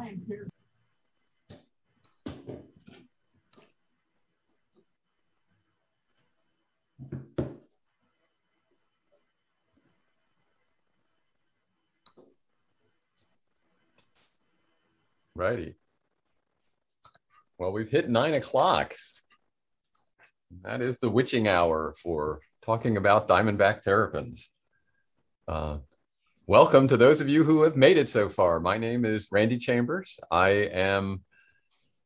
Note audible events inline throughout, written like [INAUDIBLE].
I'm here. Righty. Well, we've hit nine o'clock. That is the witching hour for talking about Diamondback terrapins. Uh, welcome to those of you who have made it so far. My name is Randy Chambers. I am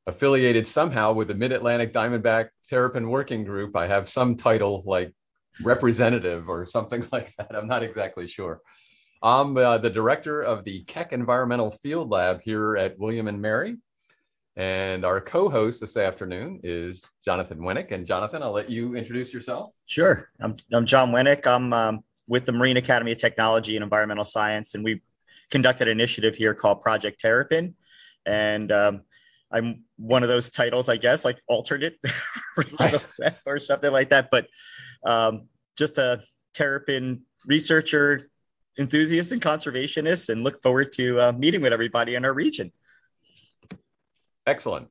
affiliated somehow with the Mid Atlantic Diamondback Terrapin Working Group. I have some title like representative or something [LAUGHS] like that. I'm not exactly sure. I'm uh, the director of the Keck Environmental Field Lab here at William and Mary. And our co-host this afternoon is Jonathan Wnek. And Jonathan, I'll let you introduce yourself. Sure. I'm, I'm John Wnek. I'm um, with the Marine Academy of Technology and Environmental Science, and we conducted an initiative here called Project Terrapin. And um, I'm one of those titles, I guess, like alternate [LAUGHS] [LAUGHS] or something like that. But um, just a terrapin researcher, enthusiast, and conservationist, and look forward to uh, meeting with everybody in our region. Excellent.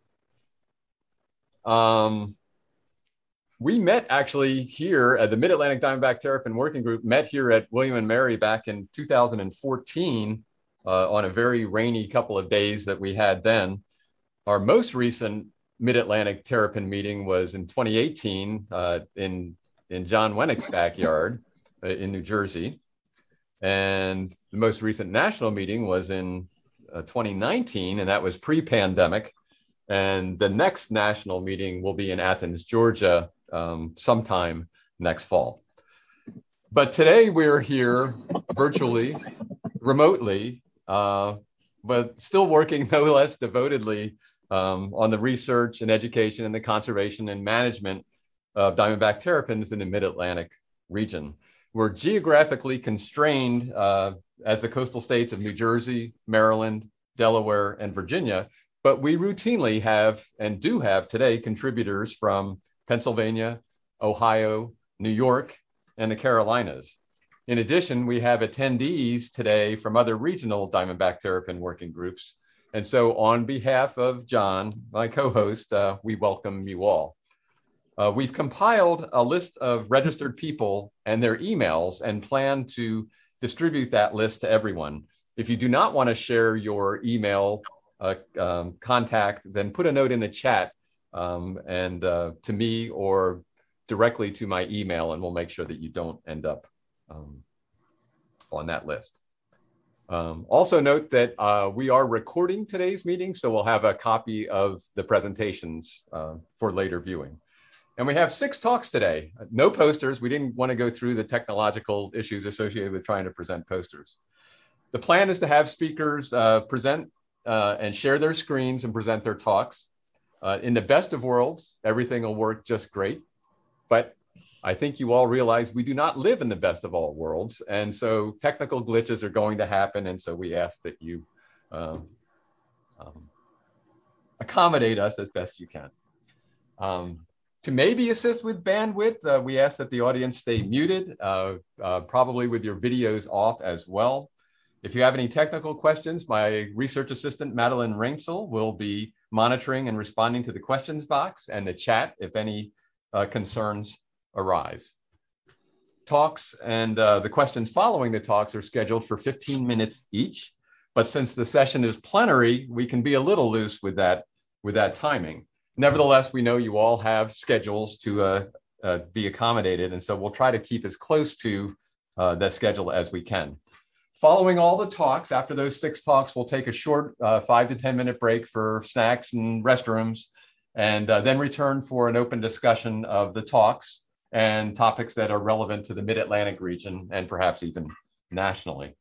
Um, we met actually here at the Mid Atlantic Diamondback Terrapin Working Group, met here at William and Mary back in 2014 uh, on a very rainy couple of days that we had then. Our most recent Mid Atlantic Terrapin meeting was in 2018 uh, in, in John Wnek's backyard uh, in New Jersey. And the most recent national meeting was in uh, 2019, and that was pre pandemic. And the next national meeting will be in Athens, Georgia, um, sometime next fall. But today we're here virtually, remotely, uh, but still working [LAUGHS] no less devotedly um, on the research and education and the conservation and management of diamondback terrapins in the mid Atlantic region. We're geographically constrained uh, as the coastal states of New Jersey, Maryland, Delaware, and Virginia but we routinely have and do have today contributors from Pennsylvania, Ohio, New York, and the Carolinas. In addition, we have attendees today from other regional Diamondback Terrapin working groups. And so, on behalf of John, my co host, uh, we welcome you all. Uh, we've compiled a list of registered people and their emails and plan to distribute that list to everyone. If you do not want to share your email uh, um, contact, then put a note in the chat um, and uh, to me or directly to my email, and we'll make sure that you don't end up um, on that list. Um, also note that uh, we are recording today's meeting, so we'll have a copy of the presentations uh, for later viewing. And we have six talks today, no posters. We didn't want to go through the technological issues associated with trying to present posters. The plan is to have speakers uh, present uh, and share their screens and present their talks. Uh, in the best of worlds, everything will work just great. But I think you all realize we do not live in the best of all worlds. And so technical glitches are going to happen. And so we ask that you um, um, accommodate us as best you can. Um, to maybe assist with bandwidth, uh, we ask that the audience stay muted, uh, uh, probably with your videos off as well. If you have any technical questions, my research assistant, Madeline Ringsel, will be monitoring and responding to the questions box and the chat if any uh, concerns arise. Talks and uh, the questions following the talks are scheduled for 15 minutes each. But since the session is plenary, we can be a little loose with that, with that timing. Nevertheless, we know you all have schedules to uh, uh be accommodated. And so we'll try to keep as close to uh, that schedule as we can. Following all the talks, after those six talks, we'll take a short uh, five to 10 minute break for snacks and restrooms, and uh, then return for an open discussion of the talks and topics that are relevant to the Mid Atlantic region and perhaps even nationally.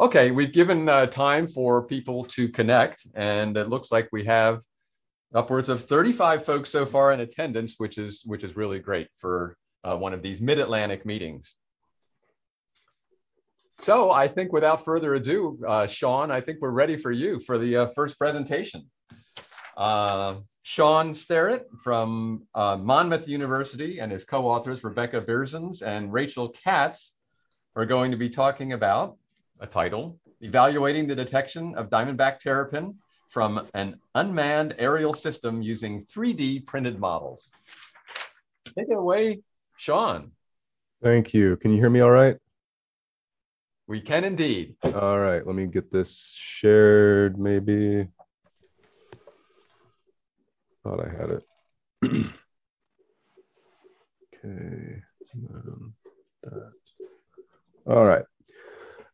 Okay, we've given uh, time for people to connect, and it looks like we have upwards of 35 folks so far in attendance, which is which is really great for uh, one of these Mid Atlantic meetings. So I think without further ado, uh, Sean, I think we're ready for you for the uh, first presentation. Uh, Sean Sterrett from uh, Monmouth University and his co-authors Rebecca Berzins and Rachel Katz are going to be talking about a title evaluating the detection of diamondback terrapin from an unmanned aerial system using 3D printed models. Take it away, Sean. Thank you. Can you hear me all right? We can indeed. All right, let me get this shared maybe. Thought I had it. [CLEARS THROAT] okay. Um, all right.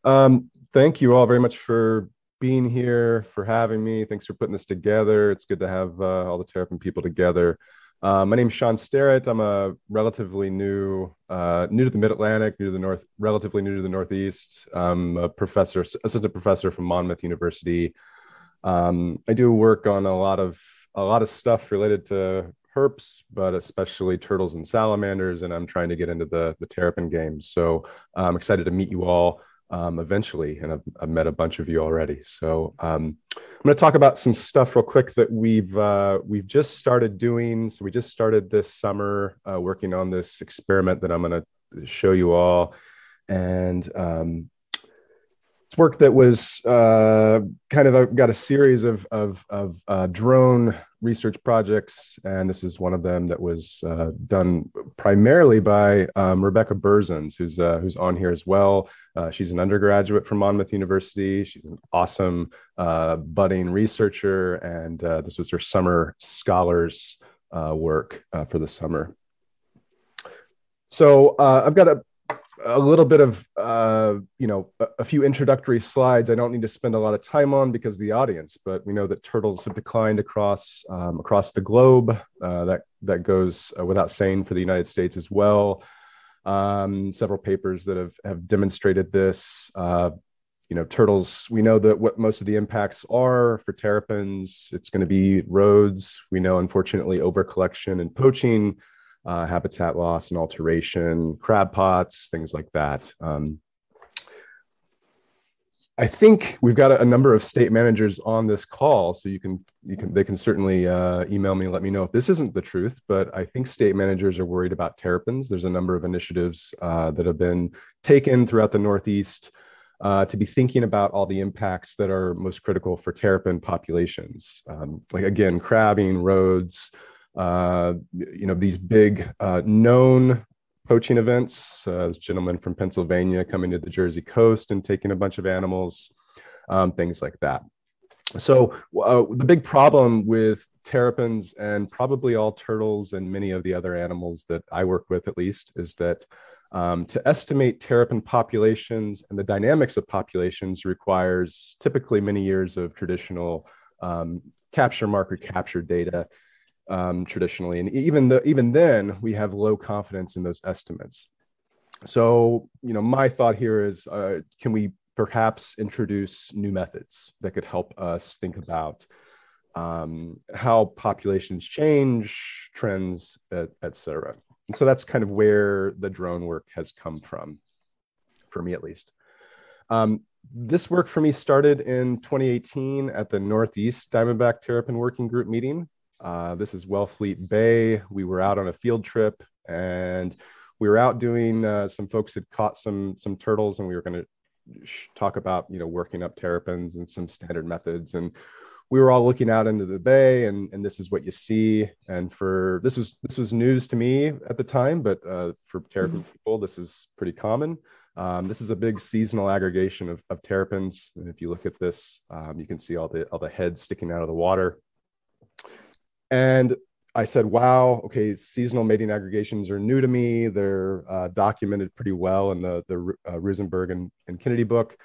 Um, thank you all very much for being here, for having me. Thanks for putting this together. It's good to have uh, all the Terrapin people together. Uh, my name is Sean Sterrett. I'm a relatively new, uh, new to the Mid Atlantic, new to the North, relatively new to the Northeast. I'm a professor, assistant professor from Monmouth University. Um, I do work on a lot of a lot of stuff related to herps, but especially turtles and salamanders. And I'm trying to get into the the terrapin games. So I'm excited to meet you all um, eventually, and I've, I've, met a bunch of you already. So um, I'm going to talk about some stuff real quick that we've uh, we've just started doing. So we just started this summer uh, working on this experiment that I'm going to show you all, and um, it's work that was uh, kind of got a series of of, of uh, drone research projects, and this is one of them that was uh, done primarily by um, Rebecca Berzins, who's uh, who's on here as well. Uh, she's an undergraduate from Monmouth University. She's an awesome uh, budding researcher, and this was her summer scholars work for the summer. So I've got a a little bit of uh, you know a, a, few introductory slides i don't need to spend a lot of time on because the audience but we know that turtles have declined across um, across the globe. Uh, that that goes uh, without saying for the united states as well. Um, several papers that have have demonstrated this. Uh, you know turtles we know that what most of the impacts are for terrapins it's going to be roads. We know unfortunately overcollection and poaching uh, habitat loss and alteration, crab pots, things like that. Um, I think we've got a, a, number of state managers on this call, so you can you can they can certainly uh, email me and let me know if this isn't the truth. But I think state managers are worried about terrapins. There's a number of initiatives uh, that have been taken throughout the Northeast uh, to be thinking about all the impacts that are most critical for terrapin populations, um, like again crabbing, roads, uh, you know, these big uh, known poaching events. Uh, gentleman from Pennsylvania coming to the Jersey coast and taking a bunch of animals, um, things like that. So uh, the big problem with terrapins and probably all turtles and many of the other animals that I work with, at least, is that um, to estimate terrapin populations and the dynamics of populations requires typically many years of traditional um, capture mark recapture data um, traditionally, and even the, even then, we have low confidence in those estimates. So, you know, my thought here is, uh, can we perhaps introduce new methods that could help us think about um, how populations change, trends, et, et. And so that's kind of where the drone work has come from, for me at least. Um, this work for me started in 2018 at the Northeast Diamondback Terrapin Working Group meeting. Uh, this is Wellfleet Bay. We were out on a field trip and we were out doing, uh, some folks had caught some, some turtles and we were going to talk about, you know, working up terrapins and some standard methods. And we were all looking out into the bay and, and this is what you see. And for, this was, this was news to me at the time, but uh, for terrapin mm-hmm. people, this is pretty common. Um, this is a big seasonal aggregation of, of terrapins. And if you look at this, um, you can see all the, all the heads sticking out of the water. And I said, wow, okay, seasonal mating aggregations are new to me. They're uh, documented pretty well in the, the uh, Roosenburg and, and Kennedy book.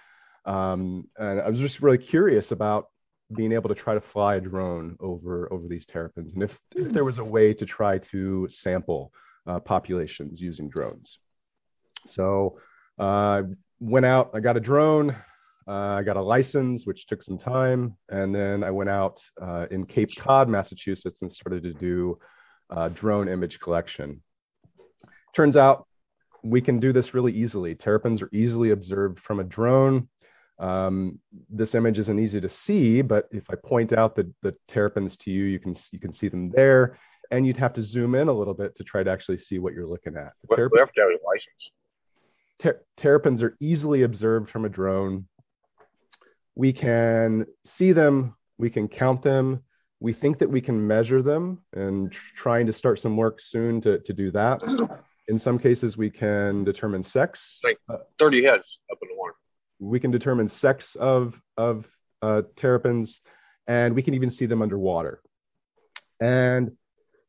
Um, and I was just really curious about being able to try to fly a drone over, over these terrapins and if, if there was a way to try to sample uh, populations using drones. So I uh, went out, I got a drone, I got a license, which took some time. And then I went out uh, in Cape Cod, Massachusetts, and started to do uh, drone image collection. Turns out we can do this really easily. Terrapins are easily observed from a drone. Um, this image isn't easy to see, but if I point out the, the terrapins to you, you can, you can see them there. And you'd have to zoom in a little bit to try to actually see what you're looking at. The terrapin, have to have a license. Ter- terrapins are easily observed from a drone We can see them, we can count them. We think that we can measure them and trying to start some work soon to, to do that. In some cases, we can determine sex. Like 30 heads up in the water. We can determine sex of, of uh, terrapins, and we can even see them underwater. And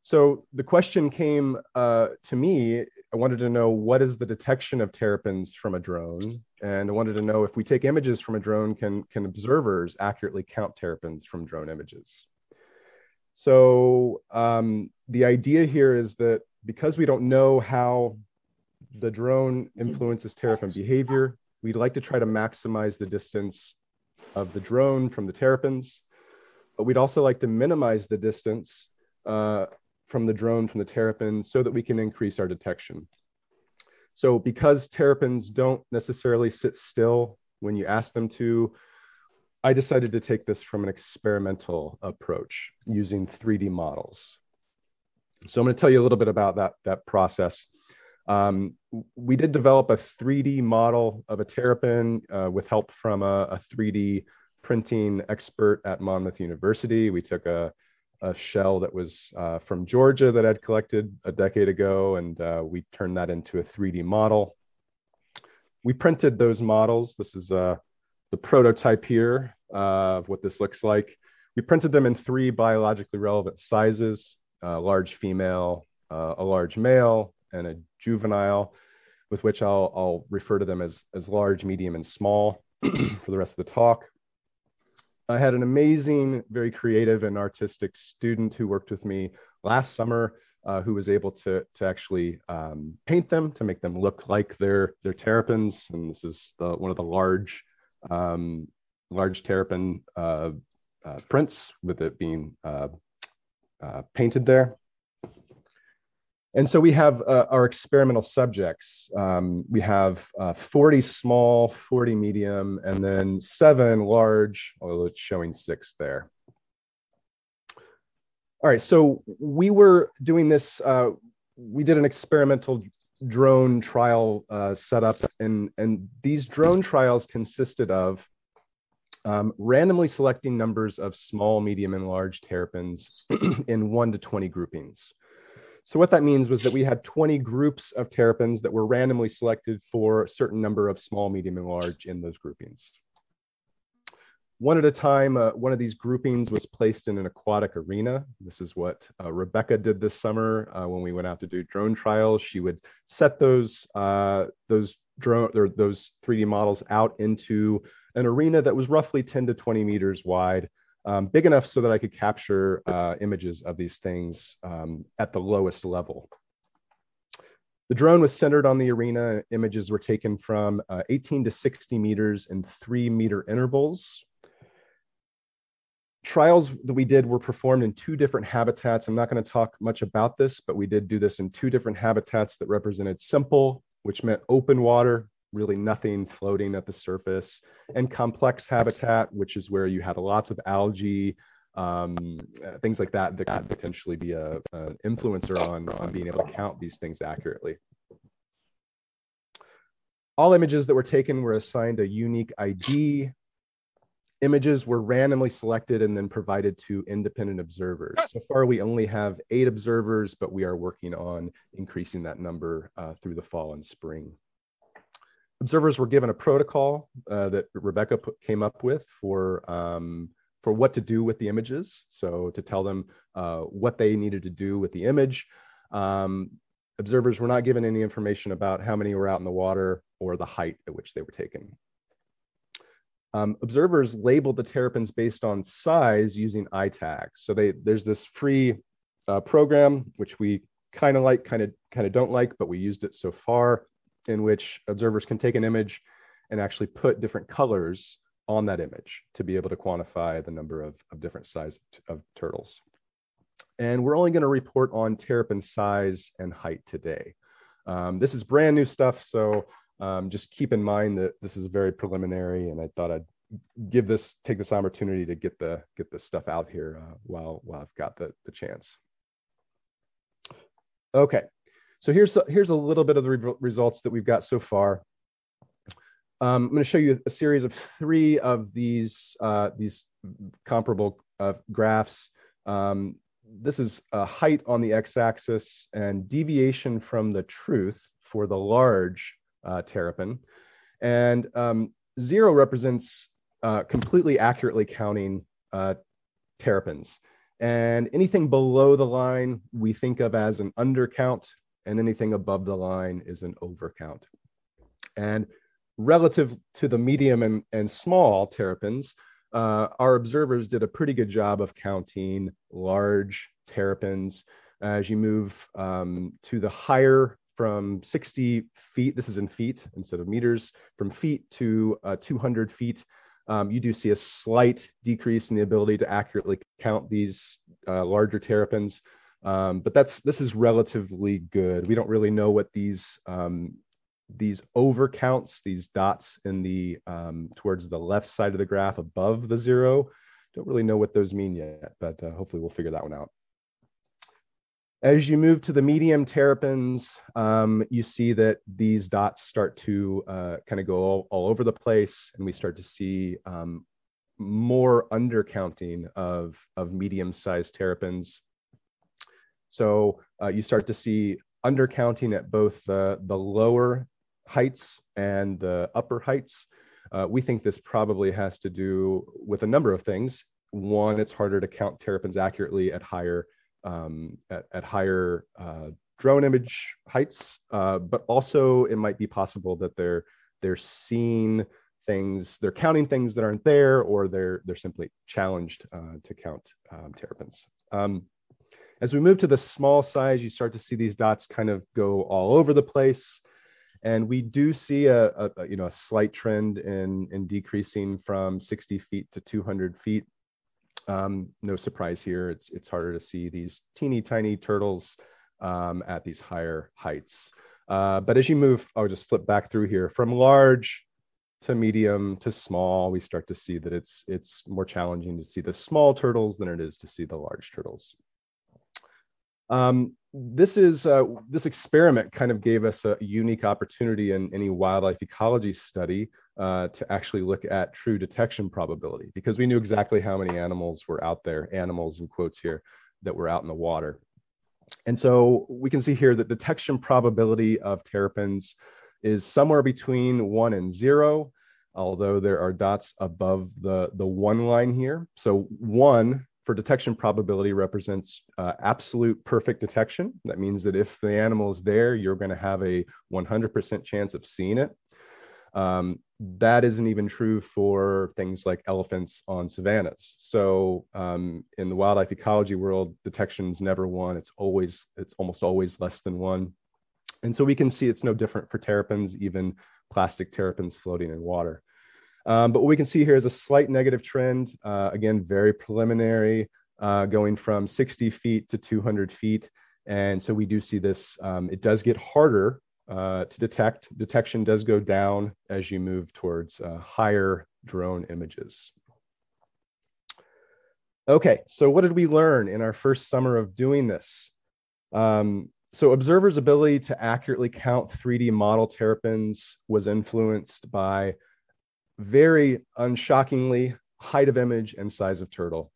so the question came uh, to me. I wanted to know what is the detection of terrapins from a drone, and I wanted to know if we take images from a drone, can can observers accurately count terrapins from drone images? So um, the idea here is that because we don't know how the drone influences terrapin behavior, we'd like to try to maximize the distance of the drone from the terrapins, but we'd also like to minimize the distance uh, from the drone from the terrapin so that we can increase our detection. So because terrapins don't necessarily sit still when you ask them to, I decided to take this from an experimental approach using 3D models. So I'm going to tell you a little bit about that, that process. Um, we did develop a 3D model of a terrapin uh, with help from a, a, 3D printing expert at Monmouth University. We took a, a shell that was uh, from Georgia that I'd collected a decade ago, and uh, we turned that into a 3D model. We printed those models. This is uh, the prototype here uh, of what this looks like. We printed them in three biologically relevant sizes, uh, large female, uh, a large male, and a juvenile, with which I'll, I'll refer to them as, as large, medium, and small [CLEARS THROAT] for the rest of the talk. I had an amazing, very creative and artistic student who worked with me last summer uh, who was able to, to actually um, paint them to make them look like their, their terrapins. And this is the, one of the large, um, large terrapin uh, uh, prints with it being uh, uh, painted there. And so we have uh, our experimental subjects. Um, we have uh, 40 small, 40 medium, and then seven large, although it's showing six there. All right, so we were doing this, uh, we did an experimental drone trial uh, setup, and, and these drone trials consisted of um, randomly selecting numbers of small, medium, and large terrapins [CLEARS THROAT] in one to 20 groupings. So what that means was that we had 20 groups of terrapins that were randomly selected for a certain number of small, medium, and large in those groupings. One at a time, uh, one of these groupings was placed in an aquatic arena. This is what uh, Rebecca did this summer uh, when we went out to do drone trials. She would set those uh, those drone or those 3D models out into an arena that was roughly 10 to 20 meters wide um, big enough so that I could capture uh, images of these things um, at the lowest level. The drone was centered on the arena. Images were taken from uh, 18 to 60 meters in three meter intervals. Trials that we did were performed in two different habitats. I'm not going to talk much about this, but we did do this in two different habitats that represented simple, which meant open water, really nothing floating at the surface, and complex habitat, which is where you had lots of algae, um, uh, things like that that could potentially be a, an influencer on, on being able to count these things accurately. All images that were taken were assigned a unique ID. Images were randomly selected and then provided to independent observers. So far, we only have eight observers, but we are working on increasing that number uh, through the fall and spring observers were given a protocol uh, that Rebecca put, came up with for um, for what to do with the images. So to tell them uh, what they needed to do with the image. Um, observers were not given any information about how many were out in the water or the height at which they were taken. Um, observers labeled the terrapins based on size using eye tags. So they, there's this free uh, program which we kind of like, kind of kind of don't like, but we used it so far in which observers can take an image and actually put different colors on that image to be able to quantify the number of, of different size of turtles. And we're only going to report on terrapin size and height today. Um, this is brand new stuff, so um, just keep in mind that this is very preliminary, and I thought I'd give this take this opportunity to get the get this stuff out here uh, while while I've got the the chance. Okay, so here's here's a little bit of the re results that we've got so far. Um, I'm going to show you a series of three of these, uh, these comparable uh, graphs. Um, this is a height on the x-axis and deviation from the truth for the large uh, terrapin. And um, zero represents uh, completely accurately counting uh, terrapins. And anything below the line we think of as an undercount, and anything above the line is an overcount. And relative to the medium and, and small terrapins, uh, our observers did a pretty good job of counting large terrapins. As you move um, to the higher from 60 feet, this is in feet instead of meters, from feet to uh, 200 feet, um, you do see a slight decrease in the ability to accurately count these uh, larger terrapins. Um, but that's this is relatively good. We don't really know what these um, these overcounts, these dots in the um, towards the left side of the graph above the zero, don't really know what those mean yet, but uh, hopefully we'll figure that one out. As you move to the medium terrapins, um, you see that these dots start to uh, kind of go all, all, over the place, and we start to see um, more undercounting of, of medium-sized terrapins. So uh, you start to see undercounting at both the, the lower heights and the upper heights. Uh, we think this probably has to do with a number of things. One, it's harder to count terrapins accurately at higher um, at, at, higher uh, drone image heights, uh, but also it might be possible that they're they're seeing things, they're counting things that aren't there, or they're they're simply challenged uh, to count um, terrapins. Um, as we move to the small size, you start to see these dots kind of go all over the place. And we do see a, a, you know a slight trend in in decreasing from 60 feet to 200 feet. Um, no surprise here. It's it's harder to see these teeny tiny turtles um, at these higher heights. Uh, but as you move i'll just flip back through here. From large to medium to small we start to see that it's it's more challenging to see the small turtles than it is to see the large turtles um, this is uh, this experiment kind of gave us a unique opportunity in any wildlife ecology study uh, to actually look at true detection probability because we knew exactly how many animals were out there, animals in quotes here, that were out in the water. And so we can see here that detection probability of terrapins is somewhere between one and zero, although there are dots above the, the one line here. So one for detection probability represents uh, absolute perfect detection. That means that if the animal is there, you're going to have a 100% chance of seeing it. Um, that isn't even true for things like elephants on savannas. So um, in the wildlife ecology world, detection is never one. It's always, it's almost always less than one. And so we can see it's no different for terrapins, even plastic terrapins floating in water. Um, but what we can see here is a slight negative trend. Uh, again, very preliminary, uh, going from 60 feet to 200 feet. And so we do see this, um, it does get harder uh, to detect. Detection does go down as you move towards uh, higher drone images. Okay, so what did we learn in our first summer of doing this? Um, so observers' ability to accurately count 3D model terrapins was influenced by very unshockingly, height of image and size of turtle.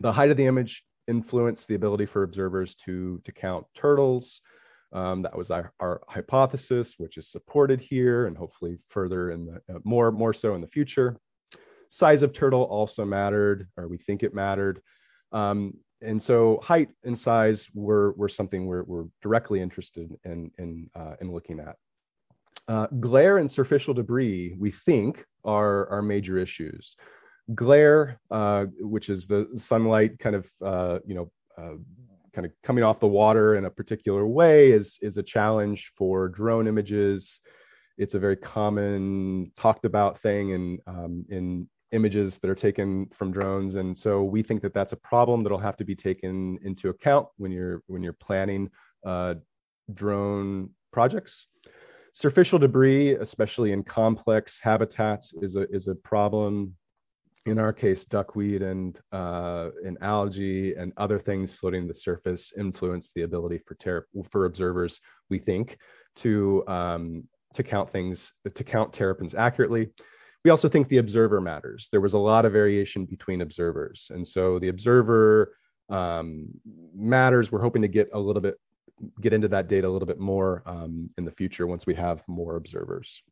The height of the image influenced the ability for observers to, to count turtles. Um, that was our, our, hypothesis, which is supported here and hopefully further in the uh, more, more so in the future. Size of turtle also mattered, or we think it mattered. Um, and so height and size were, were something we're, we're directly interested in, in, uh, in looking at. Uh, glare and surficial debris, we think, are, are major issues. Glare, uh, which is the sunlight kind of, uh, you know, uh, kind of coming off the water in a particular way is, is a challenge for drone images. It's a very common talked about thing in, um, in images that are taken from drones. And so we think that that's a problem that'll have to be taken into account when you're, when you're planning uh, drone projects. Surficial debris, especially in complex habitats, is a, is a problem. In our case, duckweed and, uh, and algae and other things floating the surface influence the ability for, ter- for observers, we think, to, um, to count things, to count terrapins accurately. We also think the observer matters. There was a lot of variation between observers. And so the observer um, matters. We're hoping to get a little bit, get into that data a little bit more um, in the future once we have more observers.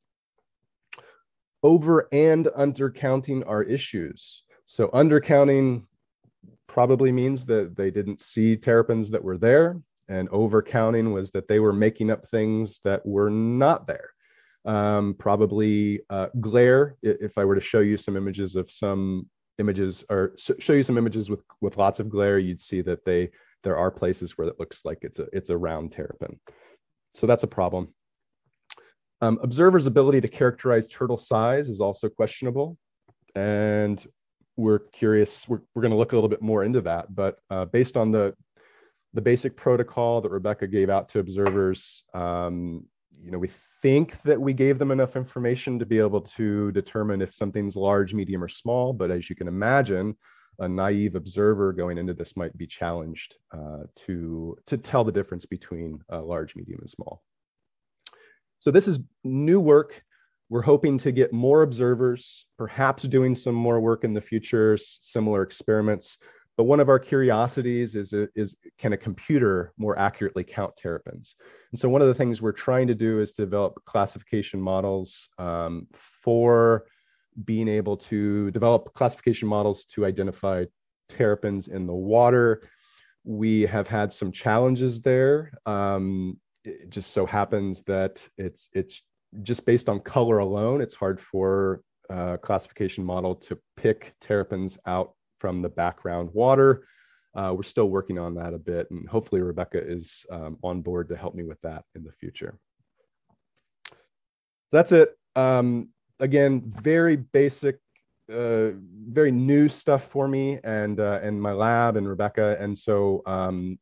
Over and undercounting are issues. So undercounting probably means that they didn't see terrapins that were there and overcounting was that they were making up things that were not there. Um, probably uh, glare. If I were to show you some images of some images or show you some images with with lots of glare, you'd see that they there are places where it looks like it's a it's a round terrapin. So that's a problem. Um, observers' ability to characterize turtle size is also questionable, and we're curious. We're, we're going to look a little bit more into that, but uh, based on the the basic protocol that Rebecca gave out to observers, um, you know, we think that we gave them enough information to be able to determine if something's large, medium, or small. But as you can imagine, a naive observer going into this might be challenged uh, to, to tell the difference between uh, large, medium, and small. So this is new work. We're hoping to get more observers, perhaps doing some more work in the future, similar experiments. But one of our curiosities is, is can a computer more accurately count terrapins? And so one of the things we're trying to do is develop classification models um, for being able to develop classification models to identify terrapins in the water. We have had some challenges there. Um, it just so happens that it's it's just based on color alone. It's hard for a classification model to pick terrapins out from the background water. Uh, we're still working on that a bit, and hopefully Rebecca is um, on board to help me with that in the future. That's it. Um, again, very basic, uh, very new stuff for me and uh, and my lab and Rebecca, and so um,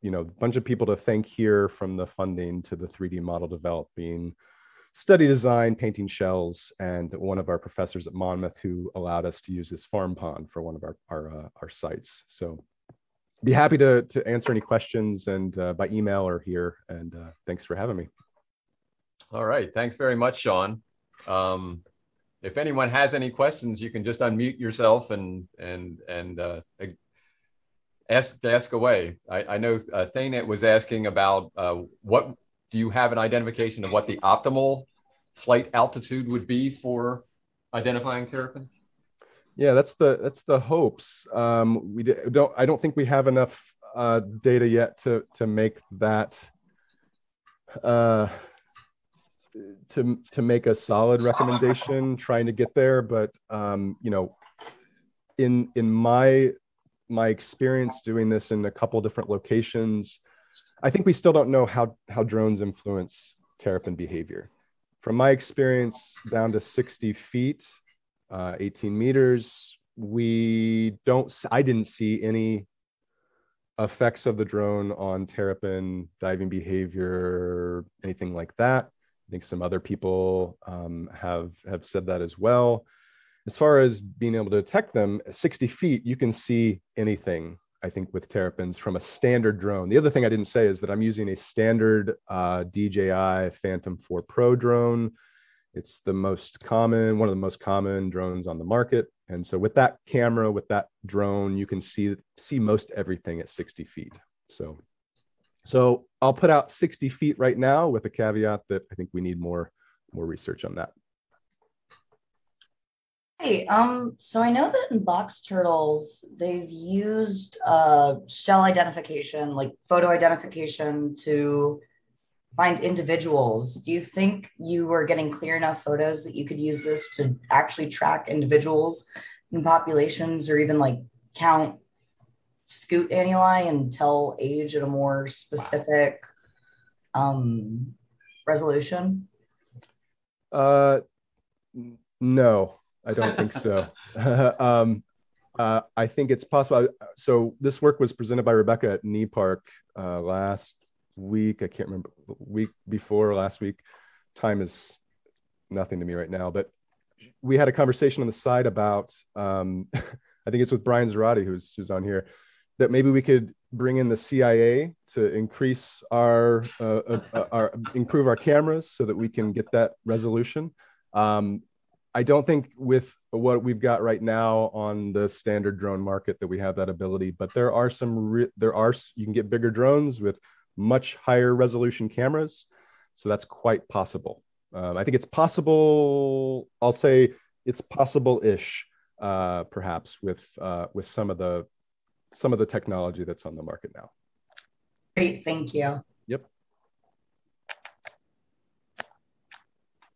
you know, a bunch of people to thank here from the funding to the 3D model developing study design, painting shells, and one of our professors at Monmouth who allowed us to use his farm pond for one of our our, uh, our sites. So be happy to, to answer any questions and uh, by email or here. And uh, thanks for having me. All right. Thanks very much, Sean. Um, if anyone has any questions, you can just unmute yourself and and and uh, ask ask away. I, I know uh, Thanet was asking about uh, what do you have an identification of what the optimal flight altitude would be for identifying terrapins? Yeah, that's the that's the hopes. Um, we don't. I don't think we have enough uh, data yet to to make that uh, to to make a solid [LAUGHS] recommendation. Trying to get there, but um, you know, in in my my experience doing this in a couple different locations, I think we still don't know how how drones influence terrapin behavior. From my experience, down to 60 feet, uh, 18 meters, we don't. I didn't see any effects of the drone on terrapin diving behavior, anything like that. I think some other people um, have have said that as well. As far as being able to detect them, 60 feet, you can see anything I think, with terrapins from a standard drone. The other thing I didn't say is that I'm using a standard uh, DJI Phantom 4 Pro drone. It's the most common, one of the most common drones on the market. And so with that camera, with that drone, you can see see most everything at 60 feet. So, so I'll put out 60 feet right now with a caveat that I think we need more more research on that. Hey, um, so I know that in box turtles, they've used uh, shell identification, like photo identification, to find individuals. Do you think you were getting clear enough photos that you could use this to actually track individuals in populations or even like count scute annuli and tell age at a more specific um, resolution? Uh, no. I don't think so. [LAUGHS] [LAUGHS] um, uh, I think it's possible. So this work was presented by Rebecca at NEPARC uh, last week. I can't remember week before last week. Time is nothing to me right now. But we had a conversation on the side about. Um, [LAUGHS] I think it's with Brian Zarate, who's who's on here, that maybe we could bring in the CIA to increase our, uh, uh, uh, our improve our cameras so that we can get that resolution. Um, I don't think with what we've got right now on the standard drone market that we have that ability, but there are some re- there are you can get bigger drones with much higher resolution cameras, so that's quite possible. Um, I think it's possible. I'll say it's possible-ish, uh, perhaps with uh, with some of the some of the technology that's on the market now. Great, thank you. Yep.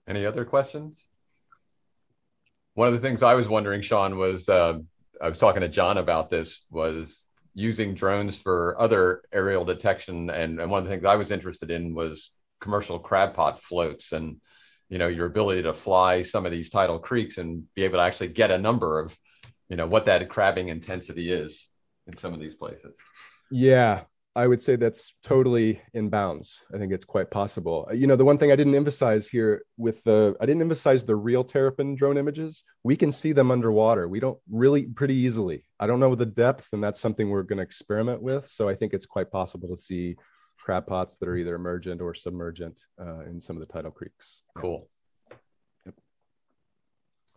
Any other questions? One of the things I was wondering, Sean, was uh, I was talking to John about this was using drones for other aerial detection, and, and one of the things I was interested in was commercial crab pot floats and you know your ability to fly some of these tidal creeks and be able to actually get a number of you know what that crabbing intensity is in some of these places. Yeah, I would say that's totally in bounds. I think it's quite possible. You know, the one thing I didn't emphasize here with the, I didn't emphasize the real Terrapin drone images. We can see them underwater. We don't really pretty easily. I don't know the depth, and that's something we're going to experiment with. So I think it's quite possible to see crab pots that are either emergent or submergent uh, in some of the tidal creeks. Cool. Yep.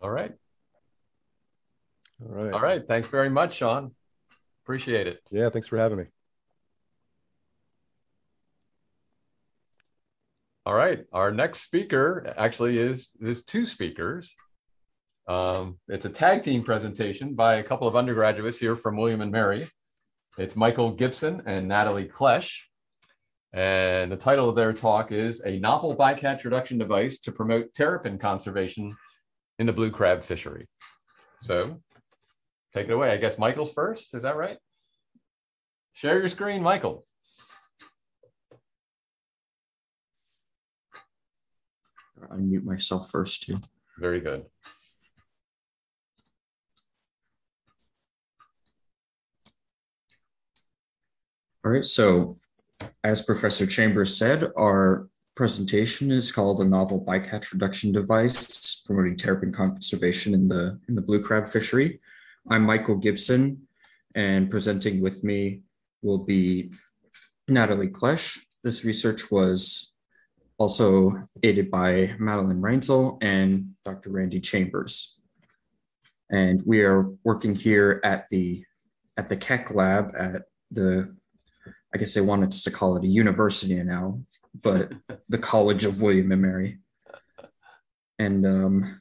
All right. All right. All right. Thanks very much, Sean. Appreciate it. Yeah, thanks for having me. All right. Our next speaker actually is there's two speakers. Um, it's a tag team presentation by a couple of undergraduates here from William and Mary. It's Michael Gibson and Natalie Klesch. And the title of their talk is A Novel Bycatch Reduction Device to Promote Terrapin Conservation in the Blue Crab Fishery. So take it away. I guess Michael's first. Is that right? Share your screen, Michael. Unmute myself first too. Very good. All right, so as Professor Chambers said, our presentation is called a novel bycatch reduction device promoting terrapin conservation in the in the blue crab fishery. I'm Michael Gibson, and presenting with me will be Natalie Klesch. This research was also aided by Madeline Reinzel and Dr. Randy Chambers. And we are working here at the at the Keck lab at the, I guess they wanted to call it a university now, but the College of William and Mary. And um,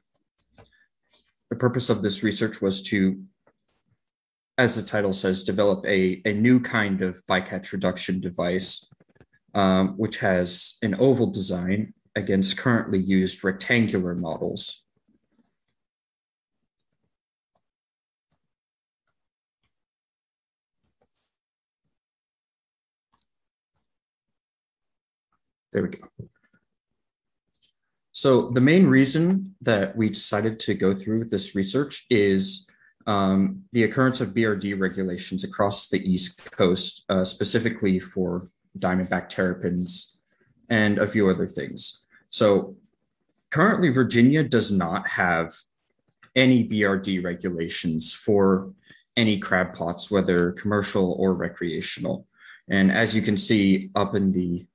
the purpose of this research was to as the title says, develop a, a new kind of bycatch reduction device, um, which has an oval design against currently used rectangular models. There we go. So the main reason that we decided to go through this research is um, the occurrence of BRD regulations across the East Coast, uh, specifically for diamondback terrapins and a few other things. So currently, Virginia does not have any BRD regulations for any crab pots, whether commercial or recreational. And as you can see up in the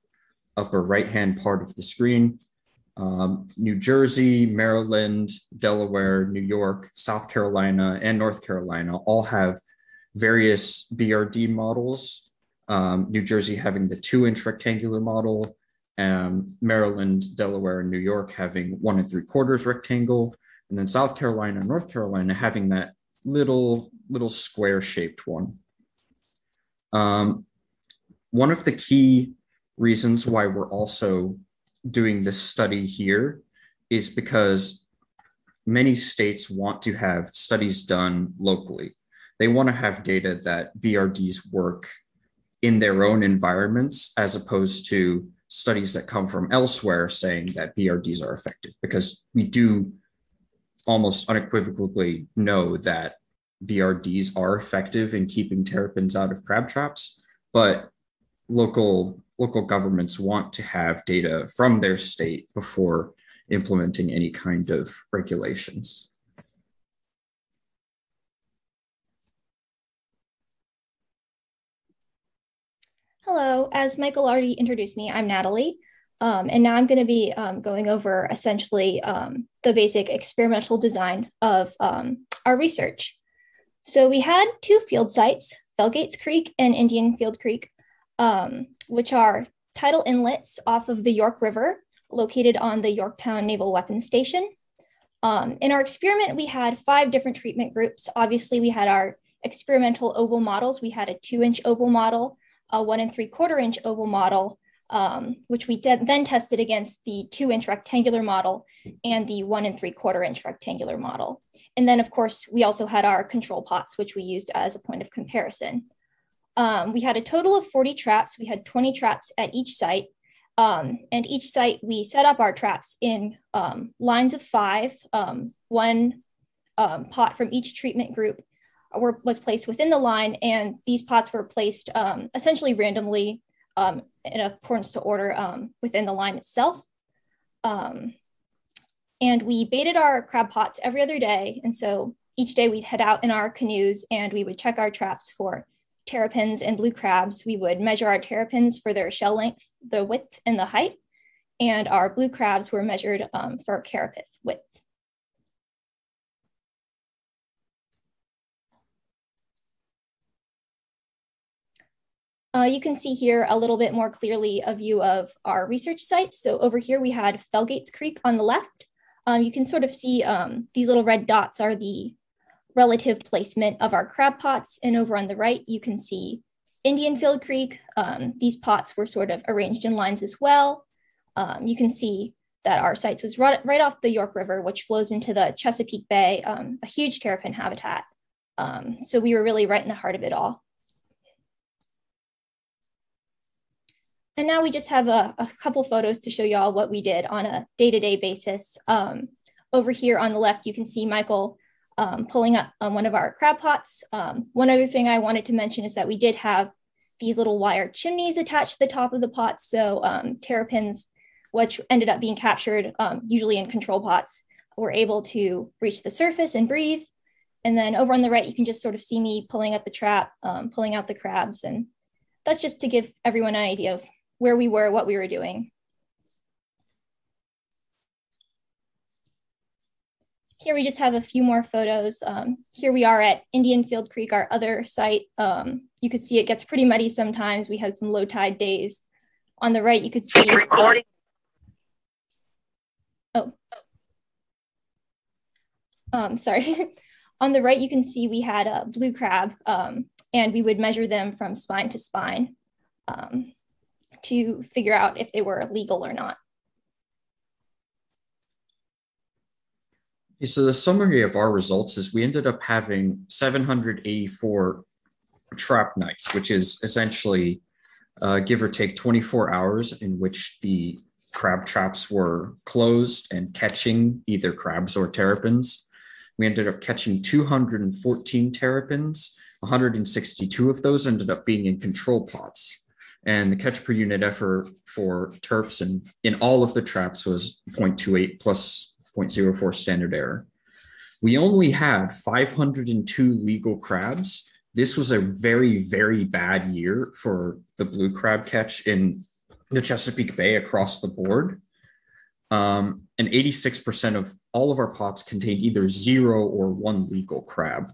upper right hand part of the screen, um, New Jersey, Maryland, Delaware, New York, South Carolina, and North Carolina all have various BRD models. Um, New Jersey having the two inch rectangular model, um, Maryland, Delaware, and New York having one and three quarters rectangle, and then South Carolina and North Carolina having that little little square shaped one. Um, one of the key reasons why we're also doing this study here is because many states want to have studies done locally. They want to have data that BRDs work in their own environments as opposed to studies that come from elsewhere saying that BRDs are effective because we do almost unequivocally know that BRDs are effective in keeping terrapins out of crab traps, but local local governments want to have data from their state before implementing any kind of regulations. Hello, as Michael already introduced me, I'm Natalie. Um, and now I'm going to be um, going over essentially um, the basic experimental design of um, our research. So we had two field sites, Felgates Creek and Indian Field Creek, um, which are tidal inlets off of the York River, located on the Yorktown Naval Weapons Station. Um, in our experiment, we had five different treatment groups. Obviously, we had our experimental oval models. We had a two inch oval model, a one and three quarter inch oval model, um, which we then tested against the two inch rectangular model and the one and three quarter inch rectangular model. And then, of course, we also had our control pots, which we used as a point of comparison. Um, we had a total of 40 traps. We had 20 traps at each site. Um, and each site, we set up our traps in um, lines of five. Um, one um, pot from each treatment group were, was placed within the line, and these pots were placed um, essentially randomly in accordance to order within the line itself. and we baited our crab pots every other day. And so each day we'd head out in our canoes and we would check our traps for terrapins and blue crabs, we would measure our terrapins for their shell length, the width, and the height. And our blue crabs were measured um, for carapace width. Uh, you can see here a little bit more clearly a view of our research sites. So over here we had Felgates Creek on the left. Um, you can sort of see um, these little red dots are the relative placement of our crab pots. And over on the right, you can see Indian Field Creek. Um, these pots were sort of arranged in lines as well. Um, you can see that our sites was right, right, off the York River, which flows into the Chesapeake Bay, um, a huge terrapin habitat. Um, so we were really right in the heart of it all. And now we just have a, a couple photos to show y'all what we did on a day-to-day -day basis. Um, over here on the left, you can see Michael um, pulling up on one of our crab pots. Um, one other thing I wanted to mention is that we did have these little wire chimneys attached to the top of the pots. So um, terrapins, which ended up being captured um, usually in control pots, were able to reach the surface and breathe. And then over on the right, you can just sort of see me pulling up the trap, um, pulling out the crabs. And that's just to give everyone an idea of where we were, what we were doing. Here we just have a few more photos. Um, here we are at Indian Field Creek, our other site. Um, you could see it gets pretty muddy sometimes. We had some low tide days. On the right, you could see. Recording. Oh. Um, sorry. [LAUGHS] On the right, you can see we had a blue crab, um, and we would measure them from spine to spine um, to figure out if they were legal or not. So the summary of our results is we ended up having 784 trap nights, which is essentially uh, give or take 24 hours in which the crab traps were closed and catching either crabs or terrapins. We ended up catching 214 terrapins. 162 of those ended up being in control pots. And the catch per unit effort for terps and in all of the traps was 0.28 plus 0.04 standard error. We only had 502 legal crabs. This was a very, very bad year for the blue crab catch in the Chesapeake Bay across the board. Um, and 86% of all of our pots contained either zero or one legal crab.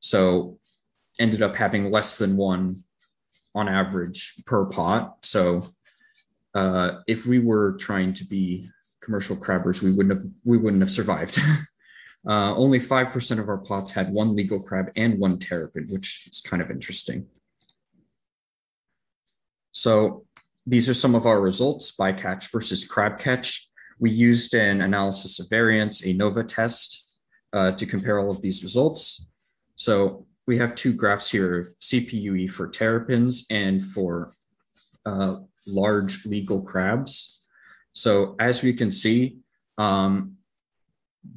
So ended up having less than one on average per pot. So uh, if we were trying to be commercial crabbers, we wouldn't have we wouldn't have survived. [LAUGHS] uh, only five percent of our pots had one legal crab and one terrapin, which is kind of interesting. So these are some of our results bycatch versus crab catch. We used an analysis of variance, ANOVA test, uh, to compare all of these results. So we have two graphs here of CPUE for terrapins and for uh, large legal crabs. So as we can see, um,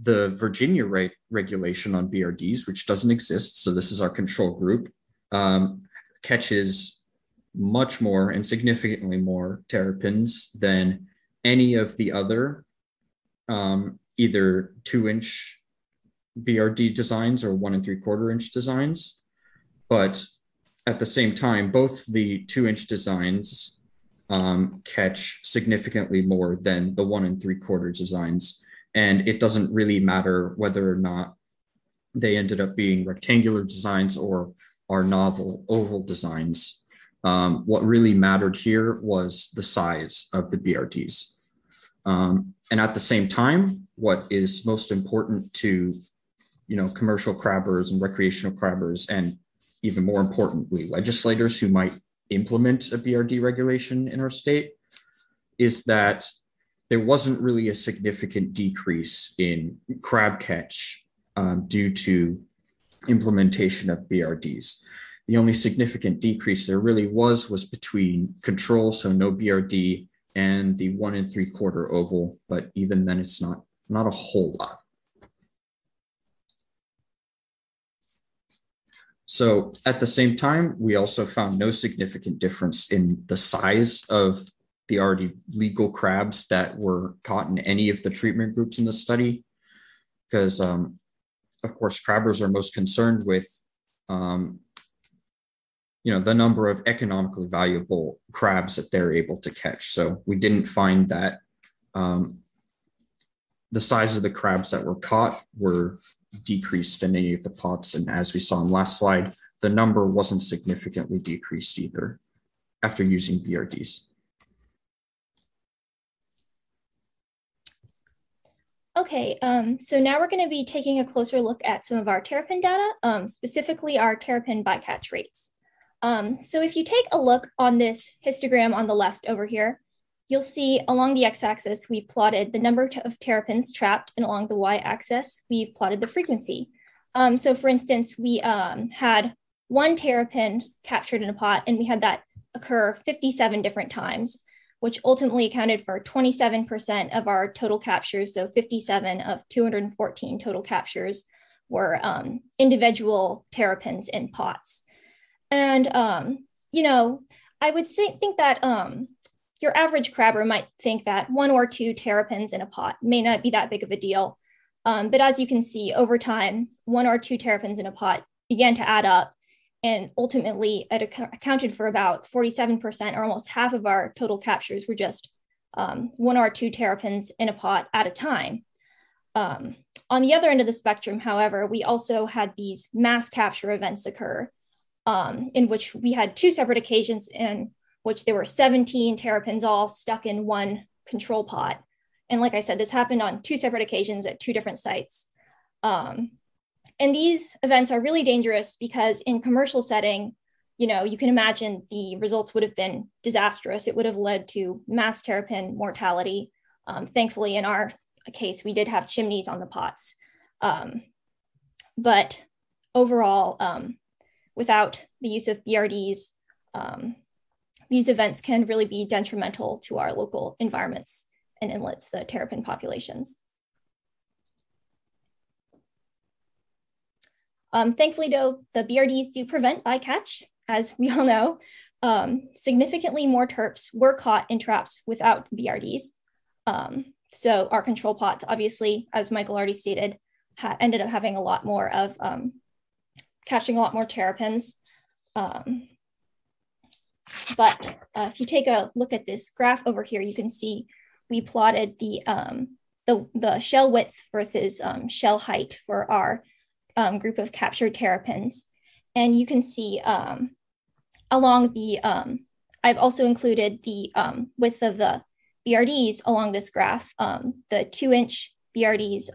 the Virginia rate regulation on BRDs, which doesn't exist, so this is our control group, um, catches much more and significantly more terrapins than any of the other um, either two inch BRD designs or one and three quarter inch designs. But at the same time, both the two inch designs um, catch significantly more than the one and three quarter designs. And it doesn't really matter whether or not they ended up being rectangular designs or are novel oval designs. Um, what really mattered here was the size of the BRDs. Um, and at the same time, what is most important to you know commercial crabbers and recreational crabbers, and even more importantly, legislators who might implement a BRD regulation in our state, is that there wasn't really a significant decrease in crab catch um, due to implementation of BRDs. The only significant decrease there really was was between control, so no BRD, and the one and three quarter oval, but even then it's not not a whole lot. So at the same time, we also found no significant difference in the size of the already legal crabs that were caught in any of the treatment groups in the study, because um, of course crabbers are most concerned with um, you know the number of economically valuable crabs that they're able to catch. So we didn't find that um, the size of the crabs that were caught were decreased in any of the pots and as we saw in last slide the number wasn't significantly decreased either after using BRDs Okay, um, so now we're going to be taking a closer look at some of our terrapin data, um, specifically our terrapin bycatch rates. Um, so if you take a look on this histogram on the left over here, you'll see along the x-axis, we've plotted the number of terrapins trapped, and along the y-axis, we've plotted the frequency. Um, so for instance, we um, had one terrapin captured in a pot, and we had that occur 57 different times, which ultimately accounted for 27% of our total captures. So 57 of 214 total captures were um, individual terrapins in pots. And um, you know, I would say think that um, your average crabber might think that one or two terrapins in a pot may not be that big of a deal. Um, but as you can see, over time, one or two terrapins in a pot began to add up. And ultimately, it ac- accounted for about 47% or almost half of our total captures were just um, one or two terrapins in a pot at a time. Um, on the other end of the spectrum, however, we also had these mass capture events occur um, in which we had two separate occasions in which there were 17 terrapins all stuck in one control pot. And like I said, this happened on two separate occasions at two different sites. Um, and these events are really dangerous because in commercial setting, you know, you can imagine the results would have been disastrous. It would have led to mass terrapin mortality. Um, thankfully, in our case, we did have chimneys on the pots. Um, but overall, um, without the use of BRDs, um, these events can really be detrimental to our local environments and inlets, the terrapin populations. Um, thankfully, though, the BRDs do prevent bycatch, as we all know. Um, significantly more terps were caught in traps without BRDs. Um, so our control pots, obviously, as Michael already stated, ended up having a lot more of um, catching a lot more terrapins. Um, but uh, if you take a look at this graph over here, you can see we plotted the um, the, the shell width versus um, shell height for our um, group of captured terrapins. And you can see um, along the, um, I've also included the um, width of the BRDs along this graph. the two inch BRDs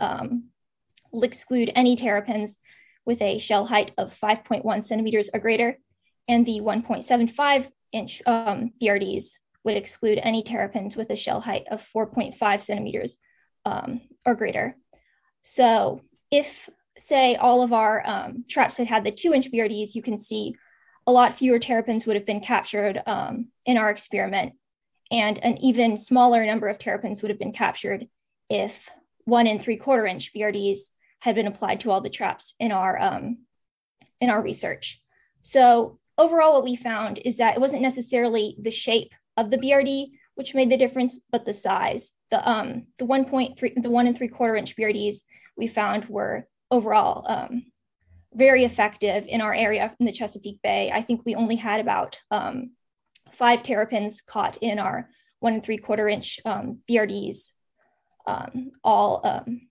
will exclude any terrapins with a shell height of 5.1 centimeters or greater, and the 1.75 inch um, BRDs would exclude any terrapins with a shell height of 4.5 centimeters um, or greater. So if, say, all of our um, traps had had the two inch BRDs, you can see a lot fewer terrapins would have been captured um, in our experiment, and an even smaller number of terrapins would have been captured if one and three quarter inch BRDs had been applied to all the traps in our um, in our research. So overall, what we found is that it wasn't necessarily the shape of the BRD which made the difference, but the size. The um the 1.3 the one and three quarter inch BRDs we found were overall um, very effective in our area in the Chesapeake Bay. I think we only had about um, five terrapins caught in our one and three quarter inch um, BRDs um, all um,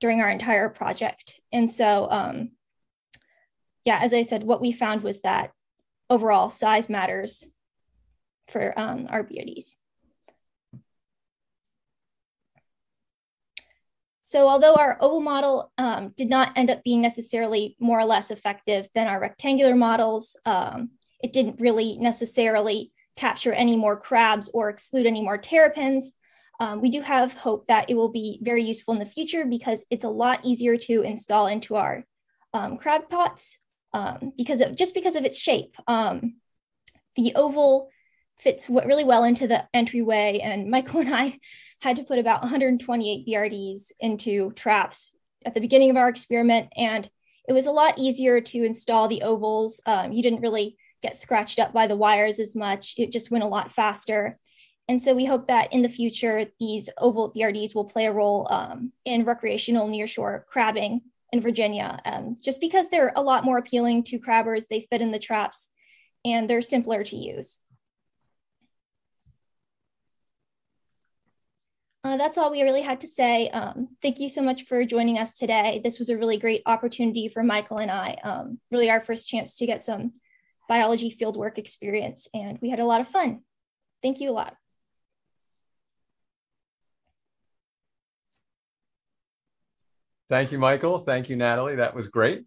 during our entire project. And so, um, yeah, as I said, what we found was that overall size matters for um, our BRDs. So although our oval model um, did not end up being necessarily more or less effective than our rectangular models, um, it didn't really necessarily capture any more crabs or exclude any more terrapins. Um, we do have hope that it will be very useful in the future because it's a lot easier to install into our um, crab pots um, because of just because of its shape. Um, the oval fits really well into the entryway, and Michael [LAUGHS] and I had to put about 128 BRDs into traps at the beginning of our experiment, and it was a lot easier to install the ovals. Um, you didn't really get scratched up by the wires as much. It just went a lot faster. And so we hope that in the future, these oval BRDs will play a role um, in recreational nearshore crabbing in Virginia, um, just because they're a lot more appealing to crabbers. They fit in the traps and they're simpler to use. Uh, that's all we really had to say. Um, thank you so much for joining us today. This was a really great opportunity for Michael and I, um, really our first chance to get some biology fieldwork experience, and we had a lot of fun. Thank you a lot. Thank you, Michael. Thank you, Natalie. That was great.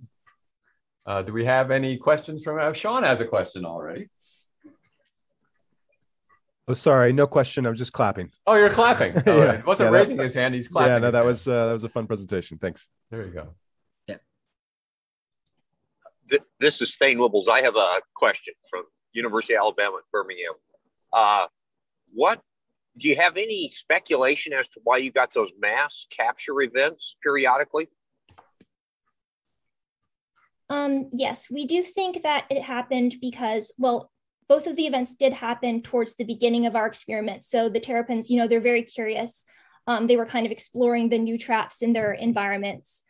Uh, do we have any questions from uh, Sean has a question already. Oh, sorry, no question. I'm just clapping. Oh, you're clapping. [LAUGHS] Yeah. Right. wasn't yeah, raising his hand. He's clapping. Yeah, no, that was uh, that was a fun presentation. Thanks. There you go. Yeah. This is Thane Wibbels. I have a question from University of Alabama at Birmingham. Uh, what do you have any speculation as to why you got those mass capture events periodically? Um, yes, we do think that it happened because, well, both of the events did happen towards the beginning of our experiment. So the terrapins, you know, they're very curious. Um, they were kind of exploring the new traps in their environments.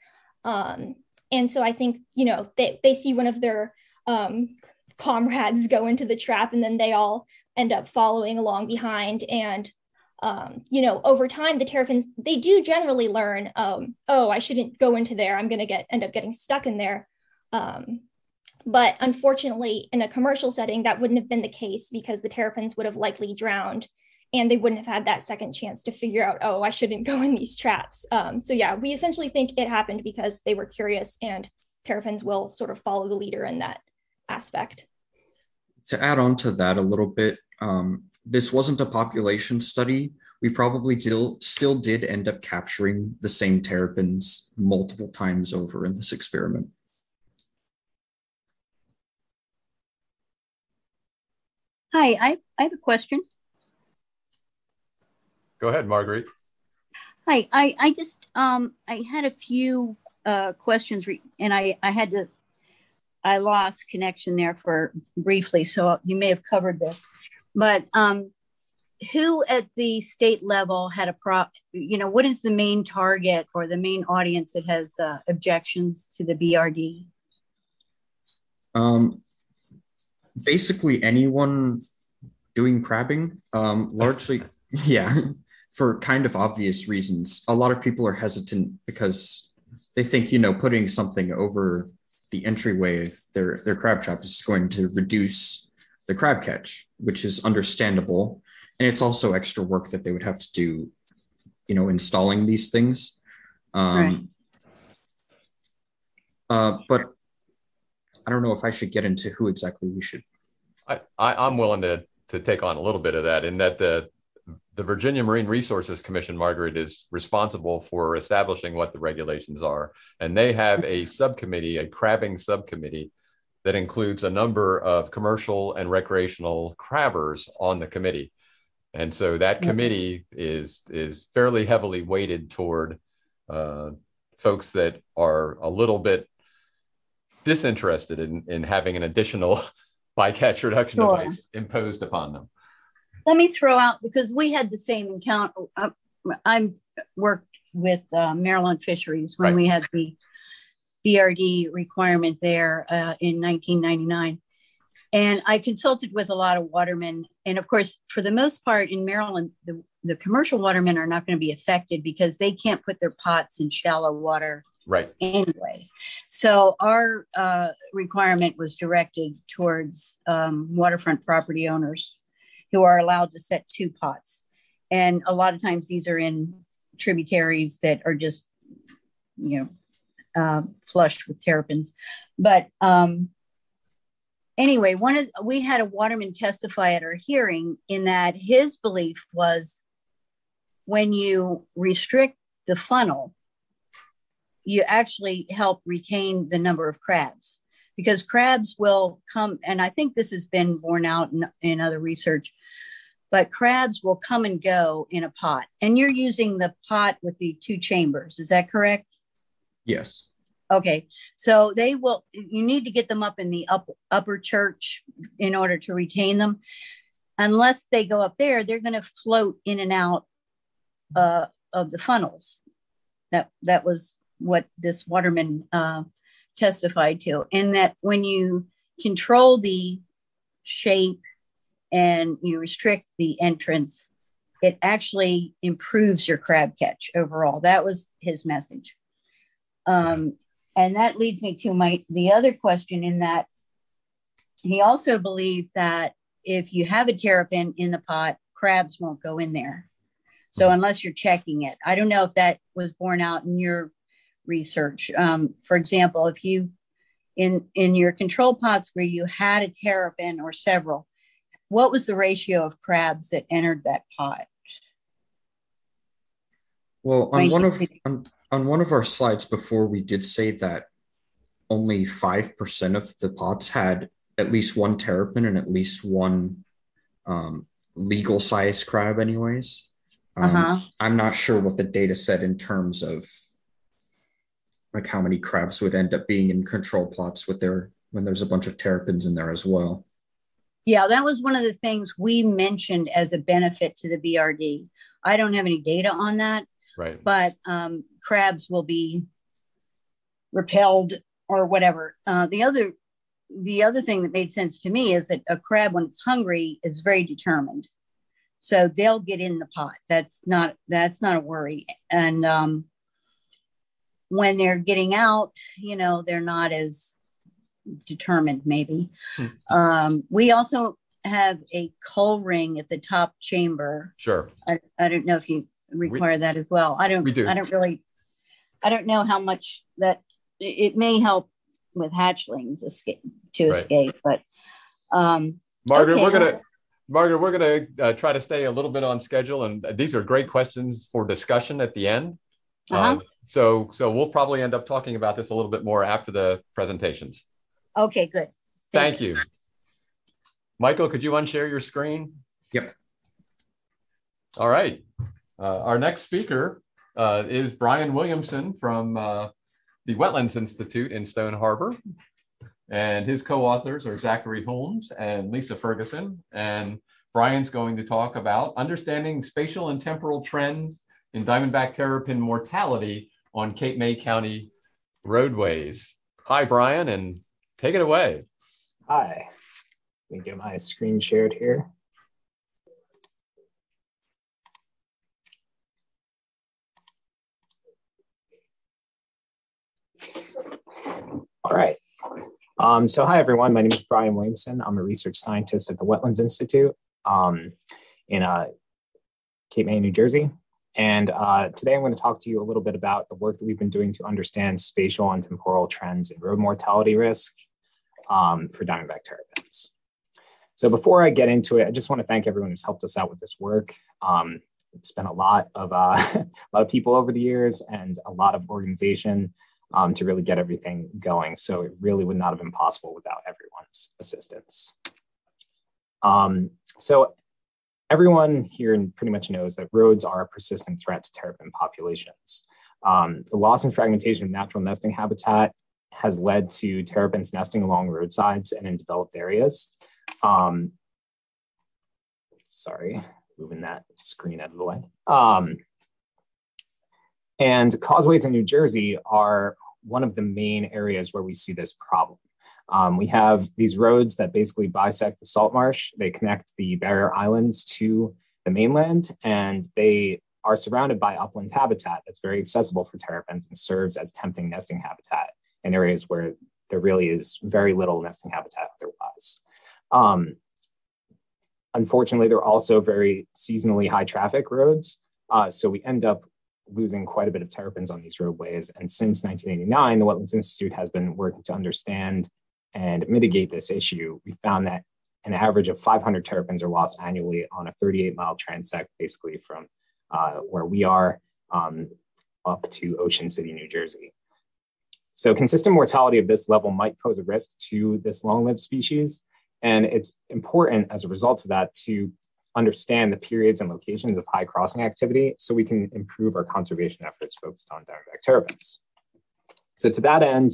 Um, and so I think, you know, they, they see one of their um, comrades go into the trap and then they all end up following along behind. And, um, you know, over time, the terrapins, they do generally learn, um, oh, I shouldn't go into there. I'm going to get, end up getting stuck in there. Um, but unfortunately, in a commercial setting, that wouldn't have been the case because the terrapins would have likely drowned and they wouldn't have had that second chance to figure out, oh, I shouldn't go in these traps. Um, so, yeah, we essentially think it happened because they were curious and terrapins will sort of follow the leader in that aspect. To add on to that a little bit, um, this wasn't a population study. We probably still, still did end up capturing the same terrapins multiple times over in this experiment. Hi, I, I have a question. Go ahead, Marguerite. Hi, I, I just um I had a few uh, questions re- and I I had to I lost connection there for briefly, so you may have covered this, but um, who at the state level had a pro? You know, what is the main target or the main audience that has uh, objections to the BRD? Um, basically anyone doing crabbing, um, largely, [LAUGHS] yeah, for kind of obvious reasons. A lot of people are hesitant because they think, you know, putting something over the entryway of their, their crab trap is going to reduce the crab catch, which is understandable. And it's also extra work that they would have to do, you know, installing these things. Um, right. uh, but I don't know if I should get into who exactly we should. I, I am willing to to take on a little bit of that in that the the Virginia Marine Resources Commission, Margaret, is responsible for establishing what the regulations are, and they have a subcommittee, a crabbing subcommittee, that includes a number of commercial and recreational crabbers on the committee, and so that committee is is fairly heavily weighted toward uh, folks that are a little bit disinterested in, in having an additional [LAUGHS] bycatch reduction sure. device imposed upon them. Let me throw out because we had the same encounter. Uh, I worked with uh, Maryland Fisheries when right. we had the BRD requirement there uh, in 1999. And I consulted with a lot of watermen. And of course, for the most part in Maryland, the, the commercial watermen are not going to be affected because they can't put their pots in shallow water right anyway. So our uh, requirement was directed towards um, waterfront property owners who are allowed to set two pots. And a lot of times these are in tributaries that are just, you know, uh, flushed with terrapins. But um, anyway, one of we had a waterman testify at our hearing in that his belief was when you restrict the funnel, you actually help retain the number of crabs because crabs will come, and I think this has been borne out in, in other research, but crabs will come and go in a pot. And you're using the pot with the two chambers, is that correct? Yes. Okay, so they will. You need to get them up in the up, upper church in order to retain them. Unless they go up there, they're going to float in and out uh, of the funnels. That that was what this waterman uh, testified to, and that when you control the shape and you restrict the entrance, it actually improves your crab catch overall. That was his message. Um, and that leads me to my the other question in that he also believed that if you have a terrapin in the pot, crabs won't go in there. So unless you're checking it, I don't know if that was borne out in your research. Um, for example, if you in in your control pots where you had a terrapin or several, what was the ratio of crabs that entered that pot? Well, on one of on, on one of our slides before, we did say that only five percent of the pots had at least one terrapin and at least one um, legal size crab, anyways. Um, Uh-huh. I'm not sure what the data said in terms of like how many crabs would end up being in control plots with their when there's a bunch of terrapins in there as well. Yeah, that was one of the things we mentioned as a benefit to the BRD. I don't have any data on that, right but um, crabs will be repelled or whatever. Uh, the other, the other thing that made sense to me is that a crab, when it's hungry, is very determined, so they'll get in the pot. That's not that's not a worry. And um, when they're getting out, you know, they're not as determined. Maybe. Hmm. Um, we also have a cull ring at the top chamber sure I, I don't know if you require that as well. I don't, we do. I don't really, I don't know how much that it, it may help with hatchlings escape to Right. escape, but um, Margaret, Okay. we're gonna Margaret, we're gonna uh, try to stay a little bit on schedule, and these are great questions for discussion at the end. Uh-huh. Uh, so, so we'll probably end up talking about this a little bit more after the presentations. okay, good. Thank you, Michael. Could you unshare your screen? Yep. All right. Uh, our next speaker uh, is Brian Williamson from uh, the Wetlands Institute in Stone Harbor. And his co-authors are Zachary Holmes and Lisa Ferguson. And Brian's going to talk about understanding spatial and temporal trends in diamondback terrapin mortality on Cape May County roadways. Hi, Brian, and take it away. Hi, let me get my screen shared here. All right. Um, so hi, everyone. My name is Brian Williamson. I'm a research scientist at the Wetlands Institute um, in uh, Cape May, New Jersey. And uh, today I'm going to talk to you a little bit about the work that we've been doing to understand spatial and temporal trends in road mortality risk um, for diamondback terrapins. So before I get into it, I just want to thank everyone who's helped us out with this work. Um, it's been a lot of uh, [LAUGHS] a lot of people over the years and a lot of organization um, to really get everything going. So it really would not have been possible without everyone's assistance. Um, so everyone here pretty much knows that roads are a persistent threat to terrapin populations. Um, the loss and fragmentation of natural nesting habitat has led to terrapins nesting along roadsides and in developed areas. Um, sorry, moving that screen out of the way. Um, and causeways in New Jersey are one of the main areas where we see this problem. Um, we have these roads that basically bisect the salt marsh. They connect the barrier islands to the mainland, and they are surrounded by upland habitat that's very accessible for terrapins and serves as tempting nesting habitat in areas where there really is very little nesting habitat otherwise. Um, unfortunately, they're also very seasonally high traffic roads. Uh, so we end up losing quite a bit of terrapins on these roadways. And since 1989, the Wetlands Institute has been working to understand and mitigate this issue. We found that an average of 500 terrapins are lost annually on a 38 mile transect, basically from uh, where we are um, up to Ocean City, New Jersey. So consistent mortality of this level might pose a risk to this long-lived species. And it's important as a result of that to understand the periods and locations of high crossing activity so we can improve our conservation efforts focused on diamondback terrapins. So to that end,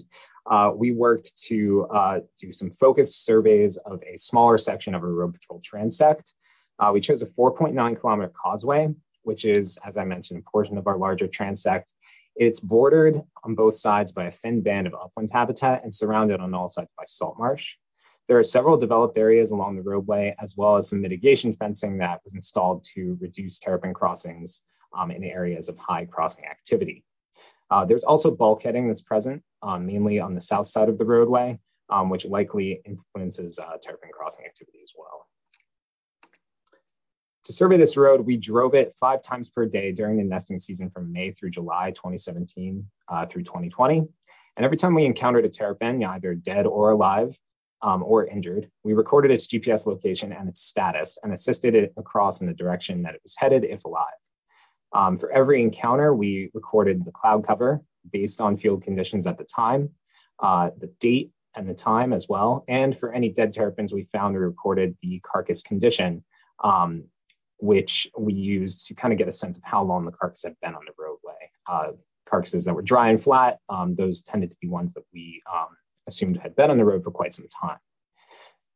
uh, we worked to uh, do some focused surveys of a smaller section of a road patrol transect. Uh, we chose a 4.9 kilometer causeway, which is, as I mentioned, a portion of our larger transect. It's bordered on both sides by a thin band of upland habitat and surrounded on all sides by salt marsh. There are several developed areas along the roadway, as well as some mitigation fencing that was installed to reduce terrapin crossings um, in areas of high crossing activity. Uh, there's also bulkheading that's present, um, mainly on the south side of the roadway, um, which likely influences uh, terrapin crossing activity as well. To survey this road, we drove it five times per day during the nesting season from May through July 2017 uh, through 2020. And every time we encountered a terrapin, either dead or alive, um, or injured, we recorded its GPS location and its status and assisted it across in the direction that it was headed if alive. Um, for every encounter, we recorded the cloud cover based on field conditions at the time, uh, the date and the time as well. And for any dead terrapins we found, we recorded the carcass condition, um, which we used to kind of get a sense of how long the carcass had been on the roadway. Uh, carcasses that were dry and flat, um, those tended to be ones that we um, assumed had been on the road for quite some time.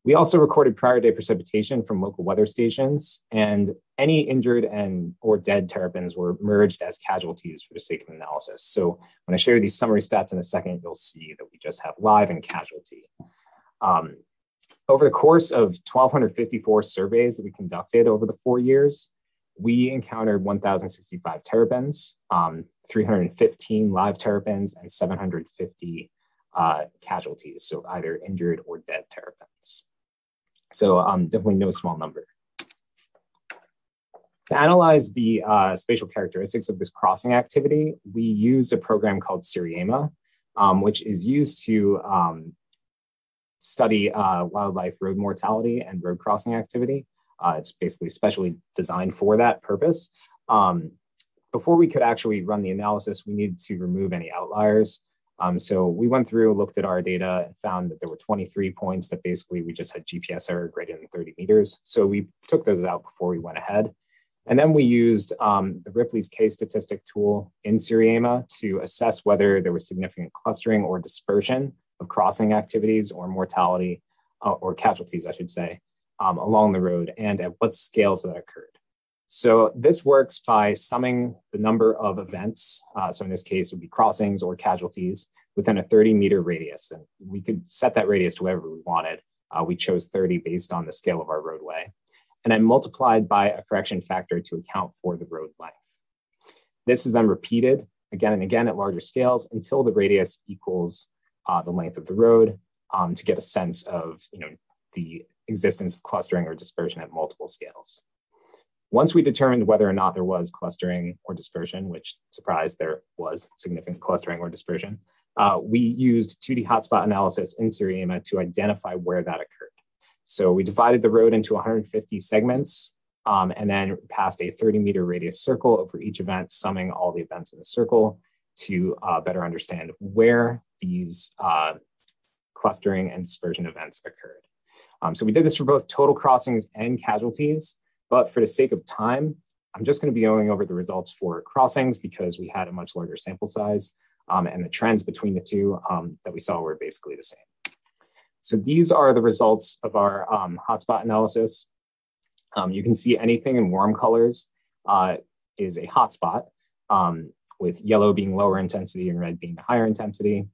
We also recorded prior day precipitation from local weather stations, and any injured and or dead terrapins were merged as casualties for the sake of analysis. So when I share these summary stats in a second, you'll see that we just have live and casualty. Um, over the course of 1,254 surveys that we conducted over the four years, we encountered 1,065 terrapins, um, 315 live terrapins, and 750 uh, casualties, so either injured or dead terrapins. So um, definitely no small number. To analyze the uh, spatial characteristics of this crossing activity, we used a program called Siriema, um, which is used to um, study uh, wildlife road mortality and road crossing activity. Uh, it's basically specially designed for that purpose. Um, before we could actually run the analysis, we needed to remove any outliers. Um, so we went through, looked at our data, and found that there were 23 points that basically we just had GPS error greater than 30 meters. So we took those out before we went ahead. And then we used um, the Ripley's K statistic tool in Siriema to assess whether there was significant clustering or dispersion of crossing activities or mortality uh, or casualties, I should say, um, along the road and at what scales that occurred. So this works by summing the number of events. Uh, so in this case, it would be crossings or casualties within a 30 meter radius. And we could set that radius to whatever we wanted. Uh, we chose 30 based on the scale of our roadway. And then multiplied by a correction factor to account for the road length. This is then repeated again and again at larger scales until the radius equals uh, the length of the road um, to get a sense of you know, the existence of clustering or dispersion at multiple scales. Once we determined whether or not there was clustering or dispersion, which surprised there was significant clustering or dispersion, uh, we used 2D hotspot analysis in Siriema to identify where that occurred. So we divided the road into 150 segments um, and then passed a 30 meter radius circle over each event, summing all the events in the circle to uh, better understand where these uh, clustering and dispersion events occurred. Um, so we did this for both total crossings and casualties. But for the sake of time, I'm just going to be going over the results for crossings because we had a much larger sample size um, and the trends between the two um, that we saw were basically the same. So these are the results of our um, hotspot analysis. Um, you can see anything in warm colors uh, is a hotspot, um, with yellow being lower intensity and red being the higher intensity.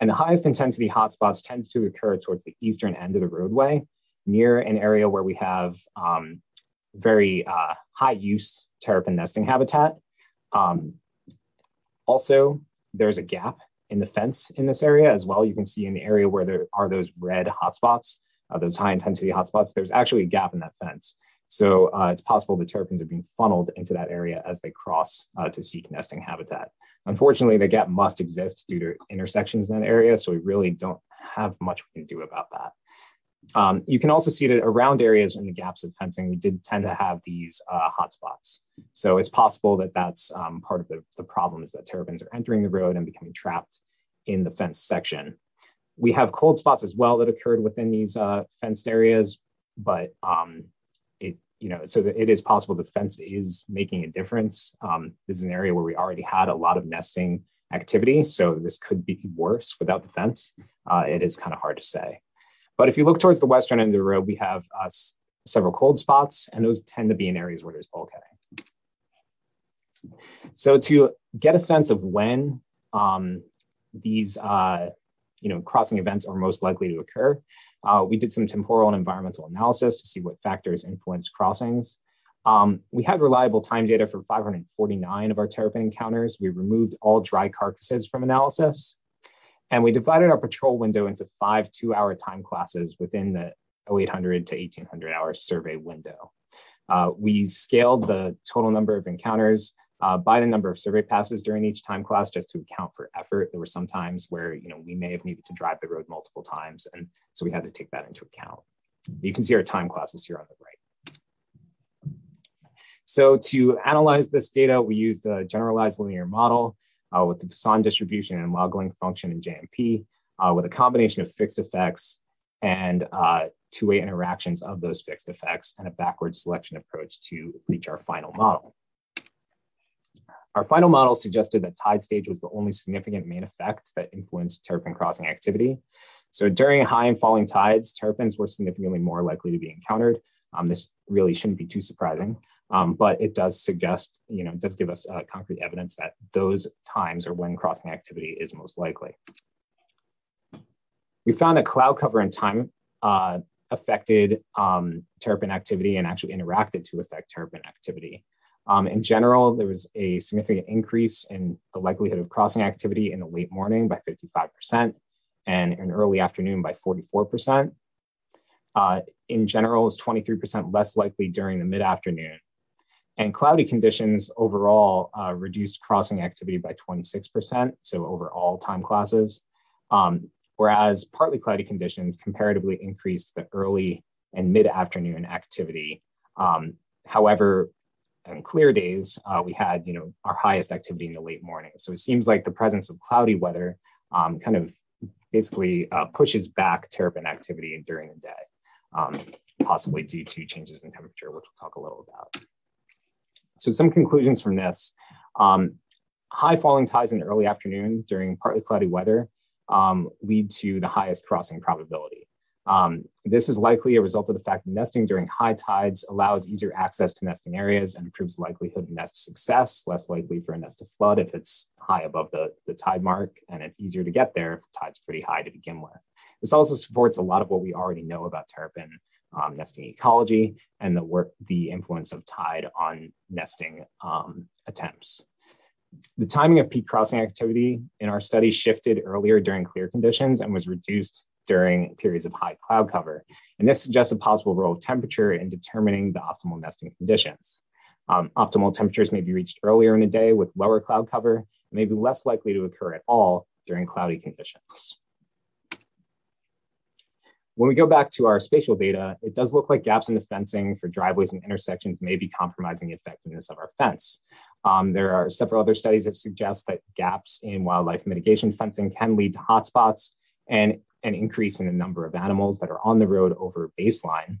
And the highest intensity hotspots tend to occur towards the eastern end of the roadway, near an area where we have um, very uh, high use terrapin nesting habitat. Um, also, there's a gap in the fence in this area as well. You can see in the area where there are those red hotspots, uh, those high intensity hotspots, there's actually a gap in that fence. So uh, it's possible the terrapins are being funneled into that area as they cross uh, to seek nesting habitat. Unfortunately, the gap must exist due to intersections in that area, so we really don't have much we can do about that. Um, you can also see that around areas in the gaps of fencing, we did tend to have these uh, hotspots. So it's possible that that's um, part of the, the problem is that terrapins are entering the road and becoming trapped in the fence section. We have cold spots as well that occurred within these uh, fenced areas, but um, it, you know, so it is possible the fence is making a difference. Um, this is an area where we already had a lot of nesting activity, so this could be worse without the fence. Uh, it is kind of hard to say. But if you look towards the western end of the road, we have uh, several cold spots, and those tend to be in areas where there's bulkheading. So to get a sense of when um, these uh, you know, crossing events are most likely to occur, uh, we did some temporal and environmental analysis to see what factors influence crossings. Um, we had reliable time data for 549 of our terrapin encounters. We removed all dry carcasses from analysis. And we divided our patrol window into five two hour time classes within the 0800 to 1800 hour survey window. Uh, we scaled the total number of encounters uh, by the number of survey passes during each time class just to account for effort. There were some times where you know we may have needed to drive the road multiple times, and so we had to take that into account. You can see our time classes here on the right. So to analyze this data, we used a generalized linear model uh, with the Poisson distribution and log link function in JMP uh, with a combination of fixed effects and uh, two-way interactions of those fixed effects and a backward selection approach to reach our final model. Our final model suggested that tide stage was the only significant main effect that influenced terrapin crossing activity. So during high and falling tides, terrapins were significantly more likely to be encountered. Um, this really shouldn't be too surprising. Um, but it does suggest, you know, it does give us uh, concrete evidence that those times are when crossing activity is most likely. We found that cloud cover and time uh, affected um, terrapin activity and actually interacted to affect terrapin activity. Um, in general, there was a significant increase in the likelihood of crossing activity in the late morning by 55% and in early afternoon by 44%. Uh, in general, is 23% less likely during the mid afternoon and cloudy conditions overall uh, reduced crossing activity by 26%, so over all time classes. Um, whereas partly cloudy conditions comparatively increased the early and mid-afternoon activity. Um, however, on clear days, uh, we had you know our highest activity in the late morning. So it seems like the presence of cloudy weather um, kind of basically uh, pushes back terrapin activity during the day, um, possibly due to changes in temperature, which we'll talk a little about. So some conclusions from this. Um, high falling tides in the early afternoon during partly cloudy weather um, lead to the highest crossing probability. Um, this is likely a result of the fact that nesting during high tides allows easier access to nesting areas and improves likelihood of nest success, less likely for a nest to flood if it's high above the, the tide mark, and it's easier to get there if the tide's pretty high to begin with. This also supports a lot of what we already know about terrapin um, nesting ecology and the work, the influence of tide on nesting um, attempts. The timing of peak crossing activity in our study shifted earlier during clear conditions and was reduced during periods of high cloud cover. And this suggests a possible role of temperature in determining the optimal nesting conditions. Um, optimal temperatures may be reached earlier in the day with lower cloud cover, and may be less likely to occur at all during cloudy conditions. When we go back to our spatial data, it does look like gaps in the fencing for driveways and intersections may be compromising the effectiveness of our fence. Um, there are several other studies that suggest that gaps in wildlife mitigation fencing can lead to hotspots and an increase in the number of animals that are on the road over baseline.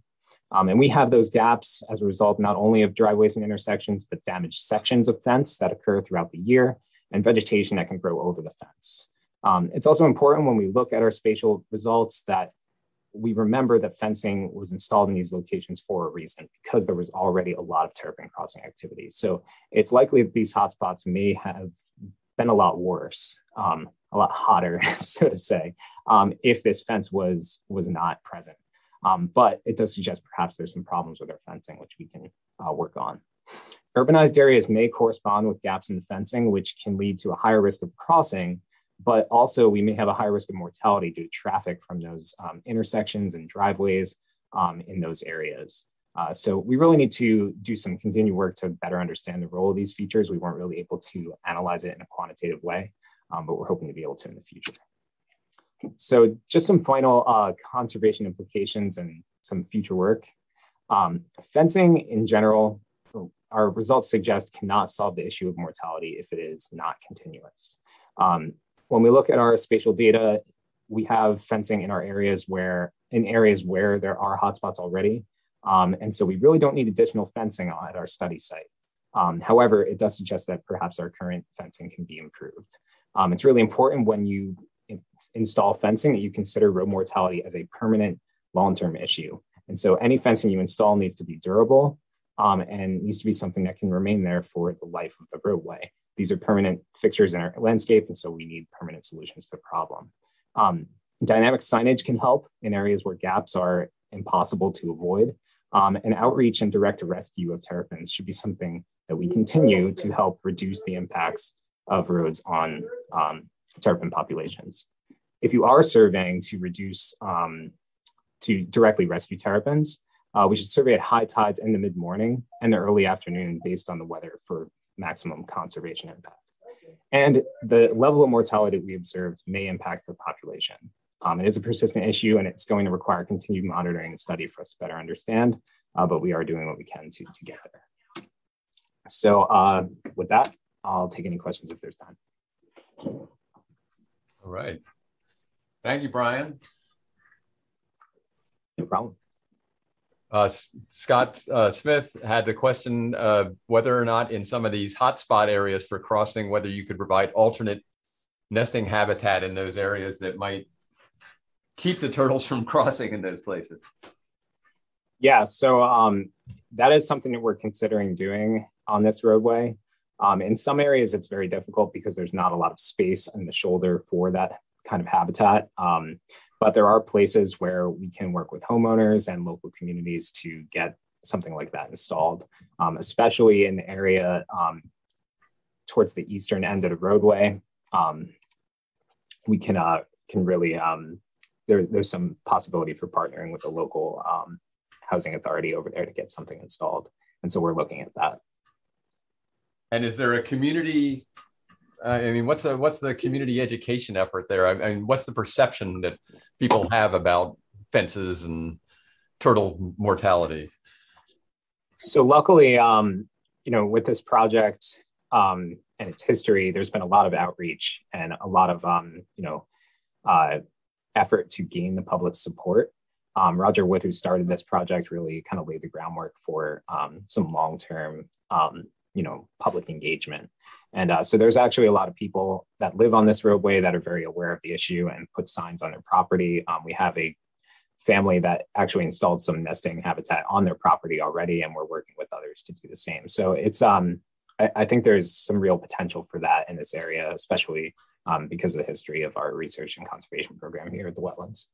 Um, and we have those gaps as a result not only of driveways and intersections, but damaged sections of fence that occur throughout the year and vegetation that can grow over the fence. Um, it's also important when we look at our spatial results that we remember that fencing was installed in these locations for a reason because there was already a lot of terrapin crossing activity. So it's likely that these hotspots may have been a lot worse, um, a lot hotter, [LAUGHS] so to say, um, if this fence was was not present. Um, but it does suggest perhaps there's some problems with our fencing, which we can uh, work on. Urbanized areas may correspond with gaps in the fencing, which can lead to a higher risk of crossing, but also we may have a higher risk of mortality due to traffic from those um, intersections and driveways um, in those areas. Uh, so we really need to do some continued work to better understand the role of these features. We weren't really able to analyze it in a quantitative way, um, but we're hoping to be able to in the future. So just some final uh, conservation implications and some future work. Um, fencing in general, our results suggest cannot solve the issue of mortality if it is not continuous. Um, when we look at our spatial data, we have fencing in our areas where, in areas where there are hotspots already. Um, and so we really don't need additional fencing at our study site. Um, however, it does suggest that perhaps our current fencing can be improved. Um, it's really important when you in install fencing that you consider road mortality as a permanent long-term issue. And so any fencing you install needs to be durable um, and needs to be something that can remain there for the life of the roadway. These are permanent fixtures in our landscape, and so we need permanent solutions to the problem. Um, dynamic signage can help in areas where gaps are impossible to avoid. Um, and outreach and direct rescue of terrapins should be something that we continue to help reduce the impacts of roads on um, terrapin populations. If you are surveying to reduce, um, to directly rescue terrapins, uh, we should survey at high tides in the mid morning and the early afternoon based on the weather for maximum conservation impact. And the level of mortality we observed may impact the population. Um, it is a persistent issue and it's going to require continued monitoring and study for us to better understand, uh, but we are doing what we can to, to get there. So uh, with that, I'll take any questions if there's time. All right. Thank you, Brian. No problem. Uh, Scott uh, Smith had the question uh, whether or not in some of these hotspot areas for crossing, whether you could provide alternate nesting habitat in those areas that might keep the turtles from [LAUGHS] crossing in those places. Yeah, so um, that is something that we're considering doing on this roadway. Um, in some areas, it's very difficult because there's not a lot of space in the shoulder for that kind of habitat. Um, but there are places where we can work with homeowners and local communities to get something like that installed, um, especially in the area um, towards the eastern end of the roadway. Um, we can uh, can really um, there, there's some possibility for partnering with the local um, housing authority over there to get something installed, and so we're looking at that. And is there a community I mean, what's the what's the community education effort there? I mean, what's the perception that people have about fences and turtle mortality? So luckily, um, you know, with this project um, and its history, there's been a lot of outreach and a lot of um, you know uh, effort to gain the public support. Um, Roger Wood, who started this project, really kind of laid the groundwork for um, some long-term, um, you know, public engagement. And uh, so there's actually a lot of people that live on this roadway that are very aware of the issue and put signs on their property. Um, we have a family that actually installed some nesting habitat on their property already, and we're working with others to do the same. So it's um, I, I think there's some real potential for that in this area, especially um, because of the history of our research and conservation program here at the wetlands.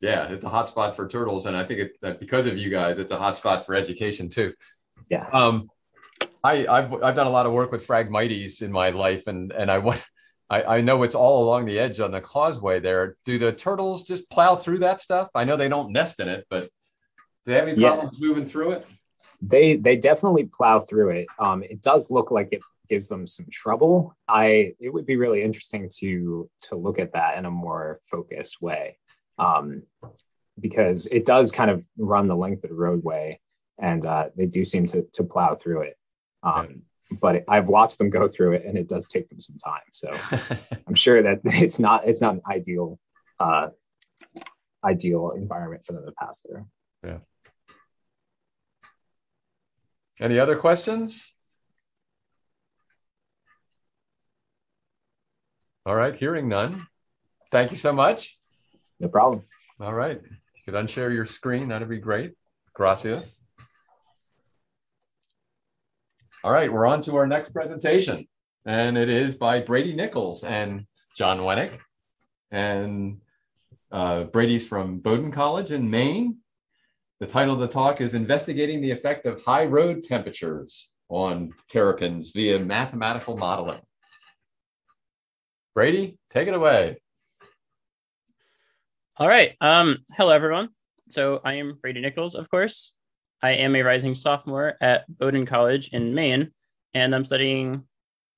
Yeah, it's a hotspot for turtles, and I think it, that because of you guys, it's a hotspot for education too. Yeah. Um, I, I've I've done a lot of work with Phragmites in my life, and and I want. I, I know it's all along the edge on the causeway there. Do the turtles just plow through that stuff? I know they don't nest in it, but do they have any problems yeah. moving through it? They they definitely plow through it. Um, it does look like it gives them some trouble. I it would be really interesting to to look at that in a more focused way, um, because it does kind of run the length of the roadway, and uh, they do seem to to plow through it. Um, but I've watched them go through it, and it does take them some time. So [LAUGHS] I'm sure that [LAUGHS] it's not it's not an ideal uh, ideal environment for them to pass through. Yeah. Any other questions? All right, hearing none. Thank you so much. No problem. All right. If you could unshare your screen, that'd be great. Gracias. All right, we're on to our next presentation, and it is by Brady Nichols and John Wnek. And uh, Brady's from Bowdoin College in Maine. The title of the talk is Investigating the Effect of High Road Temperatures on Terrapins via Mathematical Modeling. Brady, take it away. All right. Um, hello, everyone. So I am Brady Nichols, of course. I am a rising sophomore at Bowdoin College in Maine, and I'm studying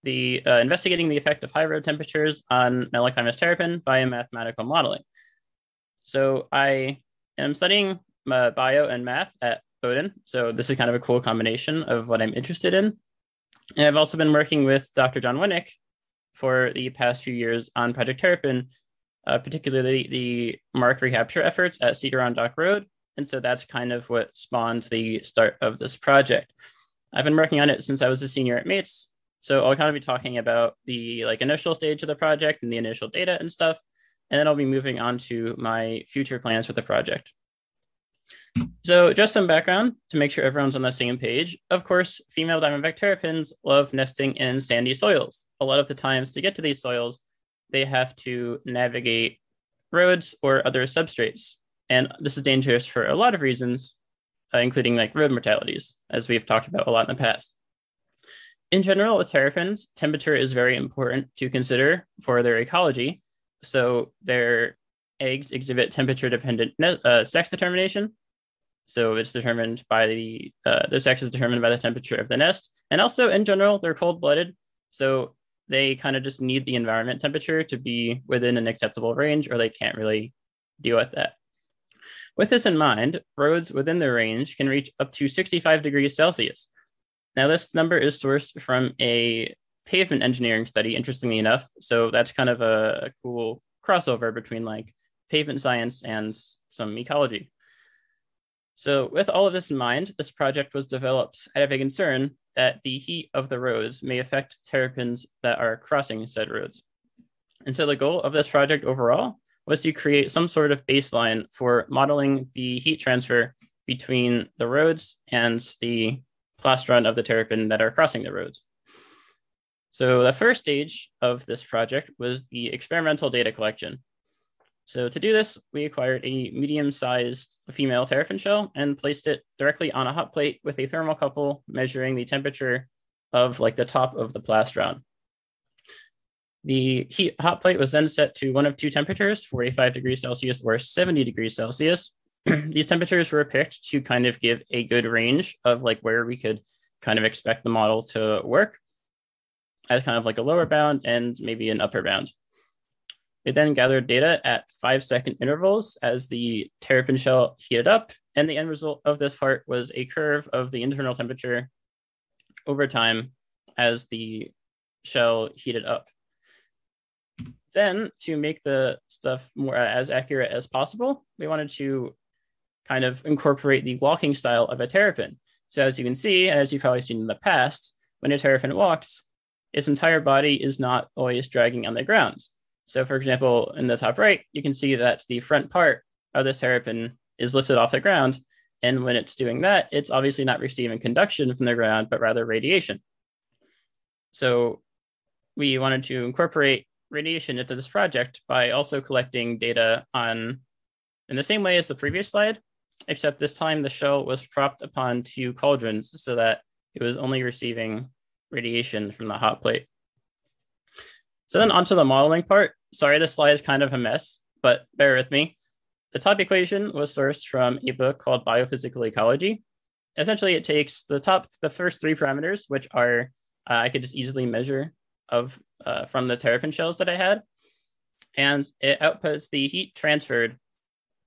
the uh, investigating the effect of high road temperatures on Malaclemys terrapin via mathematical modeling. So I am studying uh, bio and math at Bowdoin. So this is kind of a cool combination of what I'm interested in. And I've also been working with Dr. John Wnek for the past few years on Project Terrapin, uh, particularly the mark recapture efforts at Cedar Run Dock Road. And so that's kind of what spawned the start of this project. I've been working on it since I was a senior at Mates. So I'll kind of be talking about the like initial stage of the project and the initial data and stuff. And then I'll be moving on to my future plans for the project. So just some background to make sure everyone's on the same page. Of course, female diamondback terrapins love nesting in sandy soils. A lot of the times to get to these soils, they have to navigate roads or other substrates. And this is dangerous for a lot of reasons, uh, including like road mortalities, as we've talked about a lot in the past. In general, with terrapins, temperature is very important to consider for their ecology. So their eggs exhibit temperature dependent uh, sex determination, so it's determined by the uh, their sex is determined by the temperature of the nest, and also in general they're cold blooded. So they kind of just need the environment temperature to be within an acceptable range, or they can't really deal with that. With this in mind, roads within the range can reach up to 65 degrees Celsius. Now, this number is sourced from a pavement engineering study, interestingly enough. So that's kind of a, a cool crossover between like pavement science and some ecology. So, with all of this in mind, this project was developed out of a concern that the heat of the roads may affect terrapins that are crossing said roads. And so, the goal of this project overall was to create some sort of baseline for modeling the heat transfer between the roads and the plastron of the terrapin that are crossing the roads. So, the first stage of this project was the experimental data collection. So to do this, we acquired a medium-sized female terrapin shell and placed it directly on a hot plate with a thermocouple measuring the temperature of like the top of the plastron. The heat hot plate was then set to one of two temperatures, 45 degrees Celsius or 70 degrees Celsius. [CLEARS THROAT] These temperatures were picked to kind of give a good range of like where we could kind of expect the model to work as kind of like a lower bound and maybe an upper bound. They then gathered data at five second intervals as the terrapin shell heated up, and the end result of this part was a curve of the internal temperature over time as the shell heated up. Then, to make the stuff more uh, as accurate as possible, we wanted to kind of incorporate the walking style of a terrapin. So, as you can see, and as you've probably seen in the past, when a terrapin walks, its entire body is not always dragging on the ground. So for example, in the top right, you can see that the front part of this terrapin is lifted off the ground. And when it's doing that, it's obviously not receiving conduction from the ground, but rather radiation. So we wanted to incorporate radiation into this project by also collecting data on, in the same way as the previous slide, except this time the shell was propped upon two cauldrons so that it was only receiving radiation from the hot plate. So then onto the modeling part. Sorry, this slide is kind of a mess, but bear with me. The top equation was sourced from a book called Biophysical Ecology. Essentially, it takes the top, the first three parameters, which are uh, I could just easily measure of uh, from the terrapin shells that I had, and it outputs the heat transferred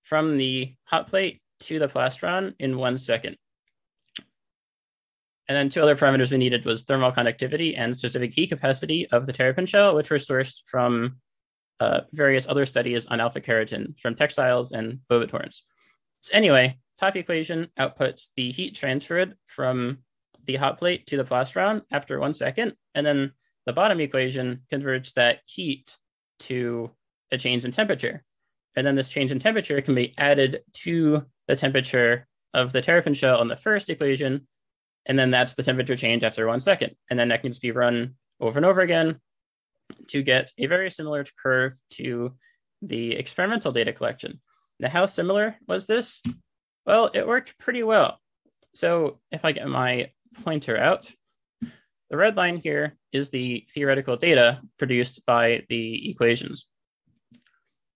from the hot plate to the plastron in one second. And then two other parameters we needed was thermal conductivity and specific heat capacity of the terrapin shell, which were sourced from uh, various other studies on alpha keratin from textiles and bovids So anyway, top equation outputs the heat transferred from the hot plate to the plastron after one second. And then the bottom equation converts that heat to a change in temperature. And then this change in temperature can be added to the temperature of the terrapin shell on the first equation. And then that's the temperature change after one second. And then that can just be run over and over again to get a very similar curve to the experimental data collection. Now, how similar was this? Well, it worked pretty well. So if I get my pointer out, the red line here is the theoretical data produced by the equations.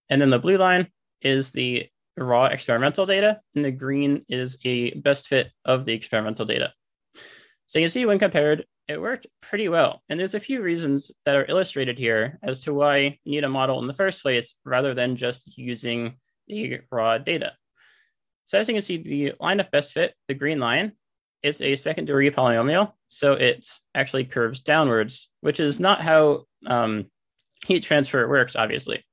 And then the blue line is the raw experimental data, and the green is a best fit of the experimental data. So you can see when compared, it worked pretty well. And there's a few reasons that are illustrated here as to why you need a model in the first place rather than just using the raw data. So as you can see, the line of best fit, the green line, is a second degree polynomial. So it actually curves downwards, which is not how um, heat transfer works, obviously.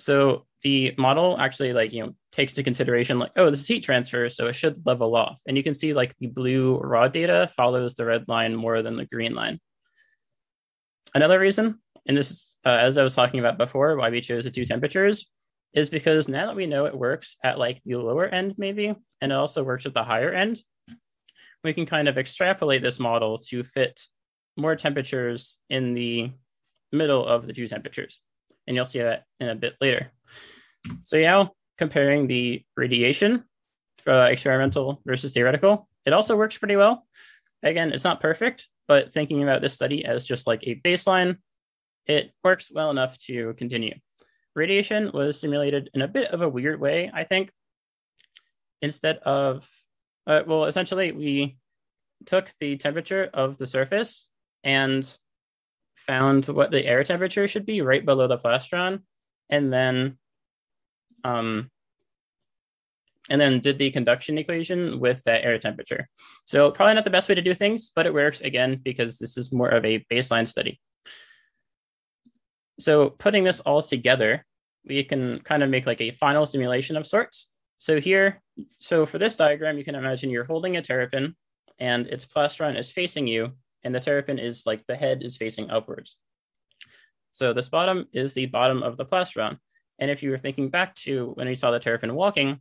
So the model actually like, you know, takes into consideration like, oh, this is heat transfer, so it should level off. And you can see like the blue raw data follows the red line more than the green line. Another reason, and this is uh, as I was talking about before, why we chose the two temperatures is because now that we know it works at like the lower end, maybe, and it also works at the higher end, we can kind of extrapolate this model to fit more temperatures in the middle of the two temperatures. And you'll see that in a bit later. So now comparing the radiation uh, experimental versus theoretical, it also works pretty well. Again, it's not perfect, but thinking about this study as just like a baseline, it works well enough to continue. Radiation was simulated in a bit of a weird way, I think. Instead of, uh, well, essentially, we took the temperature of the surface and found what the air temperature should be right below the plastron, and then um, and then did the conduction equation with that air temperature. So probably not the best way to do things, but it works again because this is more of a baseline study. So putting this all together, we can kind of make like a final simulation of sorts. So here, so for this diagram, you can imagine you're holding a terrapin and its plastron is facing you and the terrapin is like the head is facing upwards. So this bottom is the bottom of the plastron. And if you were thinking back to when we saw the terrapin walking,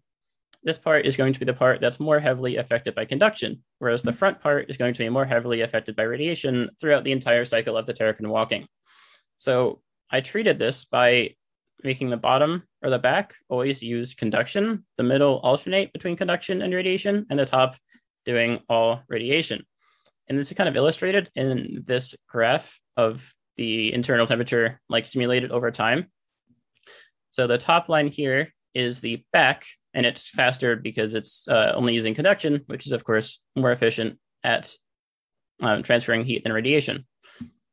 this part is going to be the part that's more heavily affected by conduction, whereas the front part is going to be more heavily affected by radiation throughout the entire cycle of the terrapin walking. So I treated this by making the bottom or the back always use conduction, the middle alternate between conduction and radiation, and the top doing all radiation. And this is kind of illustrated in this graph of the internal temperature like simulated over time. So the top line here is the back, and it's faster because it's uh, only using conduction, which is of course more efficient at um, transferring heat than radiation.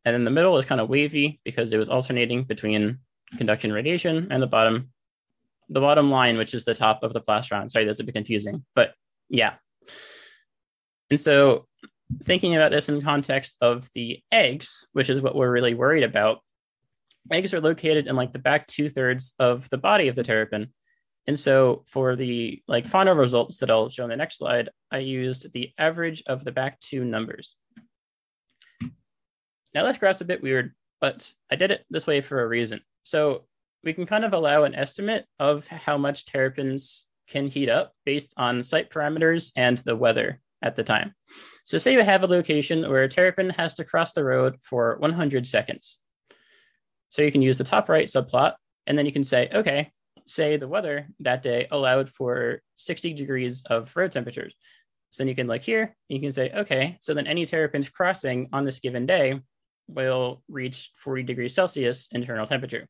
And then the middle is kind of wavy because it was alternating between conduction radiation and the bottom, the bottom line, which is the top of the plastron. Sorry, that's a bit confusing, but yeah. And so thinking about this in context of the eggs, which is what we're really worried about, eggs are located in like the back two thirds of the body of the terrapin. And so for the like final results that I'll show in the next slide, I used the average of the back two numbers. Now this graph's a bit weird, but I did it this way for a reason. So we can kind of allow an estimate of how much terrapins can heat up based on site parameters and the weather at the time. So say you have a location where a terrapin has to cross the road for 100 seconds. So you can use the top right subplot, and then you can say, okay, say the weather that day allowed for 60 degrees of road temperatures. So then you can like here, you can say, okay, so then any terrapins crossing on this given day will reach 40 degrees Celsius internal temperature.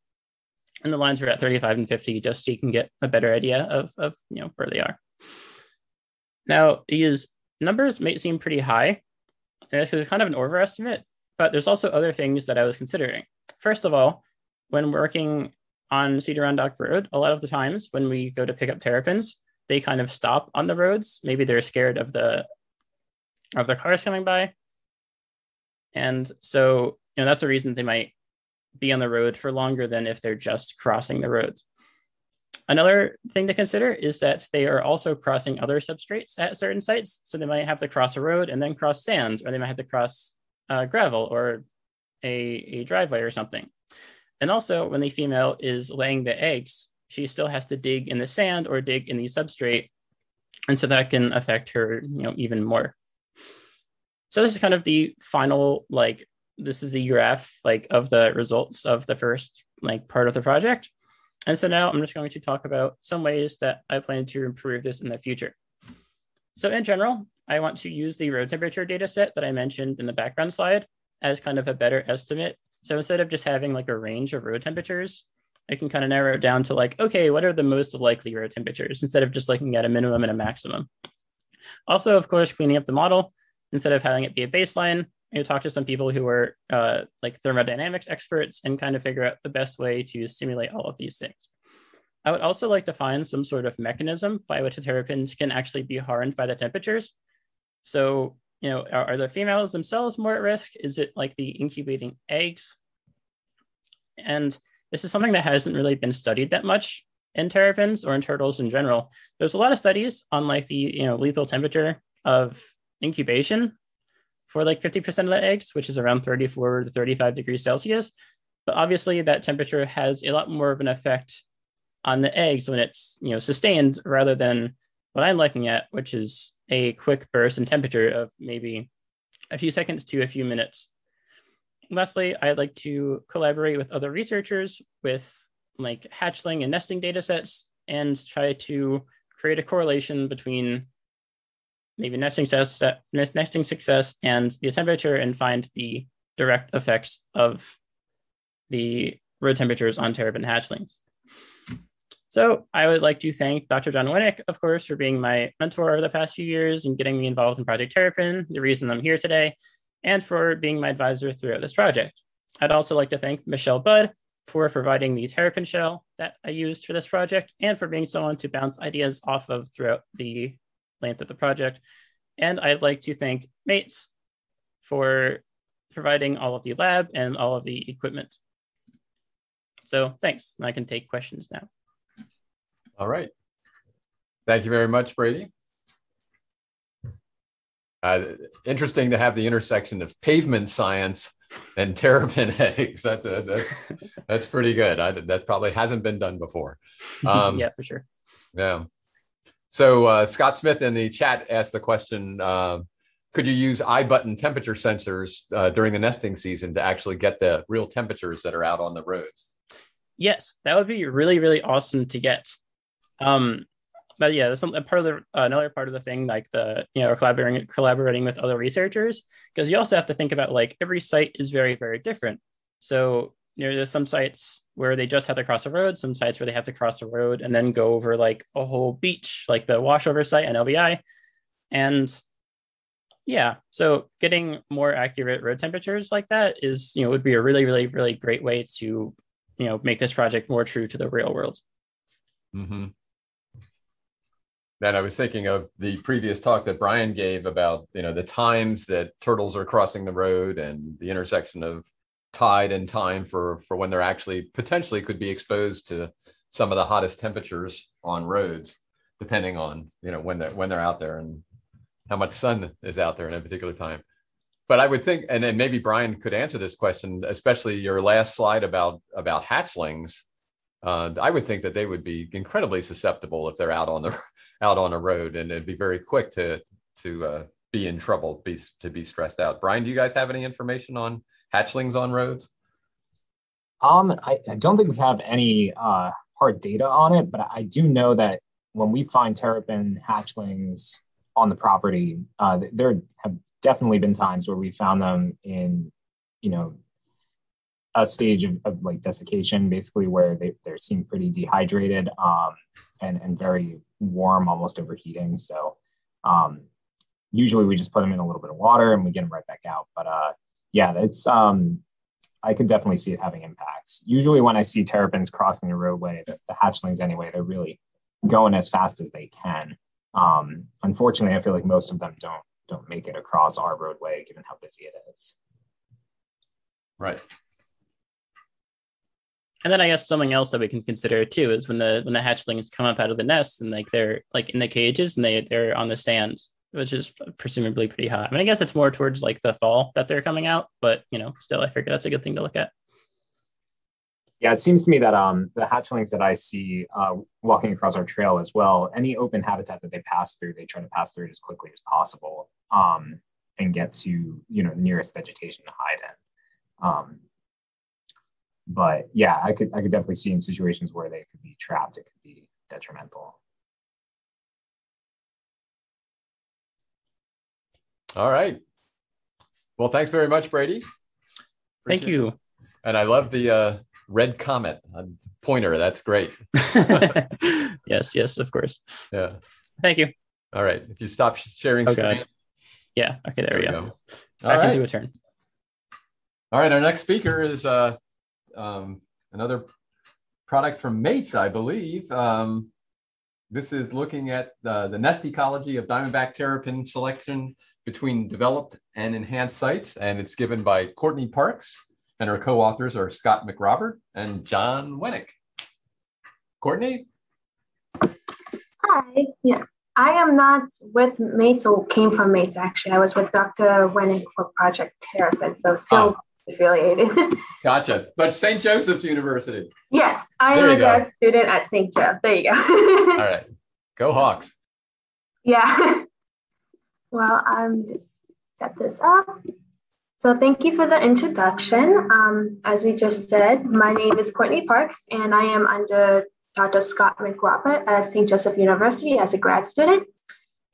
And the lines are at 35 and 50, just so you can get a better idea of, of you know where they are. Now, these numbers may seem pretty high, and it's kind of an overestimate, but there's also other things that I was considering. First of all, when working on Cedar Run Dock Road, a lot of the times when we go to pick up terrapins, they kind of stop on the roads. Maybe they're scared of the of the cars coming by. And so, you know, that's a reason they might be on the road for longer than if they're just crossing the roads. Another thing to consider is that they are also crossing other substrates at certain sites. So they might have to cross a road and then cross sand, or they might have to cross uh, gravel or a, a driveway or something. And also, when the female is laying the eggs, she still has to dig in the sand or dig in the substrate. And so that can affect her, you know, even more. So this is kind of the final, like, this is the graph like of the results of the first like part of the project. And so now I'm just going to talk about some ways that I plan to improve this in the future. So in general, I want to use the road temperature data set that I mentioned in the background slide as kind of a better estimate. So instead of just having like a range of road temperatures, I can kind of narrow it down to like, okay, what are the most likely road temperatures instead of just looking at a minimum and a maximum. Also, of course, cleaning up the model instead of having it be a baseline, you talk to some people who are uh, like thermodynamics experts and kind of figure out the best way to simulate all of these things. I would also like to find some sort of mechanism by which the terrapins can actually be harmed by the temperatures. So, you know, are, are the females themselves more at risk? Is it like the incubating eggs? And this is something that hasn't really been studied that much in terrapins or in turtles in general. There's a lot of studies on like the you know lethal temperature of incubation for like 50% of the eggs, which is around 34 to 35 degrees Celsius. But obviously that temperature has a lot more of an effect on the eggs when it's you know sustained rather than what I'm looking at, which is a quick burst in temperature of maybe a few seconds to a few minutes. Lastly, I'd like to collaborate with other researchers with like hatchling and nesting data sets and try to create a correlation between maybe nesting success, nesting success and the temperature and find the direct effects of the road temperatures on terrapin hatchlings. So I would like to thank Dr. John Wnek, of course, for being my mentor over the past few years and getting me involved in Project Terrapin, the reason I'm here today, and for being my advisor throughout this project. I'd also like to thank Michelle Budd for providing the Terrapin shell that I used for this project and for being someone to bounce ideas off of throughout the length of the project. And I'd like to thank Mates for providing all of the lab and all of the equipment. So thanks. And I can take questions now. All right. Thank you very much, Brady. Uh, interesting to have the intersection of pavement science and terrapin eggs. [LAUGHS] That, uh, that, that's pretty good. I, that probably hasn't been done before. [LAUGHS] Um, yeah, for sure. Yeah. So uh, Scott Smith in the chat asked the question, uh, could you use iButton temperature sensors uh, during the nesting season to actually get the real temperatures that are out on the roads? Yes, that would be really, really awesome to get. Um, but yeah, that's part of the another part of the thing, like the you know collaborating collaborating with other researchers, because you also have to think about like every site is very, very different. So you know, there's some sites where they just have to cross a road, some sites where they have to cross a road and then go over like a whole beach, like the washover site and LBI. And yeah, so getting more accurate road temperatures like that is, you know, would be a really, really, really great way to, you know, make this project more true to the real world. Mm-hmm. Then I was thinking of the previous talk that Brian gave about, you know, the times that turtles are crossing the road and the intersection of tide and time for for when they're actually potentially could be exposed to some of the hottest temperatures on roads depending on you know when they're when they're out there and how much sun is out there in a particular time. But i would think and then maybe brian could answer this question especially your last slide about about hatchlings. Uh, i would think that they would be incredibly susceptible if they're out on the [LAUGHS] out on a road and it'd be very quick to to uh, be in trouble be to be stressed out. Brian do you guys have any information on hatchlings on roads? Um, I, I don't think we have any uh, hard data on it, but I do know that when we find terrapin hatchlings on the property, uh, there have definitely been times where we found them in, you know, a stage of, of like desiccation, basically where they, they seem pretty dehydrated um, and, and very warm, almost overheating. So um, usually we just put them in a little bit of water and we get them right back out. But uh, yeah, it's um, I can definitely see it having impacts. Usually, when I see terrapins crossing the roadway, the, the hatchlings anyway, they're really going as fast as they can. Um, unfortunately, I feel like most of them don't don't make it across our roadway, given how busy it is. Right. And then I guess something else that we can consider too is when the when the hatchlings come up out of the nest and like they're like in the cages and they they're on the stands which is presumably pretty hot. I mean, I guess it's more towards like the fall that they're coming out, but you know, still, I figure that's a good thing to look at. Yeah, it seems to me that um, the hatchlings that I see uh, walking across our trail as well, any open habitat that they pass through, they try to pass through it as quickly as possible um, and get to you know nearest vegetation to hide in. Um, but yeah, I could I could definitely see in situations where they could be trapped, it could be detrimental. All right. Well, thanks very much, Brady. Thank you. It. And I love the uh, red comet uh, pointer. That's great. [LAUGHS] yes, yes, of course. Yeah. Thank you. All right. If you stop sharing okay. screen. Yeah. Okay. There, there we go. go. Back right. into a turn. All right. Our next speaker is uh, um, another product from Mates, I believe. Um, this is looking at uh, the nest ecology of diamondback terrapin selection between developed and enhanced sites, and it's given by Courtney Parks and her co-authors are Scott McRobert and John Wnek. Courtney? Hi, yes. I am not with Mates or came from Mates actually. I was with Dr. Wnek for Project Terrapin, so still oh. affiliated. [LAUGHS] gotcha. But St. Joseph's University. Yes, I there am a grad student at St. Joe. There you go. [LAUGHS] All right. Go Hawks. Yeah. [LAUGHS] Well, I'm just set this up. So thank you for the introduction. Um, as we just said, my name is Courtney Parks, and I am under Dr. Scott McRobert at St. Joseph University as a grad student.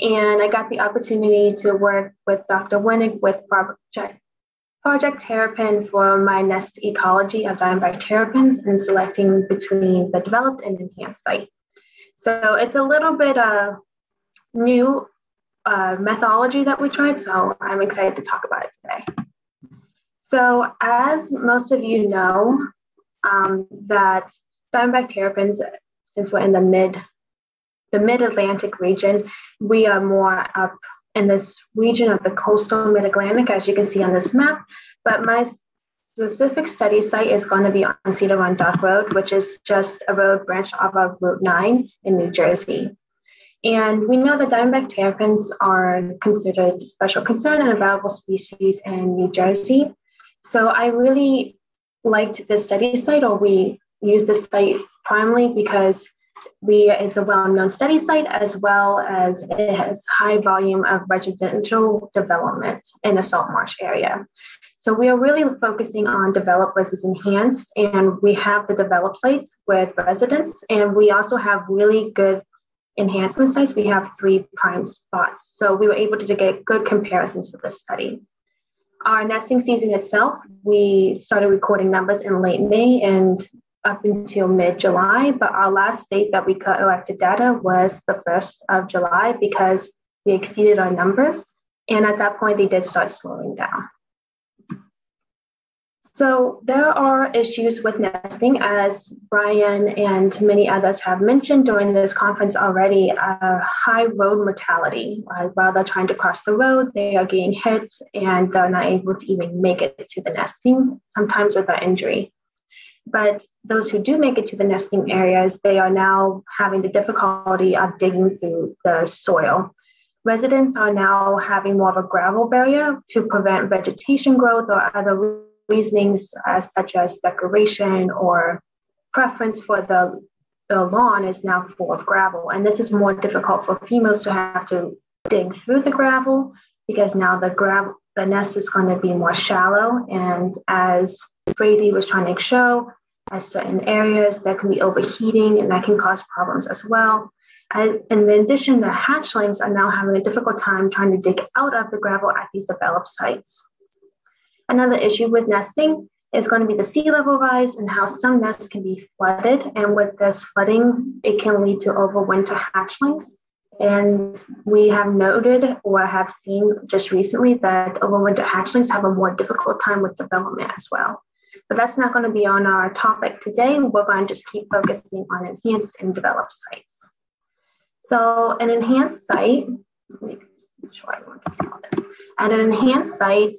And I got the opportunity to work with Dr. Wnek with Project, Project Terrapin for my nest ecology of diamondback terrapins and selecting between the developed and enhanced site. So it's a little bit uh, new uh, methodology that we tried, so I'm excited to talk about it today. So, as most of you know, um, that diamondback terrapins, since we're in the mid the mid-Atlantic region, we are more up in this region of the coastal mid-Atlantic, as you can see on this map. But my specific study site is going to be on Cedar Run Dock Road, which is just a road branch off of Route 9 in New Jersey. And we know that diamondback terrapins are considered special concern and a species in New Jersey. So I really liked this study site, or we use this site primarily because we it's a well-known study site as well as it has high volume of residential development in the salt marsh area. So we are really focusing on developed versus enhanced, and we have the developed sites with residents, and we also have really good enhancement sites. We have three prime spots. So we were able to get good comparisons for this study. Our nesting season itself, we started recording numbers in late May and up until mid July, but our last date that we collected data was the 1st of July because we exceeded our numbers. And at that point, they did start slowing down. So there are issues with nesting, as Brian and many others have mentioned during this conference already, uh, high road mortality. Uh, while they're trying to cross the road, they are getting hit and they're not able to even make it to the nesting, sometimes with an injury. But those who do make it to the nesting areas, they are now having the difficulty of digging through the soil. Residents are now having more of a gravel barrier to prevent vegetation growth or other reasonings uh, such as decoration or preference for the, the lawn is now full of gravel. And this is more difficult for females to have to dig through the gravel because now the gravel the nest is going to be more shallow. And as Brady was trying to show, at certain areas there can be overheating and that can cause problems as well. And in addition, the hatchlings are now having a difficult time trying to dig out of the gravel at these developed sites. Another issue with nesting is going to be the sea level rise and how some nests can be flooded. And with this flooding, it can lead to overwinter hatchlings. And we have noted or have seen just recently that overwinter hatchlings have a more difficult time with development as well. But that's not going to be on our topic today. We're going to just keep focusing on enhanced and developed sites. So an enhanced site, make sure everyone can see all this. At an enhanced site,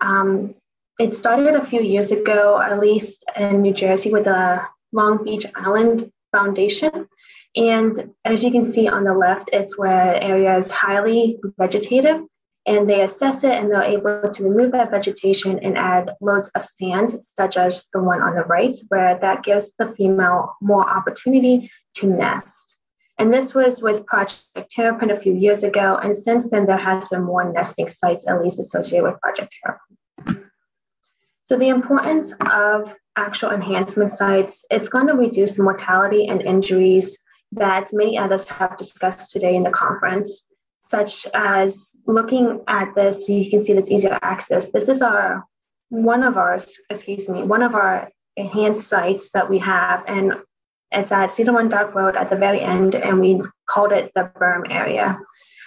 um, it started a few years ago, at least in New Jersey, with the Long Beach Island Foundation. And as you can see on the left, it's where area is highly vegetative. and they assess it and they're able to remove that vegetation and add loads of sand, such as the one on the right, where that gives the female more opportunity to nest. And this was with Project Terrapin a few years ago. And since then, there has been more nesting sites, at least associated with Project Terrapin. So the importance of actual enhancement sites, it's going to reduce the mortality and injuries that many others have discussed today in the conference such as looking at this, you can see that's easier to access. This is our one of our, excuse me, one of our enhanced sites that we have, and it's at Cedar Run Dock Road at the very end, and we called it the berm area.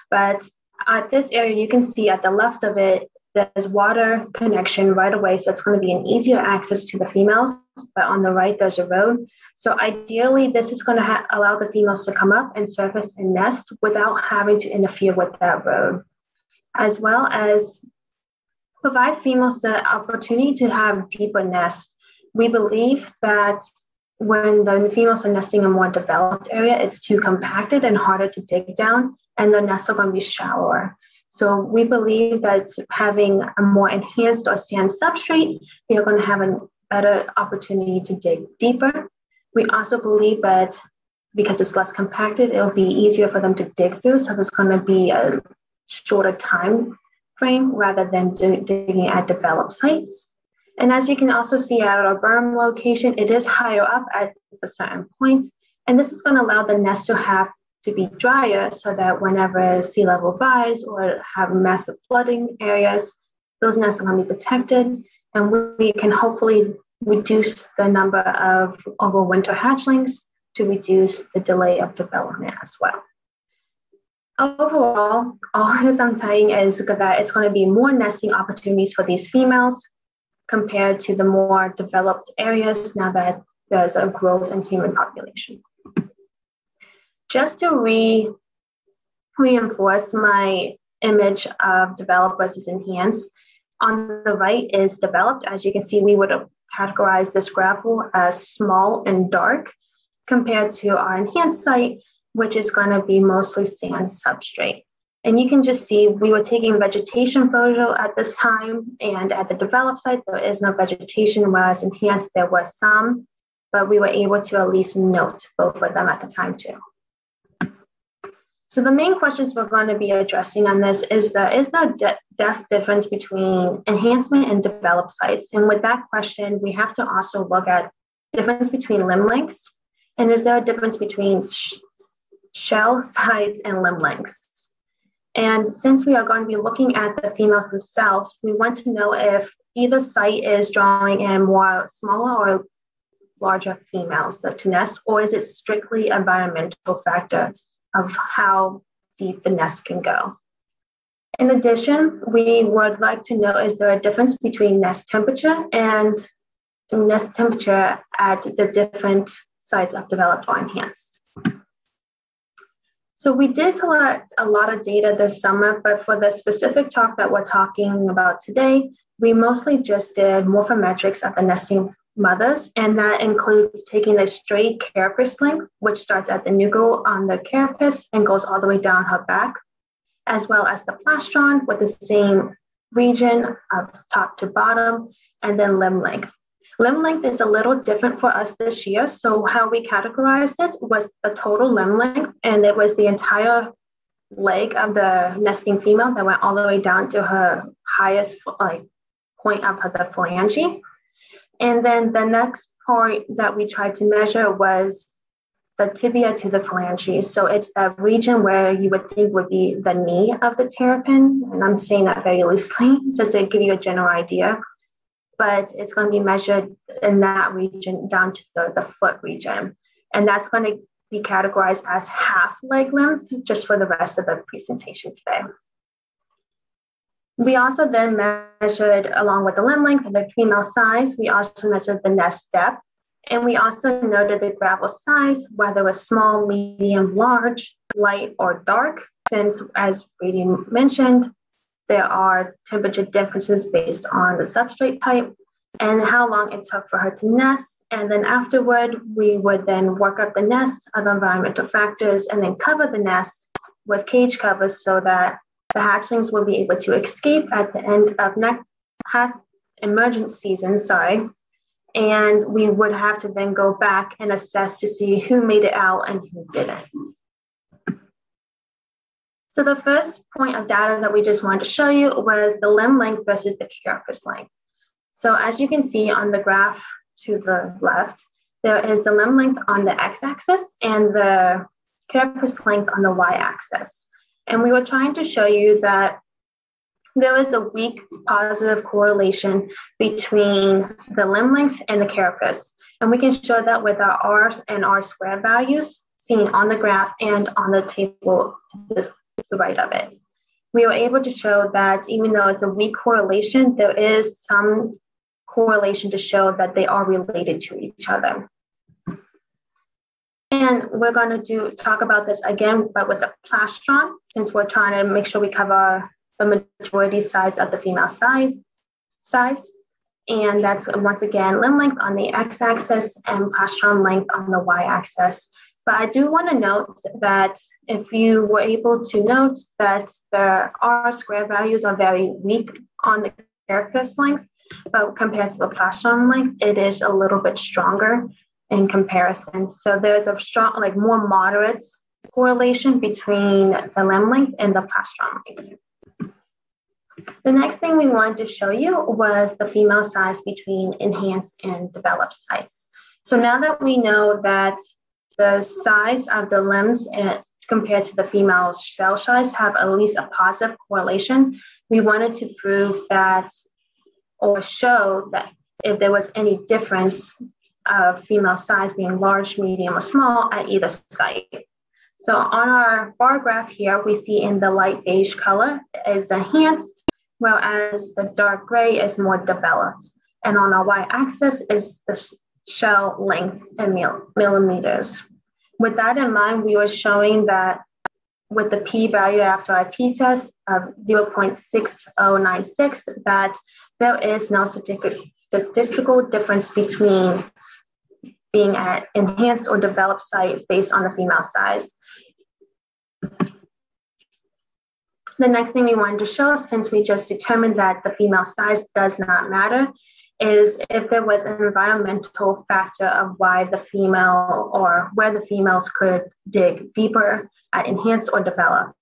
But at this area, you can see at the left of it, there's water connection right away, so it's going to be an easier access to the females. But on the right, there's a road. So ideally, this is going to ha- allow the females to come up and surface and nest without having to interfere with that road, as well as provide females the opportunity to have deeper nests. We believe that when the females are nesting in a more developed area, it's too compacted and harder to dig down, and the nests are going to be shallower. So we believe that having a more enhanced or sand substrate, they're going to have a better opportunity to dig deeper we also believe that because it's less compacted, it'll be easier for them to dig through. So there's going to be a shorter time frame rather than digging at developed sites. And as you can also see at our berm location, it is higher up at a certain point. And this is going to allow the nest to have to be drier so that whenever sea level rise or have massive flooding areas, those nests are going to be protected. And we can hopefully reduce the number of overwinter hatchlings to reduce the delay of development as well. Overall, all [LAUGHS] this I'm saying is that it's going to be more nesting opportunities for these females compared to the more developed areas now that there's a growth in human population. Just to re reinforce my image of developed versus enhanced, on the right is developed. As you can see, we would have categorize this gravel as small and dark compared to our enhanced site, which is going to be mostly sand substrate. And you can just see we were taking vegetation photo at this time, and at the developed site, there is no vegetation, whereas enhanced, there was some, but we were able to at least note both of them at the time too. So the main questions we're going to be addressing on this is the is there de- depth difference between enhancement and developed sites? And with that question, we have to also look at difference between limb lengths, and is there a difference between sh- shell size and limb lengths? And since we are going to be looking at the females themselves, we want to know if either site is drawing in more smaller or larger females to nest, or is it strictly environmental factor of how deep the nest can go. In addition, we would like to know is there a difference between nest temperature and nest temperature at the different sites of developed or enhanced? So we did collect a lot of data this summer, but for the specific talk that we're talking about today, we mostly just did morphometrics of the nesting mothers, and that includes taking the straight carapace length, which starts at the nuchal on the carapace and goes all the way down her back, as well as the plastron with the same region of top to bottom, and then limb length. Limb length is a little different for us this year. So how we categorized it was the total limb length, and it was the entire leg of the nesting female that went all the way down to her highest like point of the phalange. And then the next point that we tried to measure was the tibia to the phalange. So it's that region where you would think would be the knee of the terrapin. And I'm saying that very loosely, [LAUGHS] just to give you a general idea. But it's going to be measured in that region down to the, the foot region. And that's going to be categorized as half leg length just for the rest of the presentation today. We also then measured, along with the limb length and the female size, we also measured the nest depth. And we also noted the gravel size, whether it was small, medium, large, light, or dark, since, as Brady mentioned, there are temperature differences based on the substrate type and how long it took for her to nest. And then afterward, we would then work up the nest of environmental factors and then cover the nest with cage covers so that the hatchlings will be able to escape at the end of next emergent season, sorry, and we would have to then go back and assess to see who made it out and who didn't. So the first point of data that we just wanted to show you was the limb length versus the carapace length. So as you can see on the graph to the left, there is the limb length on the x-axis and the carapace length on the y-axis. And we were trying to show you that there is a weak positive correlation between the limb length and the carapace. And we can show that with our R and R squared values seen on the graph and on the table to the right of it. We were able to show that even though it's a weak correlation, there is some correlation to show that they are related to each other. And we're going to do talk about this again, but with the plastron, since we're trying to make sure we cover the majority size of the female size. size. And that's once again limb length on the x-axis and plastron length on the y-axis. But I do want to note that if you were able to note that the R square values are very weak on the carapace length, but compared to the plastron length, it is a little bit stronger in comparison. So there's a strong, like more moderate correlation between the limb length and the plastron length. The next thing we wanted to show you was the female size between enhanced and developed sites. So now that we know that the size of the limbs and compared to the female cell size have at least a positive correlation, we wanted to prove that or show that if there was any difference of female size being large, medium, or small at either site. So on our bar graph here, we see in the light beige color is enhanced, whereas the dark gray is more developed. And on our y-axis is the shell length in millimeters. With that in mind, we were showing that with the p-value after our t-test of 0.6096, that there is no statistical difference between being at enhanced or developed site based on the female size. The next thing we wanted to show, since we just determined that the female size does not matter, is if there was an environmental factor of why the female or where the females could dig deeper at enhanced or developed.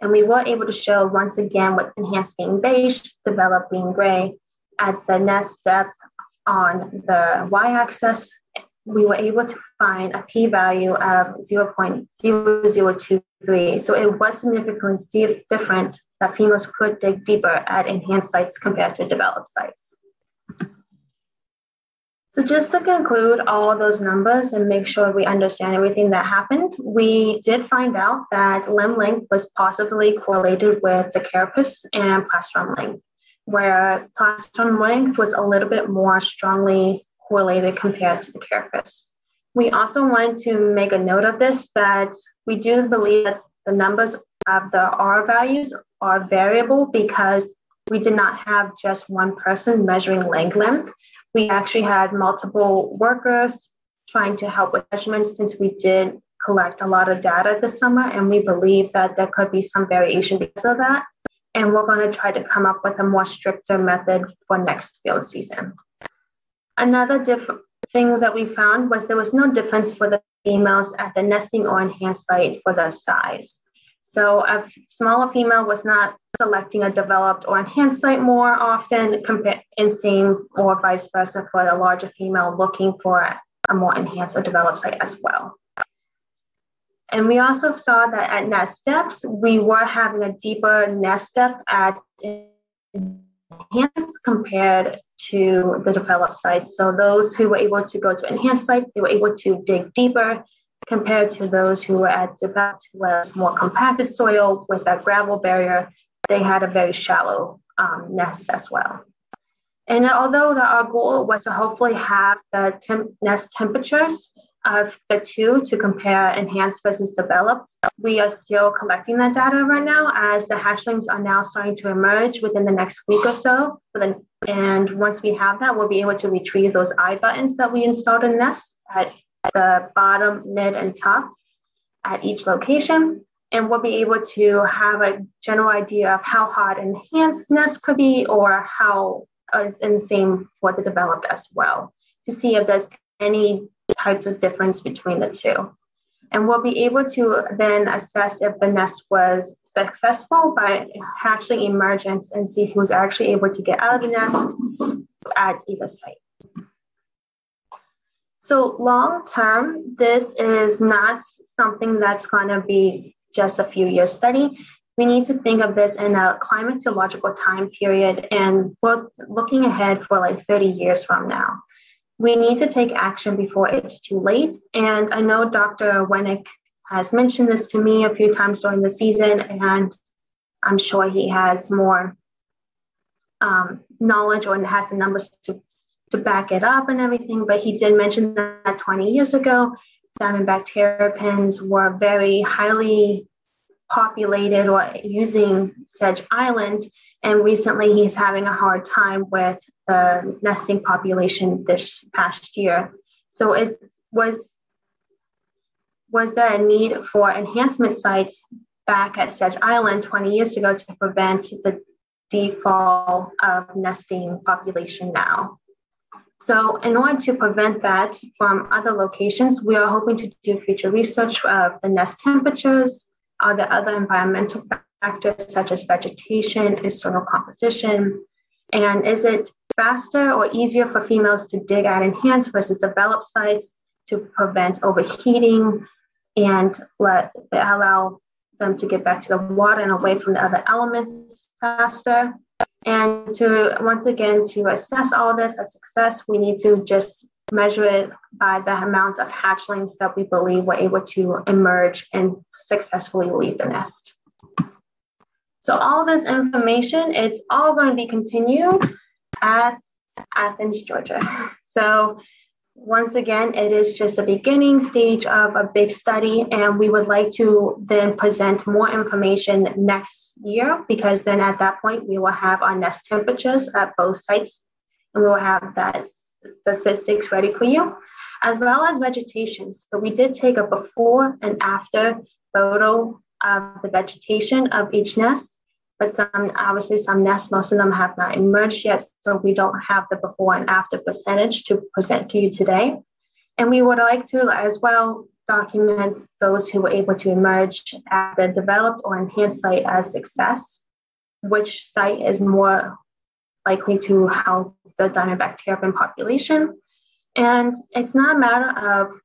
And we were able to show once again with enhanced being beige, developed being gray, at the nest depth on the y-axis we were able to find a p-value of 0.0023. So it was significantly different that females could dig deeper at enhanced sites compared to developed sites. So just to conclude all those numbers and make sure we understand everything that happened, we did find out that limb length was possibly correlated with the carapace and plastron length, where plastron length was a little bit more strongly correlated compared to the carapace. We also want to make a note of this that we do believe that the numbers of the R values are variable because we did not have just one person measuring leg length. We actually had multiple workers trying to help with measurements since we did collect a lot of data this summer and we believe that there could be some variation because of that. And we're going to try to come up with a more stricter method for next field season. Another diff- thing that we found was there was no difference for the females at the nesting or enhanced site for the size. So a smaller female was not selecting a developed or enhanced site more often compared and same or vice versa for the larger female looking for a more enhanced or developed site as well. And we also saw that at nest depths, we were having a deeper nest depth at enhanced compared to the developed sites. So those who were able to go to enhanced site, they were able to dig deeper compared to those who were at developed, who was more compacted soil with that gravel barrier. They had a very shallow um, nest as well. And although the, our goal was to hopefully have the temp, nest temperatures of the two to compare enhanced versus developed. We are still collecting that data right now as the hatchlings are now starting to emerge within the next week or so. And once we have that, we'll be able to retrieve those iButtons that we installed in Nest at the bottom, mid, and top at each location. And we'll be able to have a general idea of how hard enhanced nest could be or how uh, and same for the developed as well to see if there's any types of difference between the two. And we'll be able to then assess if the nest was successful by hatchling emergence and see who's actually able to get out of the nest at either site. So long term, this is not something that's going to be just a few years study. We need to think of this in a climatological time period and we're looking ahead for like 30 years from now. We need to take action before it's too late. And I know Dr. Wnek has mentioned this to me a few times during the season, and I'm sure he has more um, knowledge or has the numbers to, to back it up and everything. But he did mention that 20 years ago, diamondback terrapins were very highly populated or using Sedge Island. And recently he's having a hard time with the nesting population this past year. So is was was there a need for enhancement sites back at Sedge Island 20 years ago to prevent the defall of nesting population now? So in order to prevent that from other locations, we are hoping to do future research of the nest temperatures, are there other environmental factors such as vegetation and soil composition? And is it faster or easier for females to dig at enhanced versus developed sites to prevent overheating and let allow them to get back to the water and away from the other elements faster? And to once again, to assess all this as success, we need to just measure it by the amount of hatchlings that we believe were able to emerge and successfully leave the nest. So all this information, it's all going to be continued at Athens, Georgia. So once again, it is just a beginning stage of a big study, and we would like to then present more information next year because then at that point we will have our nest temperatures at both sites, and we will have that statistics ready for you, as well as vegetation. So we did take a before and after photo of the vegetation of each nest, but some, obviously some nests, most of them have not emerged yet, so we don't have the before and after percentage to present to you today. And we would like to as well document those who were able to emerge at the developed or enhanced site as success, which site is more likely to help the terrapin population. And it's not a matter of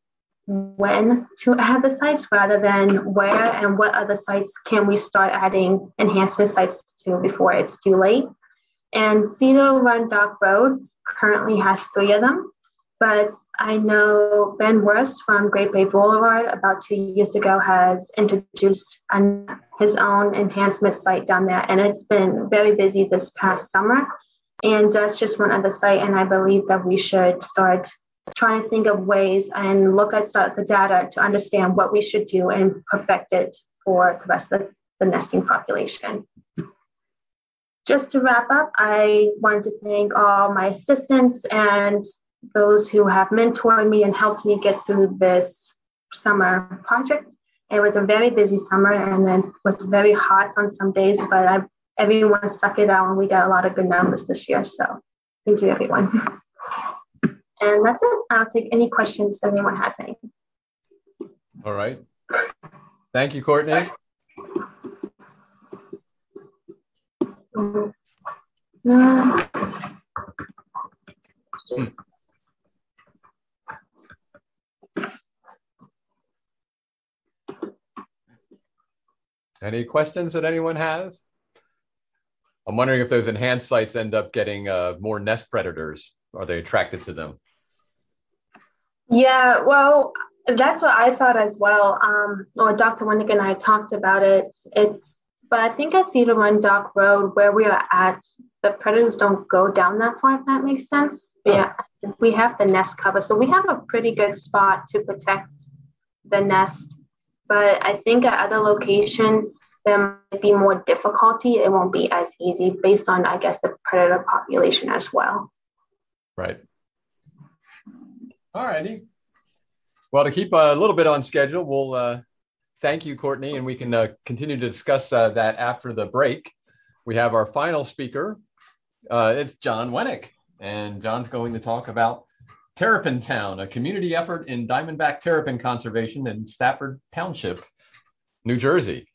when to add the sites rather than where and what other sites can we start adding enhancement sites to before it's too late. And Cedar Run Dock Road currently has three of them, but I know Ben Wurst from Great Bay Boulevard about two years ago has introduced an, his own enhancement site down there, and it's been very busy this past summer. And that's just one other site. And I believe that we should start trying to think of ways and look at the data to understand what we should do and perfect it for the rest of the nesting population. Just to wrap up, I wanted to thank all my assistants and those who have mentored me and helped me get through this summer project. It was a very busy summer and then was very hot on some days, but I everyone stuck it out and we got a lot of good numbers this year. So thank you, everyone. [LAUGHS] And that's it. I'll take any questions if anyone has any. All right. Thank you, Courtney. Any questions that anyone has? I'm wondering if those enhanced sites end up getting uh, more nest predators. Are they attracted to them? Yeah, well, that's what I thought as well. Um, or Dr. Wnek and I talked about it. It's, but I think I see Cedar Run Dock Road, where we are at, the predators don't go down that far, if that makes sense. Oh. Yeah, we have the nest cover. So we have a pretty good spot to protect the nest. But I think at other locations, there might be more difficulty. It won't be as easy based on, I guess, the predator population as well. Right. All righty. Well, to keep a little bit on schedule, we'll uh, thank you, Courtney, and we can uh, continue to discuss uh, that after the break. We have our final speaker. Uh, it's John Wnek, and John's going to talk about Terrapin Town, a community effort in diamondback terrapin conservation in Stafford Township, New Jersey.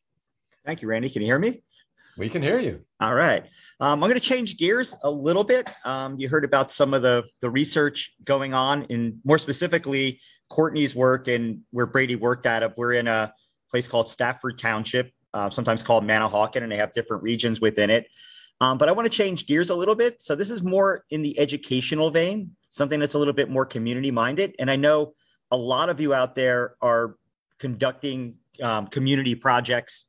Thank you, Randy. Can you hear me? We can hear you. All right. Um, I'm going to change gears a little bit. Um, you heard about some of the, the research going on, and more specifically, Courtney's work and where Brady worked at. It. We're in a place called Stafford Township, uh, sometimes called Manahawkin, and they have different regions within it. Um, but I want to change gears a little bit. So this is more in the educational vein, something that's a little bit more community minded. And I know a lot of you out there are conducting um, community projects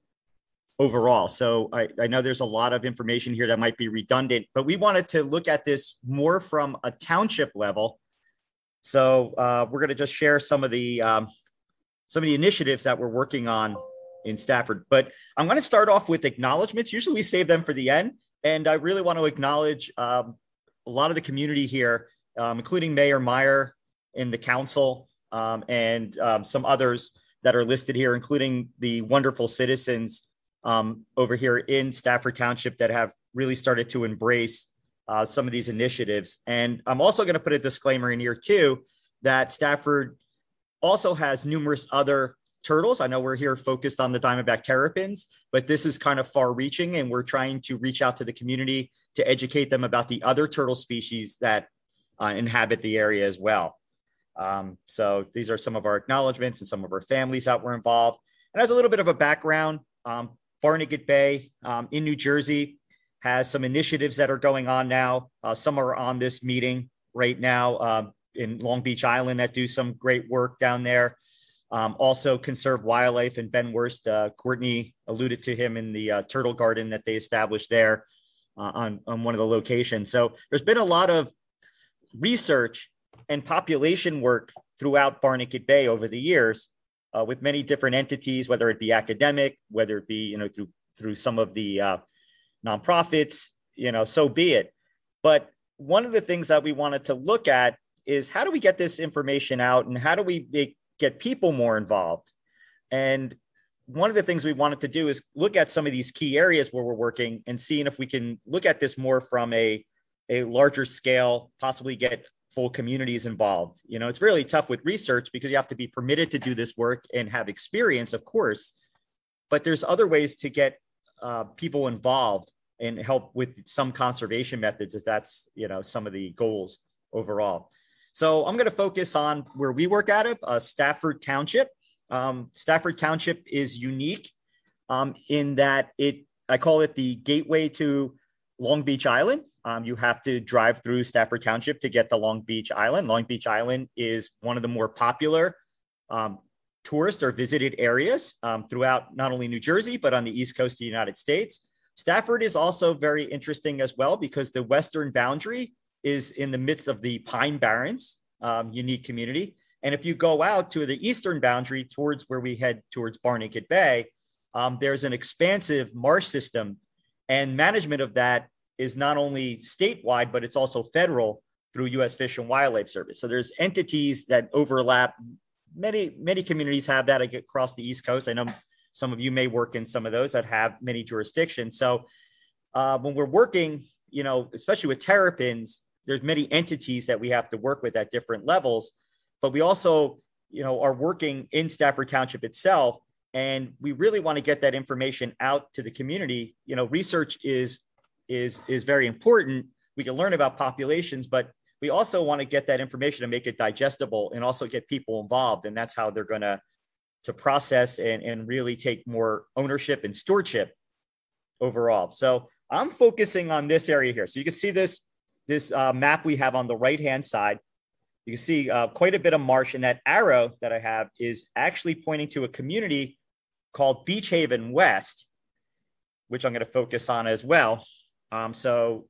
overall. So I, I, know there's a lot of information here that might be redundant, but we wanted to look at this more from a township level. So uh, we're going to just share some of the um, some of the initiatives that we're working on in Stafford. But I'm going to start off with acknowledgments. Usually we save them for the end, and I really want to acknowledge um, a lot of the community here, um, including Mayor Myhre and the council um, and um, some others that are listed here, including the wonderful citizens um, over here in Stafford Township that have really started to embrace uh, some of these initiatives. And I'm also going to put a disclaimer in here too that Stafford also has numerous other turtles. I know we're here focused on the diamondback terrapins, but this is kind of far reaching and we're trying to reach out to the community to educate them about the other turtle species that uh, inhabit the area as well. Um, so these are some of our acknowledgments and some of our families that were involved. And as a little bit of a background, um, Barnegat Bay um, in New Jersey has some initiatives that are going on now. Uh, some are on this meeting right now um, in Long Beach Island that do some great work down there. Um, also, conserve wildlife in Ben Wurst. Uh, Courtney alluded to him in the uh, turtle garden that they established there uh, on, on one of the locations. So there's been a lot of research and population work throughout Barnegat Bay over the years uh, with many different entities, whether it be academic, whether it be you know through through some of the uh, nonprofits, you know, so be it. But one of the things that we wanted to look at is how do we get this information out and how do we make, get people more involved? And one of the things we wanted to do is look at some of these key areas where we're working and seeing if we can look at this more from a, a larger scale, possibly get full communities involved. You know, it's really tough with research because you have to be permitted to do this work and have experience, of course. But there's other ways to get uh, people involved and help with some conservation methods, as that's you know some of the goals overall. So I'm going to focus on where we work at it, uh, Stafford Township. Um, Stafford Township is unique um, in that it I call it the gateway to Long Beach Island. Um, you have to drive through Stafford Township to get to Long Beach Island. Long Beach Island is one of the more popular um, tourist or visited areas um, throughout not only New Jersey, but on the East Coast of the United States. Stafford is also very interesting as well because the western boundary is in the midst of the Pine Barrens, um, unique community. And if you go out to the eastern boundary towards where we head towards Barnegat Bay, um, there's an expansive marsh system, and management of that is not only statewide, but it's also federal through U.S. Fish and Wildlife Service. So there's entities that overlap. Many many communities have that across the East Coast. I know some of you may work in some of those that have many jurisdictions. So uh, when we're working, you know, especially with terrapins, there's many entities that we have to work with at different levels. But we also, you know, are working in Stafford Township itself, and we really want to get that information out to the community. You know, research is is is very important. We can learn about populations, but we also want to get that information and make it digestible and also get people involved. And that's how they're going to to process and, and really take more ownership and stewardship overall. So I'm focusing on this area here. So you can see this this uh, map we have on the right hand side. You can see uh, quite a bit of marsh, and that arrow that I have is actually pointing to a community called Beach Haven West, which I'm going to focus on as well. Um, so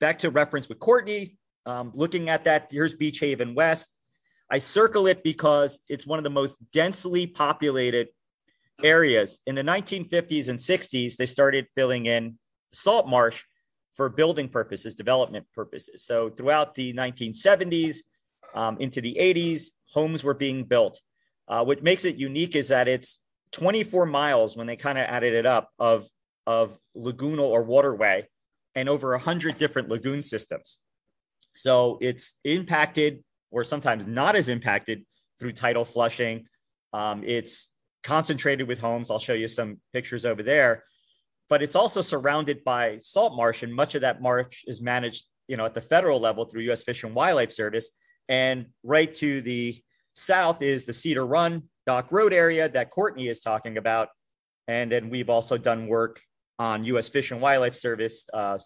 back to reference with Courtney, um, looking at that, here's Beach Haven West. I circle it because it's one of the most densely populated areas. In the 1950s and 60s, they started filling in salt marsh for building purposes, development purposes. So throughout the 1970s um, into the 80s, homes were being built. Uh, what makes it unique is that it's 24 miles when they kind of added it up of of lagoonal or waterway and over 100 different lagoon systems. So it's impacted or sometimes not as impacted through tidal flushing. Um, it's concentrated with homes. I'll show you some pictures over there. But it's also surrounded by salt marsh and much of that marsh is managed you know at the federal level through us fish and wildlife service. And right to the south is the cedar run dock road area that courtney is talking about. And then we've also done work on us fish and wildlife service uh,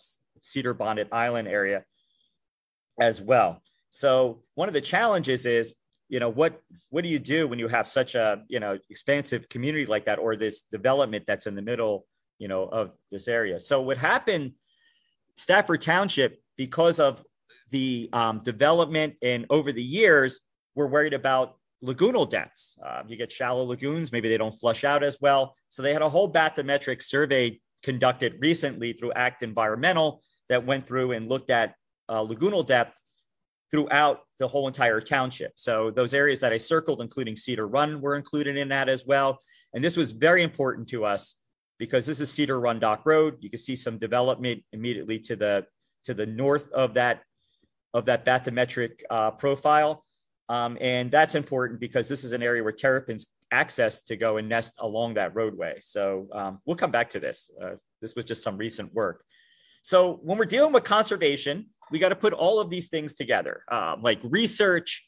cedar bonnet island area as well so one of the challenges is you know what what do you do when you have such a you know expansive community like that or this development that's in the middle you know, of this area. So what happened, Stafford Township, because of the um, development and over the years, we're worried about lagoonal depths. Uh, you get shallow lagoons, maybe they don't flush out as well. So they had a whole bathymetric survey conducted recently through ACT Environmental that went through and looked at uh, lagoonal depth throughout the whole entire township. So those areas that I circled, including Cedar Run, were included in that as well. And this was very important to us because this is Cedar Run Dock Road. You can see some development immediately to the to the north of that of that bathymetric uh, profile. Um, and that's important because this is an area where terrapins access to go and nest along that roadway. So um, we'll come back to this. Uh, this was just some recent work. So when we're dealing with conservation, we got to put all of these things together, um, like research,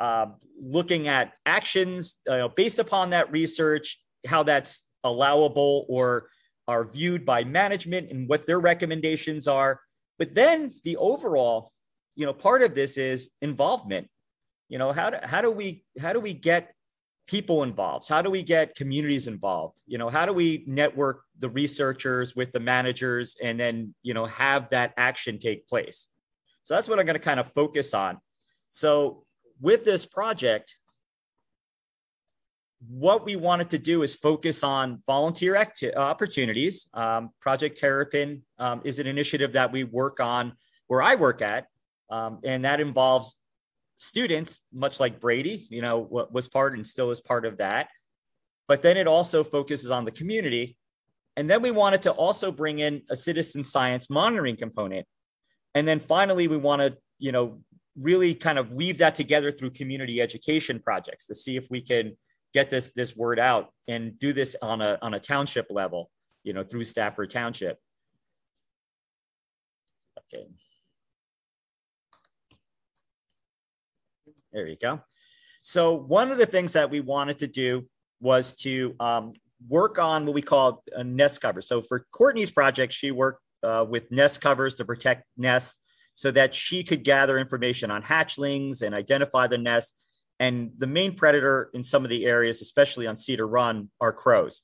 uh, looking at actions based upon that research, how that's allowable or are viewed by management and what their recommendations are. But then the overall, you know, part of this is involvement. You know, how do, how do we how do we get people involved? How do we get communities involved? You know, how do we network the researchers with the managers and then, you know, have that action take place? So that's what I'm going to kind of focus on. So with this project, what we wanted to do is focus on volunteer acti- opportunities. Um, Project Terrapin um, is an initiative that we work on where I work at, um, and that involves students, much like Brady, you know, what was part and still is part of that. But then it also focuses on the community. And then we wanted to also bring in a citizen science monitoring component. And then finally, we want to, you know, really kind of weave that together through community education projects to see if we can get this this word out and do this on a on a township level, you know, through Stafford Township. Okay. There you go. So one of the things that we wanted to do was to um, work on what we call a nest cover. So for Courtney's project, she worked uh, with nest covers to protect nests so that she could gather information on hatchlings and identify the nest and the main predator in some of the areas, especially on Cedar Run, are crows.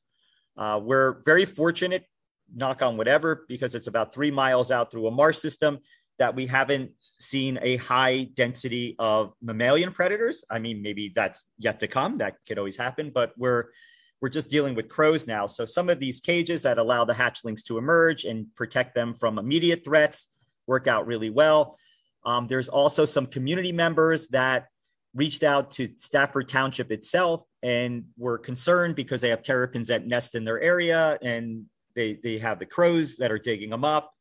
Uh, we're very fortunate, knock on whatever, because it's about three miles out through a marsh system that we haven't seen a high density of mammalian predators. I mean, maybe that's yet to come. That could always happen, but we're we're just dealing with crows now. So some of these cages that allow the hatchlings to emerge and protect them from immediate threats work out really well. Um, there's also some community members that reached out to Stafford Township itself and were concerned because they have terrapins that nest in their area and they, they have the crows that are digging them up.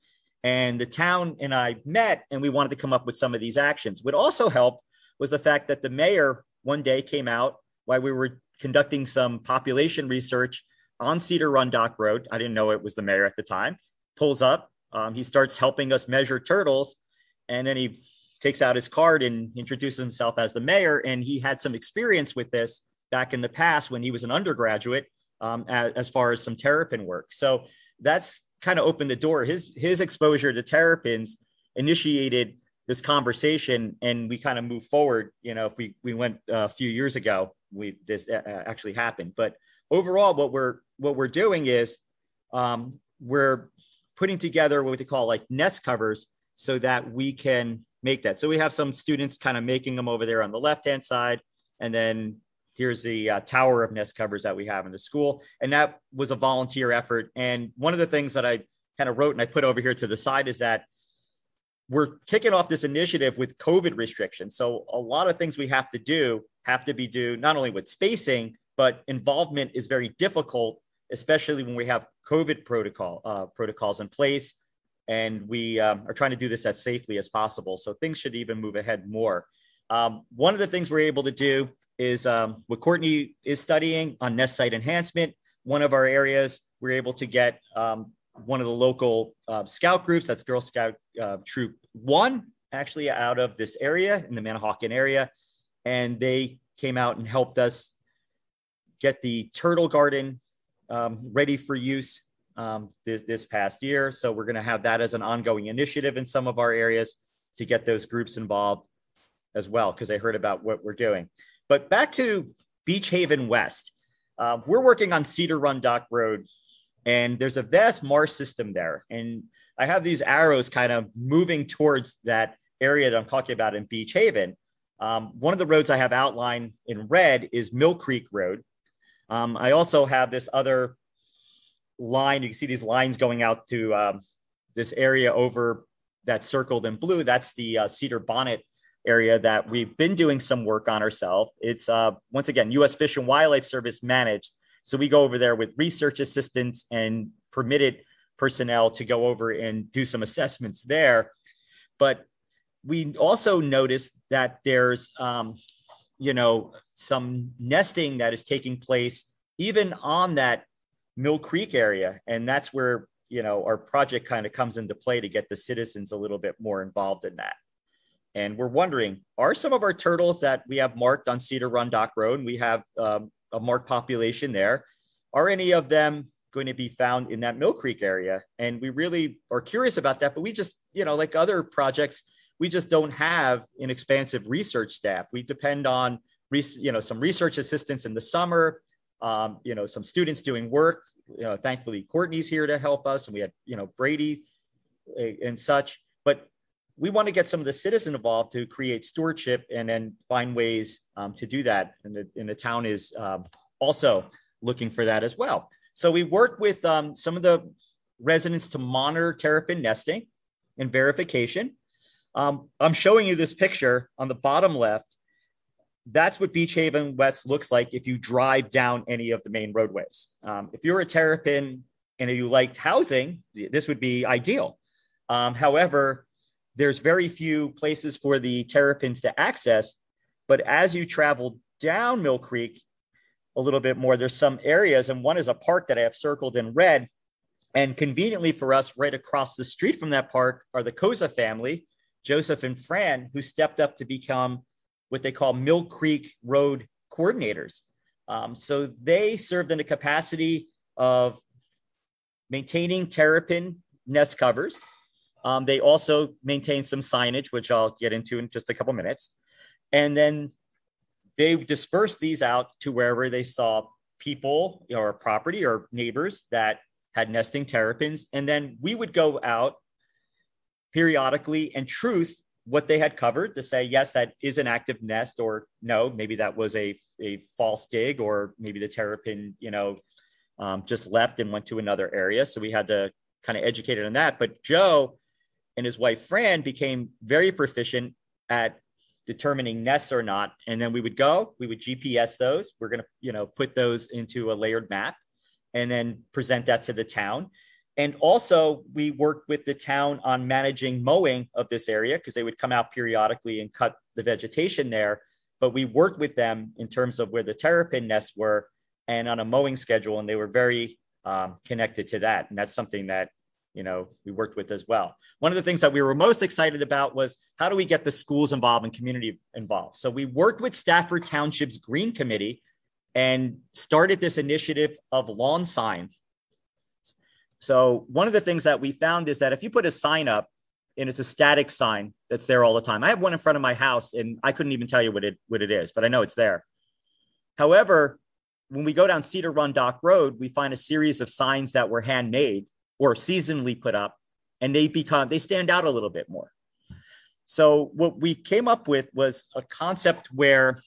And the town and I met and we wanted to come up with some of these actions. What also helped was the fact that the mayor one day came out while we were conducting some population research on Cedar Run Dock Road. I didn't know it was the mayor at the time. Pulls up, um, he starts helping us measure turtles, and then he takes out his card and introduces himself as the mayor. And he had some experience with this back in the past when he was an undergraduate, um, as, as, far as some terrapin work. So that's kind of opened the door. His his exposure to terrapins initiated this conversation, and we kind of moved forward. You know, if we we went a few years ago, we this uh, actually happened. But overall, what we're what we're doing is um, we're putting together what we call like nest covers so that we can make that. So we have some students kind of making them over there on the left hand side. And then here's the uh, tower of nest covers that we have in the school. And that was a volunteer effort. And one of the things that I kind of wrote and I put over here to the side is that we're kicking off this initiative with COVID restrictions. So a lot of things we have to do have to be due not only with spacing, but involvement is very difficult, especially when we have COVID protocol uh, protocols in place, and we um, are trying to do this as safely as possible. So things should even move ahead more. Um, one of the things we're able to do is um, what Courtney is studying on nest site enhancement. One of our areas, we're able to get um, one of the local uh, scout groups, that's Girl Scout uh, Troop One, actually out of this area in the Manahawkin area. And they came out and helped us get the turtle garden um, ready for use um, this, this past year. So we're going to have that as an ongoing initiative in some of our areas to get those groups involved as well, because they heard about what we're doing. But back to Beach Haven West. Uh, we're working on Cedar Run Dock Road, and there's a vast marsh system there. And I have these arrows kind of moving towards that area that I'm talking about in Beach Haven. Um, one of the roads I have outlined in red is Mill Creek Road. Um, I also have this other line. You can see these lines going out to um, this area over that circled in blue. That's the uh, Cedar Bonnet area that we've been doing some work on ourselves. It's uh, once again U.S. Fish and Wildlife Service managed. So we go over there with research assistants and permitted personnel to go over and do some assessments there. But we also noticed that there's, um, you know, some nesting that is taking place even on that Mill Creek area, and that's where you know our project kind of comes into play to get the citizens a little bit more involved in that. And we're wondering, are some of our turtles that we have marked on Cedar Run Dock Road, and we have um, a marked population there, are any of them going to be found in that Mill Creek area? And we really are curious about that, but we just, you know, like other projects, we just don't have an expansive research staff. We depend on, you know, some research assistants in the summer, um, you know, some students doing work. You know, thankfully, Courtney's here to help us, and we had, you know, Brady and such. But we want to get some of the citizen involved to create stewardship and then find ways um, to do that. And the, and the town is um, also looking for that as well. So we work with um, some of the residents to monitor terrapin nesting and verification. Um, I'm showing you this picture on the bottom left. That's what Beach Haven West looks like if you drive down any of the main roadways. Um, if you're a terrapin and you liked housing, this would be ideal. Um, however, there's very few places for the terrapins to access. But as you travel down Mill Creek a little bit more, there's some areas, and one is a park that I have circled in red. And conveniently for us, right across the street from that park are the Koza family, Joseph and Fran, who stepped up to become what they call Mill Creek Road coordinators. Um, so they served in the capacity of maintaining terrapin nest covers, um, they also maintain some signage, which I'll get into in just a couple minutes. And then they dispersed these out to wherever they saw people or property or neighbors that had nesting terrapins. And then we would go out periodically and truth what they had covered to say, yes, that is an active nest, or no, maybe that was a, a false dig, or maybe the terrapin, you know, um, just left and went to another area. So we had to kind of educate it on that. But Joe and his wife Fran became very proficient at determining nests or not. And then we would go, we would GPS those. We're going to, you know, put those into a layered map and then present that to the town. And also, we worked with the town on managing mowing of this area because they would come out periodically and cut the vegetation there. But we worked with them in terms of where the terrapin nests were and on a mowing schedule, and they were very um, connected to that. And that's something that you know we worked with as well. One of the things that we were most excited about was how do we get the schools involved and community involved? So we worked with stafford township's green committee and started this initiative of lawn sign so one of the things that we found is that if you put a sign up and it's a static sign that's there all the time i have one in front of my house and i couldn't even tell you what it what it is but i know it's there. However when we go down cedar run dock road we find a series of signs that were handmade or seasonally put up and they become they stand out a little bit more so what we came up with was a concept where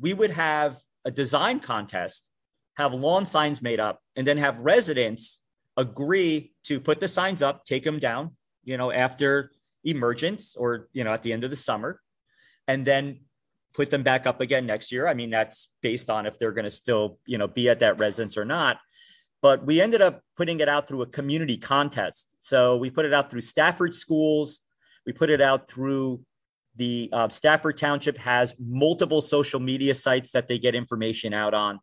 we would have a design contest have lawn signs made up and then have residents agree to put the signs up take them down you know after emergence or you know at the end of the summer and then put them back up again next year. I mean, that's based on if they're going to still, you know, be at that residence or not. But we ended up putting it out through a community contest. So we put it out through Stafford schools. We put it out through the uh, Stafford Township has multiple social media sites that they get information out on.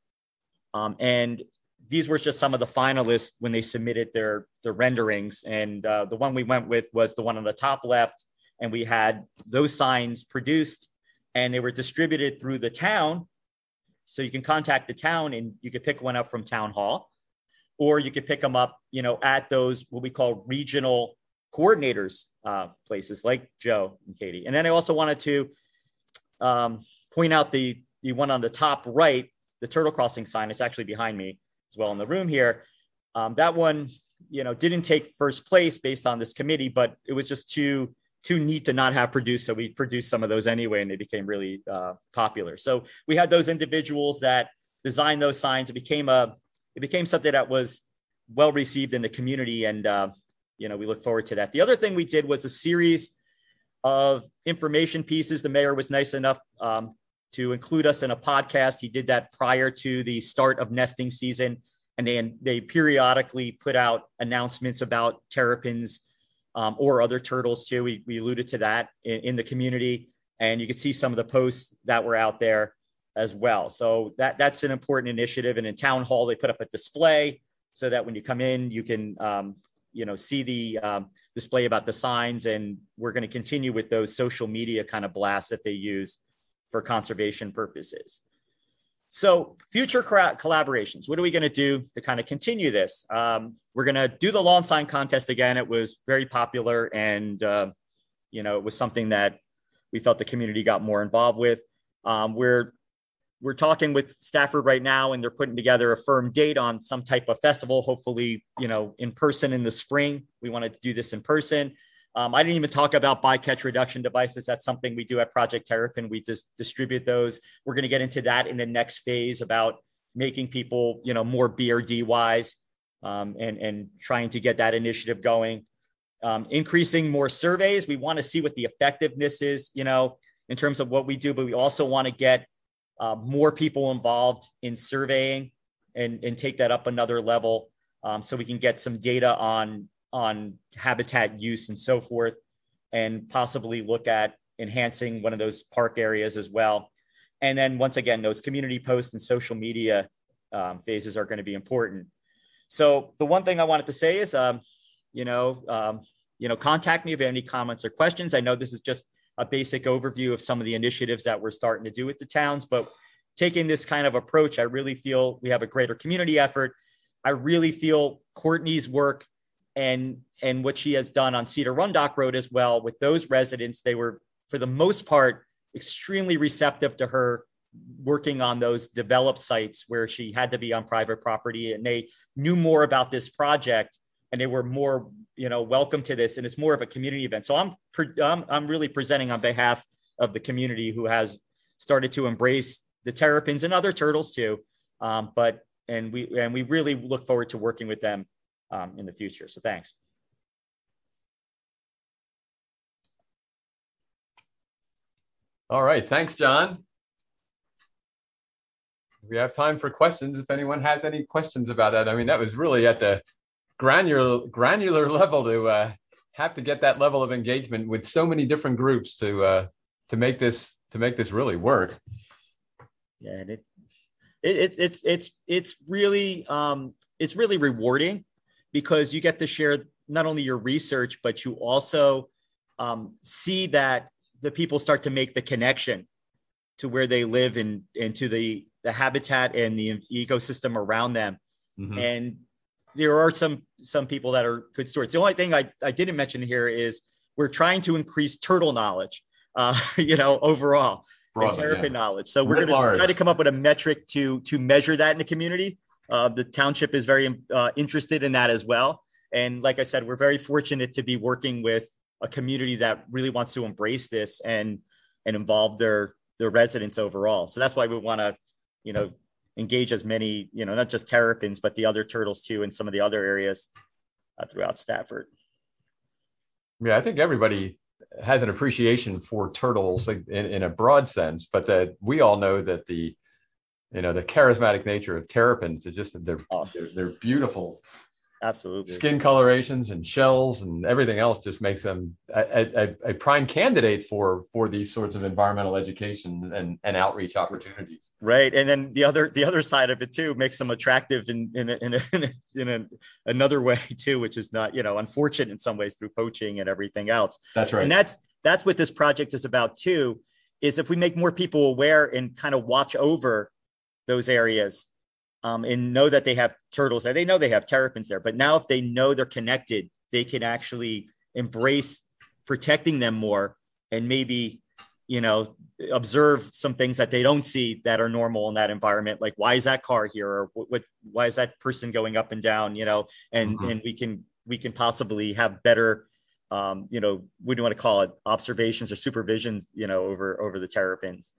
Um, and these were just some of the finalists when they submitted their their renderings. And uh, the one we went with was the one on the top left, and we had those signs produced, and they were distributed through the town. So you can contact the town, and you could pick one up from town hall, or you could pick them up, you know, at those what we call regional coordinators uh, places like Joe and Katie. And then I also wanted to um, point out the the one on the top right, the turtle crossing sign. It's actually behind me as well in the room here. Um, that one, you know, didn't take first place based on this committee, but it was just too too neat to not have produced. So we produced some of those anyway, and they became really uh, popular. So we had those individuals that designed those signs. It became a it became something that was well received in the community, and uh, you know we look forward to that. The other thing we did was a series of information pieces. The mayor was nice enough um, to include us in a podcast. He did that prior to the start of nesting season, and they they periodically put out announcements about terrapins um, or other turtles too. We, we alluded to that in, in, the community, and you can see some of the posts that were out there as well. So that that's an important initiative. And in town hall, they put up a display so that when you come in, you can um, you know see the um, display about the signs. And we're going to continue with those social media kind of blasts that they use for conservation purposes. So, future collaborations. What are we going to do to kind of continue this? Um, we're going to do the lawn sign contest again. It was very popular, and uh, you know, it was something that we felt the community got more involved with. Um, we're we're talking with Stafford right now, and they're putting together a firm date on some type of festival. Hopefully, you know, in person in the spring. We wanted to do this in person. Um, I didn't even talk about bycatch reduction devices. That's something we do at Project Terrapin. We just distribute those. We're going to get into that in the next phase about making people, you know, more BRD wise um, and, and trying to get that initiative going. Um, increasing more surveys. We want to see what the effectiveness is, you know, in terms of what we do, but we also want to get uh, more people involved in surveying and, and take that up another level um, so we can get some data on on habitat use and so forth, and possibly look at enhancing one of those park areas as well. And then once again, those community posts and social media um, phases are going to be important. So the one thing I wanted to say is, um, you know, um, you know, contact me if you have any comments or questions. I know this is just a basic overview of some of the initiatives that we're starting to do with the towns, but taking this kind of approach, I really feel we have a greater community effort. I really feel Courtney's work and and what she has done on Cedar Run Dock Road as well with those residents. They were for the most part extremely receptive to her working on those developed sites where she had to be on private property and they knew more about this project and they were more you know welcome to this and it's more of a community event so i'm i'm, I'm really presenting on behalf of the community who has started to embrace the terrapins and other turtles too um, but and we and we really look forward to working with them um, in the future. So thanks. All right. Thanks, John. We have time for questions. If anyone has any questions about that, I mean, that was really at the granular granular [LAUGHS] level to uh, have to get that level of engagement with so many different groups to uh, to make this to make this really work. Yeah, and it, it, it it's it's it's really um, it's really rewarding because you get to share not only your research, but you also um, see that the people start to make the connection to where they live and, and to the, the habitat and the ecosystem around them. Mm-hmm. And there are some some people that are good stewards. The only thing I, I didn't mention here is we're trying to increase turtle knowledge, uh, [LAUGHS] you know, overall Broadly, and terrapin yeah. knowledge. So we're going to try to come up with a metric to to measure that in the community. Uh, the township is very uh, interested in that as well. And like I said, we're very fortunate to be working with a community that really wants to embrace this and and involve their their residents overall. So that's why we want to, you know, engage as many, you know, not just terrapins, but the other turtles too, in some of the other areas uh, throughout Stafford. Yeah, I think everybody has an appreciation for turtles in, in a broad sense, but that we all know that the you know the charismatic nature of terrapins is just they're, Oh. they're they're beautiful Absolutely. skin colorations and shells and everything else just makes them a, a, a prime candidate for for these sorts of environmental education and, and outreach opportunities. Right. And then the other the other side of it too makes them attractive in in a, in, a, [LAUGHS] in, a, in a, another way [LAUGHS] too which is not you know unfortunate in some ways through poaching and everything else. That's right. And that's that's what this project is about too is if we make more people aware and kind of watch over those areas um, and know that they have turtles there. They know they have terrapins there but now if they know they're connected they can actually embrace protecting them more and maybe you know observe some things that they don't see that are normal in that environment. Like why is that car here? Or what, what why is that person going up and down you know? And Mhm. and we can we can possibly have better um you know what do you want to call it? Observations or supervisions you know over over the terrapins.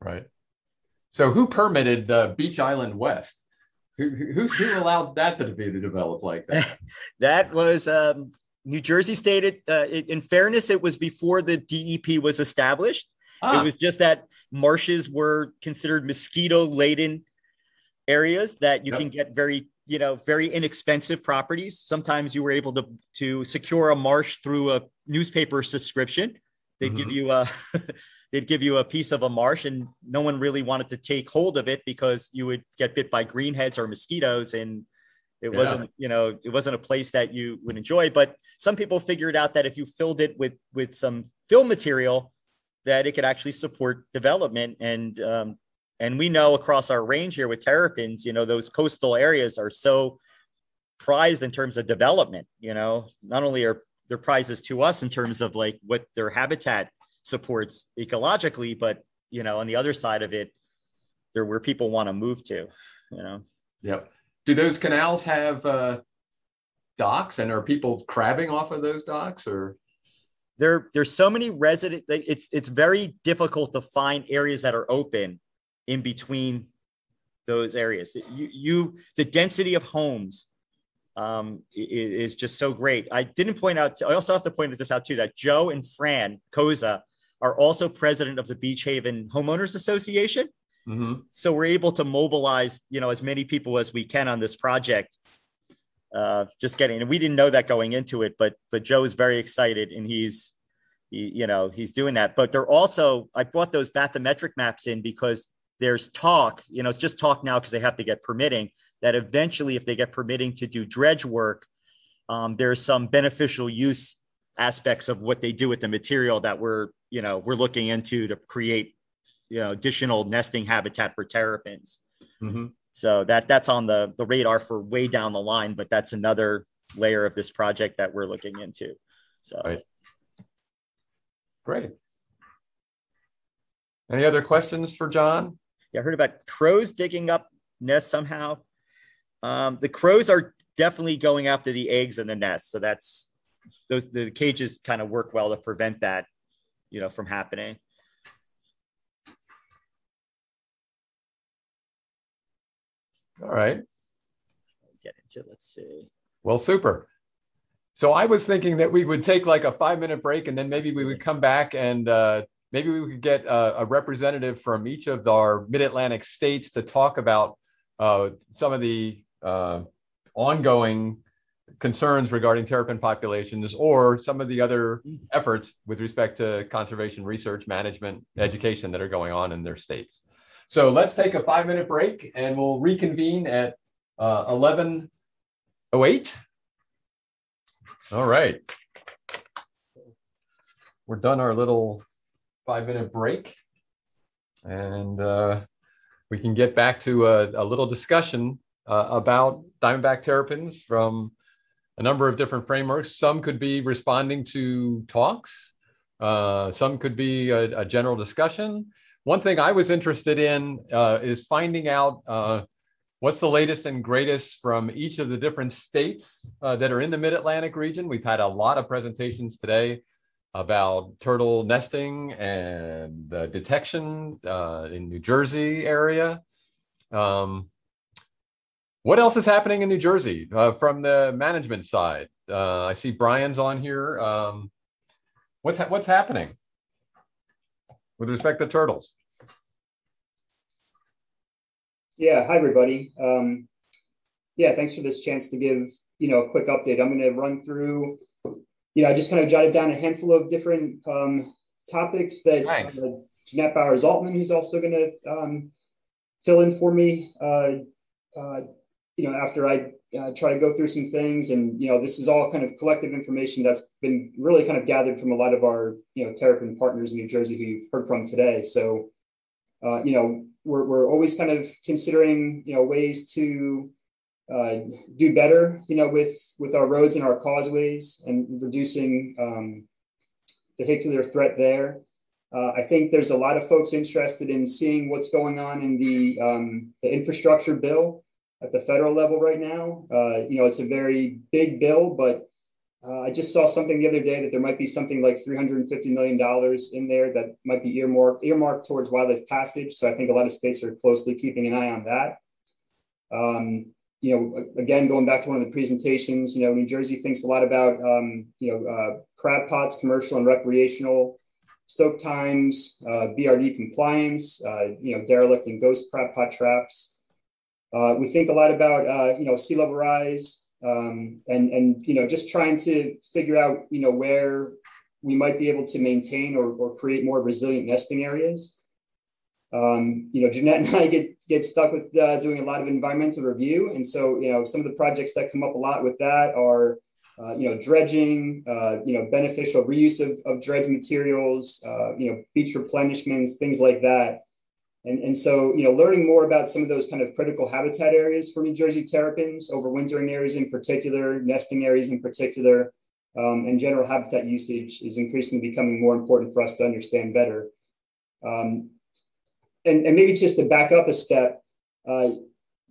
Right so who permitted the beach island west who, who, who allowed that to be developed like that [LAUGHS] that was um new jersey stated uh, it, in fairness it was before the dep was established Ah, It was just that marshes were considered mosquito laden areas that you Yep. can get very, you know, very inexpensive properties. Sometimes you were able to to secure a marsh through a newspaper subscription. They'd give Mhm. you a [LAUGHS] they'd give you a piece of a marsh and no one really wanted to take hold of it because you would get bit by greenheads or mosquitoes and it Yeah. wasn't you know it wasn't a place that you would enjoy. But some people figured out that if you filled it with with some fill material that it could actually support development. And um, and we know across our range here with terrapins you know those coastal areas are so prized in terms of development you know. Not only are their prizes to us in terms of like what their habitat supports ecologically but you know on the other side of it they're where people want to move to you know? Yep. Do those canals have uh docks? And are people crabbing off of those docks or? There there's so many resident it's it's very difficult to find areas that are open in between those areas. You you the density of homes um is just so great. I didn't point out i also have to point this out too that joe and fran koza are also president of the beach haven homeowners association Mhm. so we're able to mobilize you know as many people as we can on this project uh just getting and we didn't know that going into it but but joe is very excited and he's he, you know he's doing that but they're also i brought those bathymetric maps in because there's talk you know it's just talk now because they have to get permitting that eventually if they get permitting to do dredge work um, there's some beneficial use aspects of what they do with the material that we're you know we're looking into to create you know additional nesting habitat for terrapins. Mhm. so that that's on the the radar for way down the line but that's another layer of this project that we're looking into. So. Right. great. Any other questions for john? Yeah i heard about crows digging up nests somehow. Um, the crows are definitely going after the eggs in the nest. So that's those the cages kind of work well to prevent that you know from happening. All right. Get into let's see. Well, super. So I was thinking that we would take like a five minute break and then maybe we would come back and uh, maybe we could get a, a representative from each of our mid Atlantic states to talk about uh, some of the uh, ongoing concerns regarding terrapin populations or some of the other efforts with respect to conservation research, management, education that are going on in their states. So let's take a five minute break and we'll reconvene at uh, 1108. All right. We're done our little five minute break. And uh, we can get back to a, a little discussion uh, about diamondback terrapins from a number of different frameworks. Some could be responding to talks, uh, some could be a, a general discussion. One thing I was interested in uh, is finding out uh, what's the latest and greatest from each of the different states uh, that are in the mid-Atlantic region. We've had a lot of presentations today about turtle nesting and detection uh, in New Jersey area. Um, what else is happening in New Jersey uh, from the management side? Uh, I see Brian's on here. Um, What's ha- what's happening with respect to turtles? Yeah, hi everybody. Um, yeah, thanks for this chance to give you know a quick update. I'm going to run through. You know, I just kind of jotted down a handful of different um, topics that Thanks. uh, Jeanette Bowers Altman, who's also going to um, fill in for me. Uh, uh, you know, after I uh, try to go through some things, and you know, this is all kind of collective information that's been really kind of gathered from a lot of our you know Terrapin partners in New Jersey who you've heard from today. So, uh, you know, we're we're always kind of considering you know ways to uh, do better, you know, with with our roads and our causeways and reducing um, vehicular threat there. Uh, I think there's a lot of folks interested in seeing what's going on in the, um, the infrastructure bill at the federal level right now. Uh, you know, it's a very big bill, but uh, I just saw something the other day that there might be something like $350 million in there that might be earmarked, earmarked towards wildlife passage. So I think a lot of states are closely keeping an eye on that. Um, you know, again, going back to one of the presentations, you know, New Jersey thinks a lot about, um, you know, uh, crab pots, commercial and recreational, soak times, uh, BRD compliance, uh, you know, derelict and ghost crab pot traps. Uh, we think a lot about, uh, you know, sea level rise um, and, and, you know, just trying to figure out, you know, where we might be able to maintain or, or create more resilient nesting areas. Um, you know, Jeanette and [LAUGHS] I get get stuck with uh, doing a lot of environmental review, and so you know, some of the projects that come up a lot with that are, uh, you know, dredging, uh, you know, beneficial reuse of, of dredge materials, uh, you know, beach replenishments, things like that. And, and so, you know, learning more about some of those kind of critical habitat areas for New Jersey terrapins, overwintering areas in particular, nesting areas in particular, um, and general habitat usage is increasingly becoming more important for us to understand better. Um, and, and maybe just to back up a step, uh,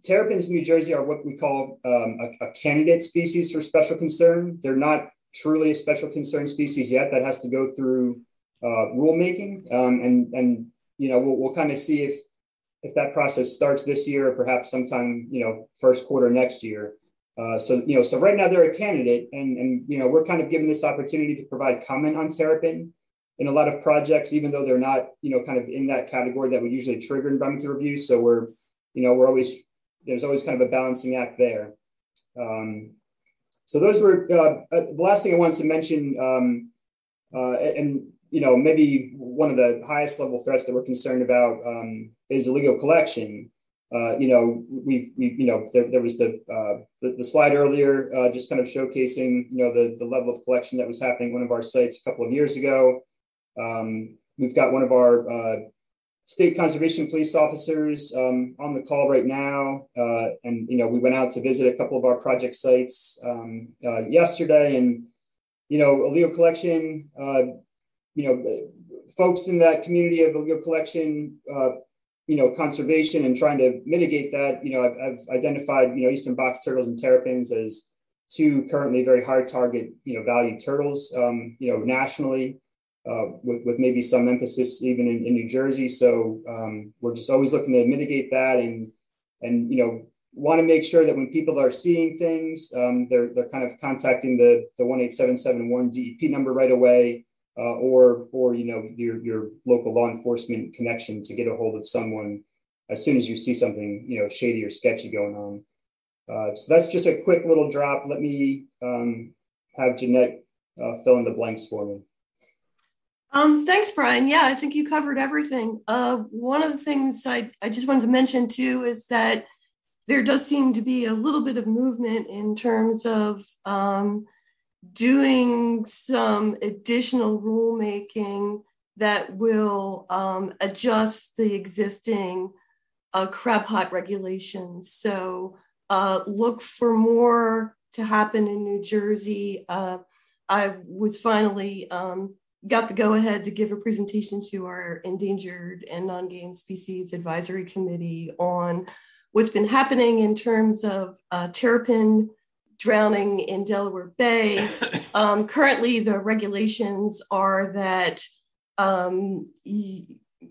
terrapins in New Jersey are what we call um, a, a, candidate species for special concern. They're not truly a special concern species yet. That has to go through uh, rulemaking, um, and and you know we'll, we'll kind of see if if that process starts this year or perhaps sometime you know first quarter next year. Uh, so you know, so right now they're a candidate, and and you know we're kind of given this opportunity to provide comment on terrapin in a lot of projects, even though they're not, you know, kind of in that category that would usually trigger environmental review. So we're, you know, we're always there's always kind of a balancing act there. Um, so those were uh, uh, the last thing I wanted to mention, um, uh, and you know, maybe one of the highest level threats that we're concerned about um, is illegal collection. Uh, you know, we've, we, you know, there, there was the, uh, the, the slide earlier, uh, just kind of showcasing, you know, the the level of collection that was happening one of our sites a couple of years ago. Um, we've got one of our uh, state conservation police officers um, on the call right now, uh, and you know we went out to visit a couple of our project sites um, uh, yesterday, and you know illegal collection, you know folks in that community of illegal collection. Uh, you know, conservation and trying to mitigate that. You know, I've, I've identified, you know, eastern box turtles and terrapins as two currently very hard target, you know, valued turtles, um, you know, nationally uh, with, with maybe some emphasis even in, in New Jersey. So um, we're just always looking to mitigate that and and you know want to make sure that when people are seeing things, um, they're they're kind of contacting the the one eight seven seven one DEP number right away, uh, or or you know your your local law enforcement connection to get a hold of someone as soon as you see something you know shady or sketchy going on. Uh, so that's just a quick little drop. Let me um, have Jeanette uh, fill in the blanks for me. Um, thanks, Brian. Yeah, I think you covered everything. Uh, one of the things I, I just wanted to mention too is that there does seem to be a little bit of movement in terms of um, doing some additional rulemaking that will um, adjust the existing uh, crab pot regulations. So uh, look for more to happen in New Jersey. Uh, I was finally um, got the go ahead to give a presentation to our endangered and non-game species advisory committee on what's been happening in terms of uh, terrapin drowning in Delaware Bay. [COUGHS] Um, currently, the regulations are that um,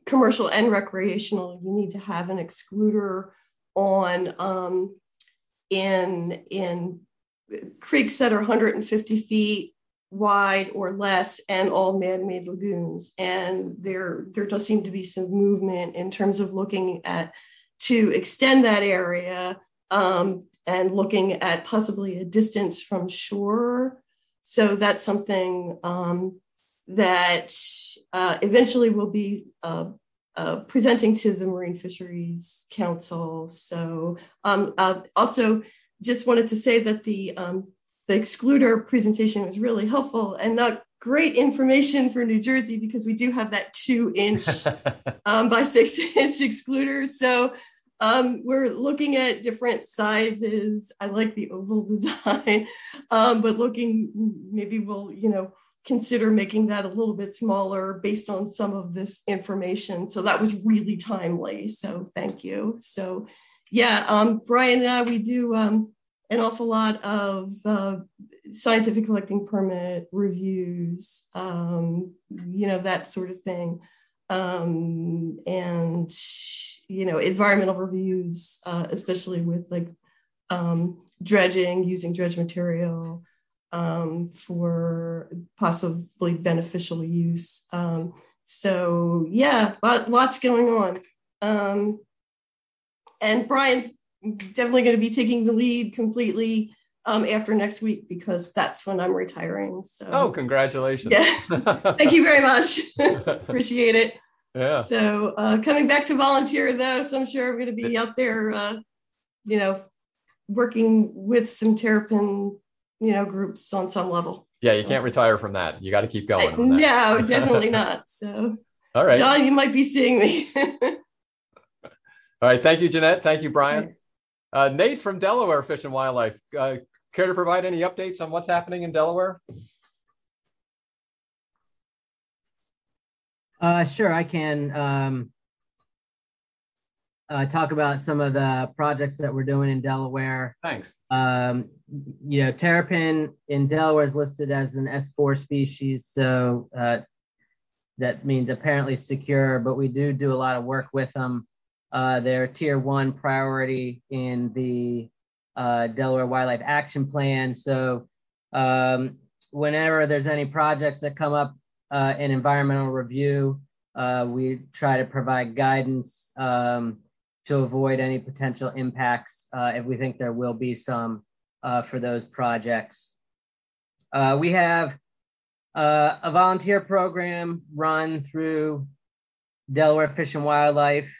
commercial and recreational, you need to have an excluder on um, in in creeks that are 150 feet wide or less and all man-made lagoons. And there, there does seem to be some movement in terms of looking at to extend that area um, and looking at possibly a distance from shore. So that's something um, that uh, eventually will be uh, uh, presenting to the Marine Fisheries Council. So um, uh, also just wanted to say that the um, the excluder presentation was really helpful and not great information for New Jersey because we do have that two inch [LAUGHS] um, by six [LAUGHS] inch excluder. So um, we're looking at different sizes. I like the oval [LAUGHS] design, um, but looking maybe we'll, you know, consider making that a little bit smaller based on some of this information. So that was really timely. So thank you. So yeah, um, Brian and I, we do um, an awful lot of uh, scientific collecting permit reviews, um, you know, that sort of thing. Um, and, you know, environmental reviews, uh, especially with like um, dredging, using dredge material um, for possibly beneficial use. Um, so yeah, lot, lots going on. Um, and Brian's definitely going to be taking the lead completely um, after next week because that's when I'm retiring. So oh, congratulations! Yeah, [LAUGHS] thank you very much. [LAUGHS] Appreciate it. Yeah. So uh, coming back to volunteer though, so I'm sure I'm going to be out there, uh, you know, working with some terrapin, you know, groups on some level. Yeah, you can't retire from that. You got to keep going. no, definitely [LAUGHS] not. So. All right. John, you might be seeing me. [LAUGHS] All right. Thank you, Jeanette. Thank you, Brian. Uh, Nate from Delaware Fish and Wildlife, uh, care to provide any updates on what's happening in Delaware? Uh, sure, I can um, uh, talk about some of the projects that we're doing in Delaware. Thanks. Um, you know, terrapin in Delaware is listed as an S4 species, so uh, that means apparently secure, but we do do a lot of work with them. Uh, they're tier one priority in the uh, Delaware Wildlife Action Plan. So um, whenever there's any projects that come up uh, environmental review, uh, we try to provide guidance um, to avoid any potential impacts uh, if we think there will be some uh, for those projects. we have a volunteer program run through Delaware Fish and Wildlife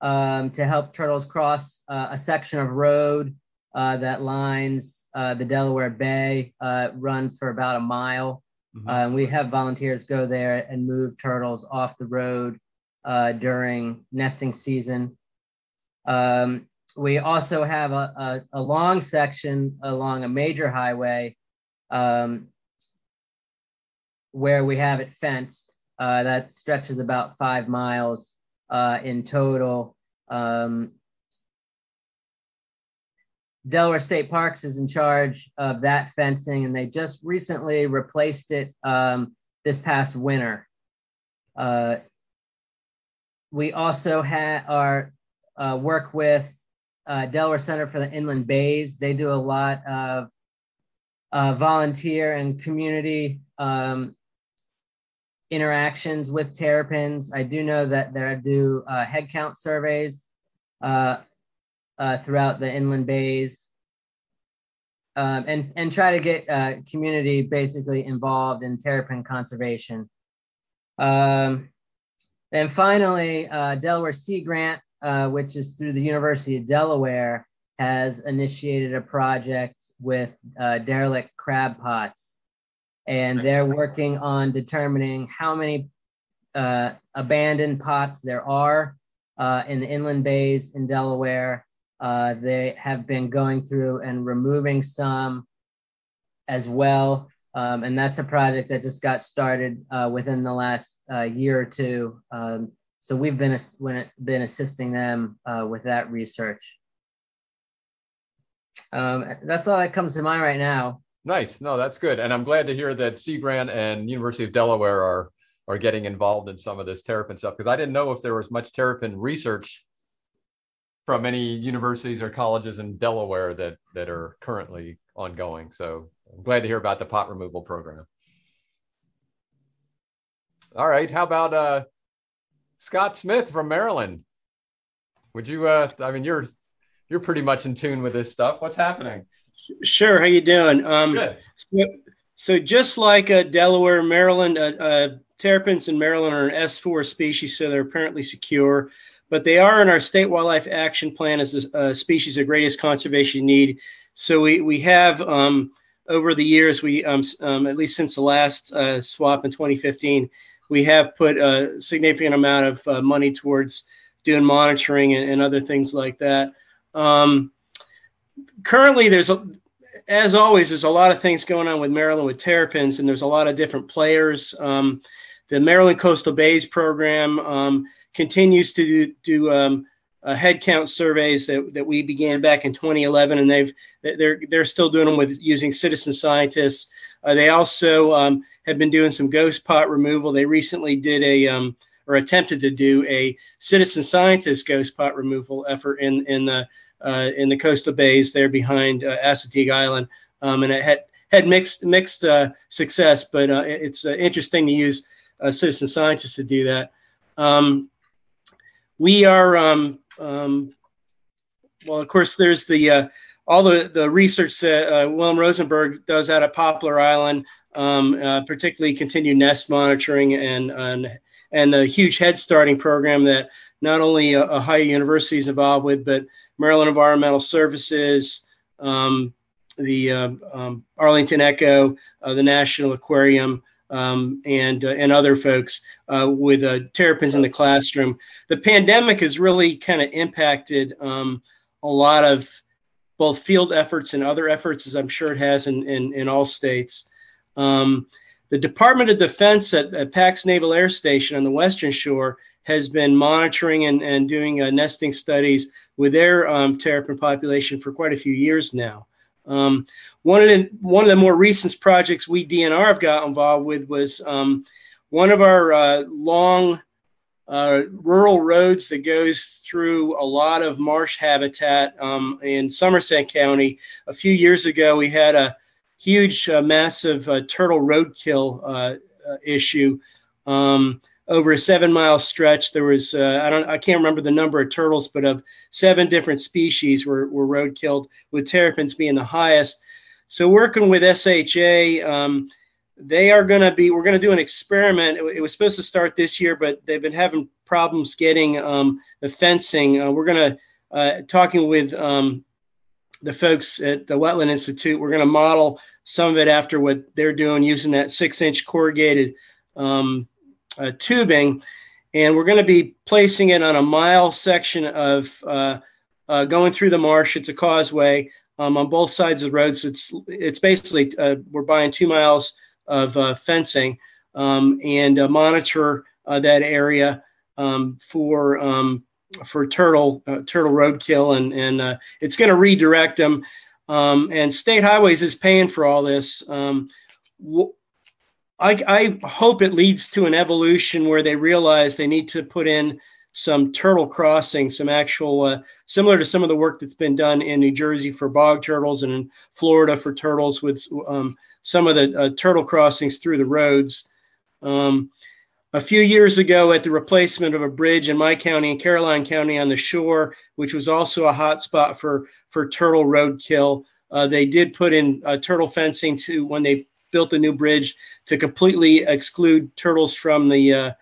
um, to help turtles cross uh, a section of road uh, that lines uh, the Delaware Bay, uh, runs for about a mile. Mm-hmm. Um, we have volunteers go there and move turtles off the road uh, during nesting season. Um, we also have a, a, a, long section along a major highway um, where we have it fenced. Uh, that stretches about five miles uh, in total. Um, Delaware State Parks is in charge of that fencing, and they just recently replaced it um, this past winter. Uh, we also have our uh, work with uh, Delaware Center for the Inland Bays. They do a lot of uh, volunteer and community um, interactions with terrapins. I do know that they do uh, head count surveys uh, uh, throughout the inland bays um, and, and try to get uh, community basically involved in terrapin conservation. Um, and finally, uh, Delaware Sea Grant, uh, which is through the University of Delaware, has initiated a project with derelict crab pots and they're working on determining how many uh, abandoned pots there are uh, in the inland bays in Delaware. Uh, they have been going through and removing some as well. Um, and that's a project that just got started uh, within the last uh, year or two. Um, so we've been, been assisting them uh, with that research. Um, that's all that comes to mind right now. Nice. No, that's good. And I'm glad to hear that Sea Grant and University of Delaware are are getting involved in some of this terrapin stuff because I didn't know if there was much terrapin research from any universities or colleges in Delaware that that are currently ongoing. So I'm glad to hear about the pot removal program. All right. How about uh, Scott Smith from Maryland? Would you? Uh, I mean, you're you're pretty much in tune with this stuff. What's happening? Sure. How you doing? Um, Good. So, so just like uh, Delaware, Maryland, uh, uh, terrapins in Maryland are an S4 species, so they're apparently secure. But they are in our state wildlife action plan as a, a species of greatest conservation need. So we we have um, over the years, we um, um, at least since the last uh, swap in 2015, we have put a significant amount of uh, money towards doing monitoring and, and other things like that. Um, currently, there's a, as always, there's a lot of things going on with Maryland with terrapins, and there's a lot of different players. Um, the Maryland Coastal Bays program um, continues to do, do um, uh, head count surveys that, that we began back in 2011, and they've they're they're still doing them with using citizen scientists. Uh, they also um, have been doing some ghost pot removal. They recently did a um, or attempted to do a citizen scientist ghost pot removal effort in in the uh, in the coastal bays there behind uh, Assateague Island, um, and it had had mixed mixed uh, success. But uh, it's uh, interesting to use citizen scientists to do that. Um, we are um, um, well, of course, there's the uh, all the the research that uh, Willem Roosenburg does out at Poplar Island, um, uh, particularly continued nest monitoring and and and the huge head starting program that not only uh, Ohio University is involved with, but Maryland Environmental Services, um, the uh, um, Arlington Echo, uh, the National Aquarium, um, and uh, and other folks uh, with uh, terrapins in the classroom. The pandemic has really kind of impacted um, a lot of both field efforts and other efforts, as I'm sure it has in in, in all states. Um, the Department of Defense at, at, Pax Naval Air Station on the Western Shore has been monitoring and, and doing uh, nesting studies with their um, terrapin population for quite a few years now. Um, one of the one of the more recent projects we DNR have got involved with was um, one of our uh, long uh, rural roads that goes through a lot of marsh habitat um, in Somerset County. A few years ago, we had a huge, uh, massive uh, turtle roadkill uh, uh, issue. Um, over a seven mile stretch. There was uh, I don't I can't remember the number of turtles, but of seven different species were were road killed, with terrapins being the highest. So working with SHA, um, they are going to be we're going to do an experiment. It, it, was supposed to start this year, but they've been having problems getting um, the fencing. Uh, we're going to uh, talking with um, the folks at the Wetland Institute. We're going to model some of it after what they're doing using that six inch corrugated um, uh, tubing, and we're going to be placing it on a mile section of uh, uh, going through the marsh. It's a causeway um, on both sides of the road. So it's it's basically uh, we're buying two miles of uh, fencing um, and uh, monitor that area um, for um, for turtle turtle roadkill, and and it's going to redirect them. Um, and state highways is paying for all this. Um, I, I hope it leads to an evolution where they realize they need to put in some turtle crossing, some actual, uh, similar to some of the work that's been done in New Jersey for bog turtles and in Florida for turtles with um, some of the uh, turtle crossings through the roads. Um, a few years ago, at the replacement of a bridge in my county in Caroline County on the shore, which was also a hot spot for, for turtle roadkill, uh, they did put in uh, turtle fencing to when they built a new bridge to completely exclude turtles from the uh,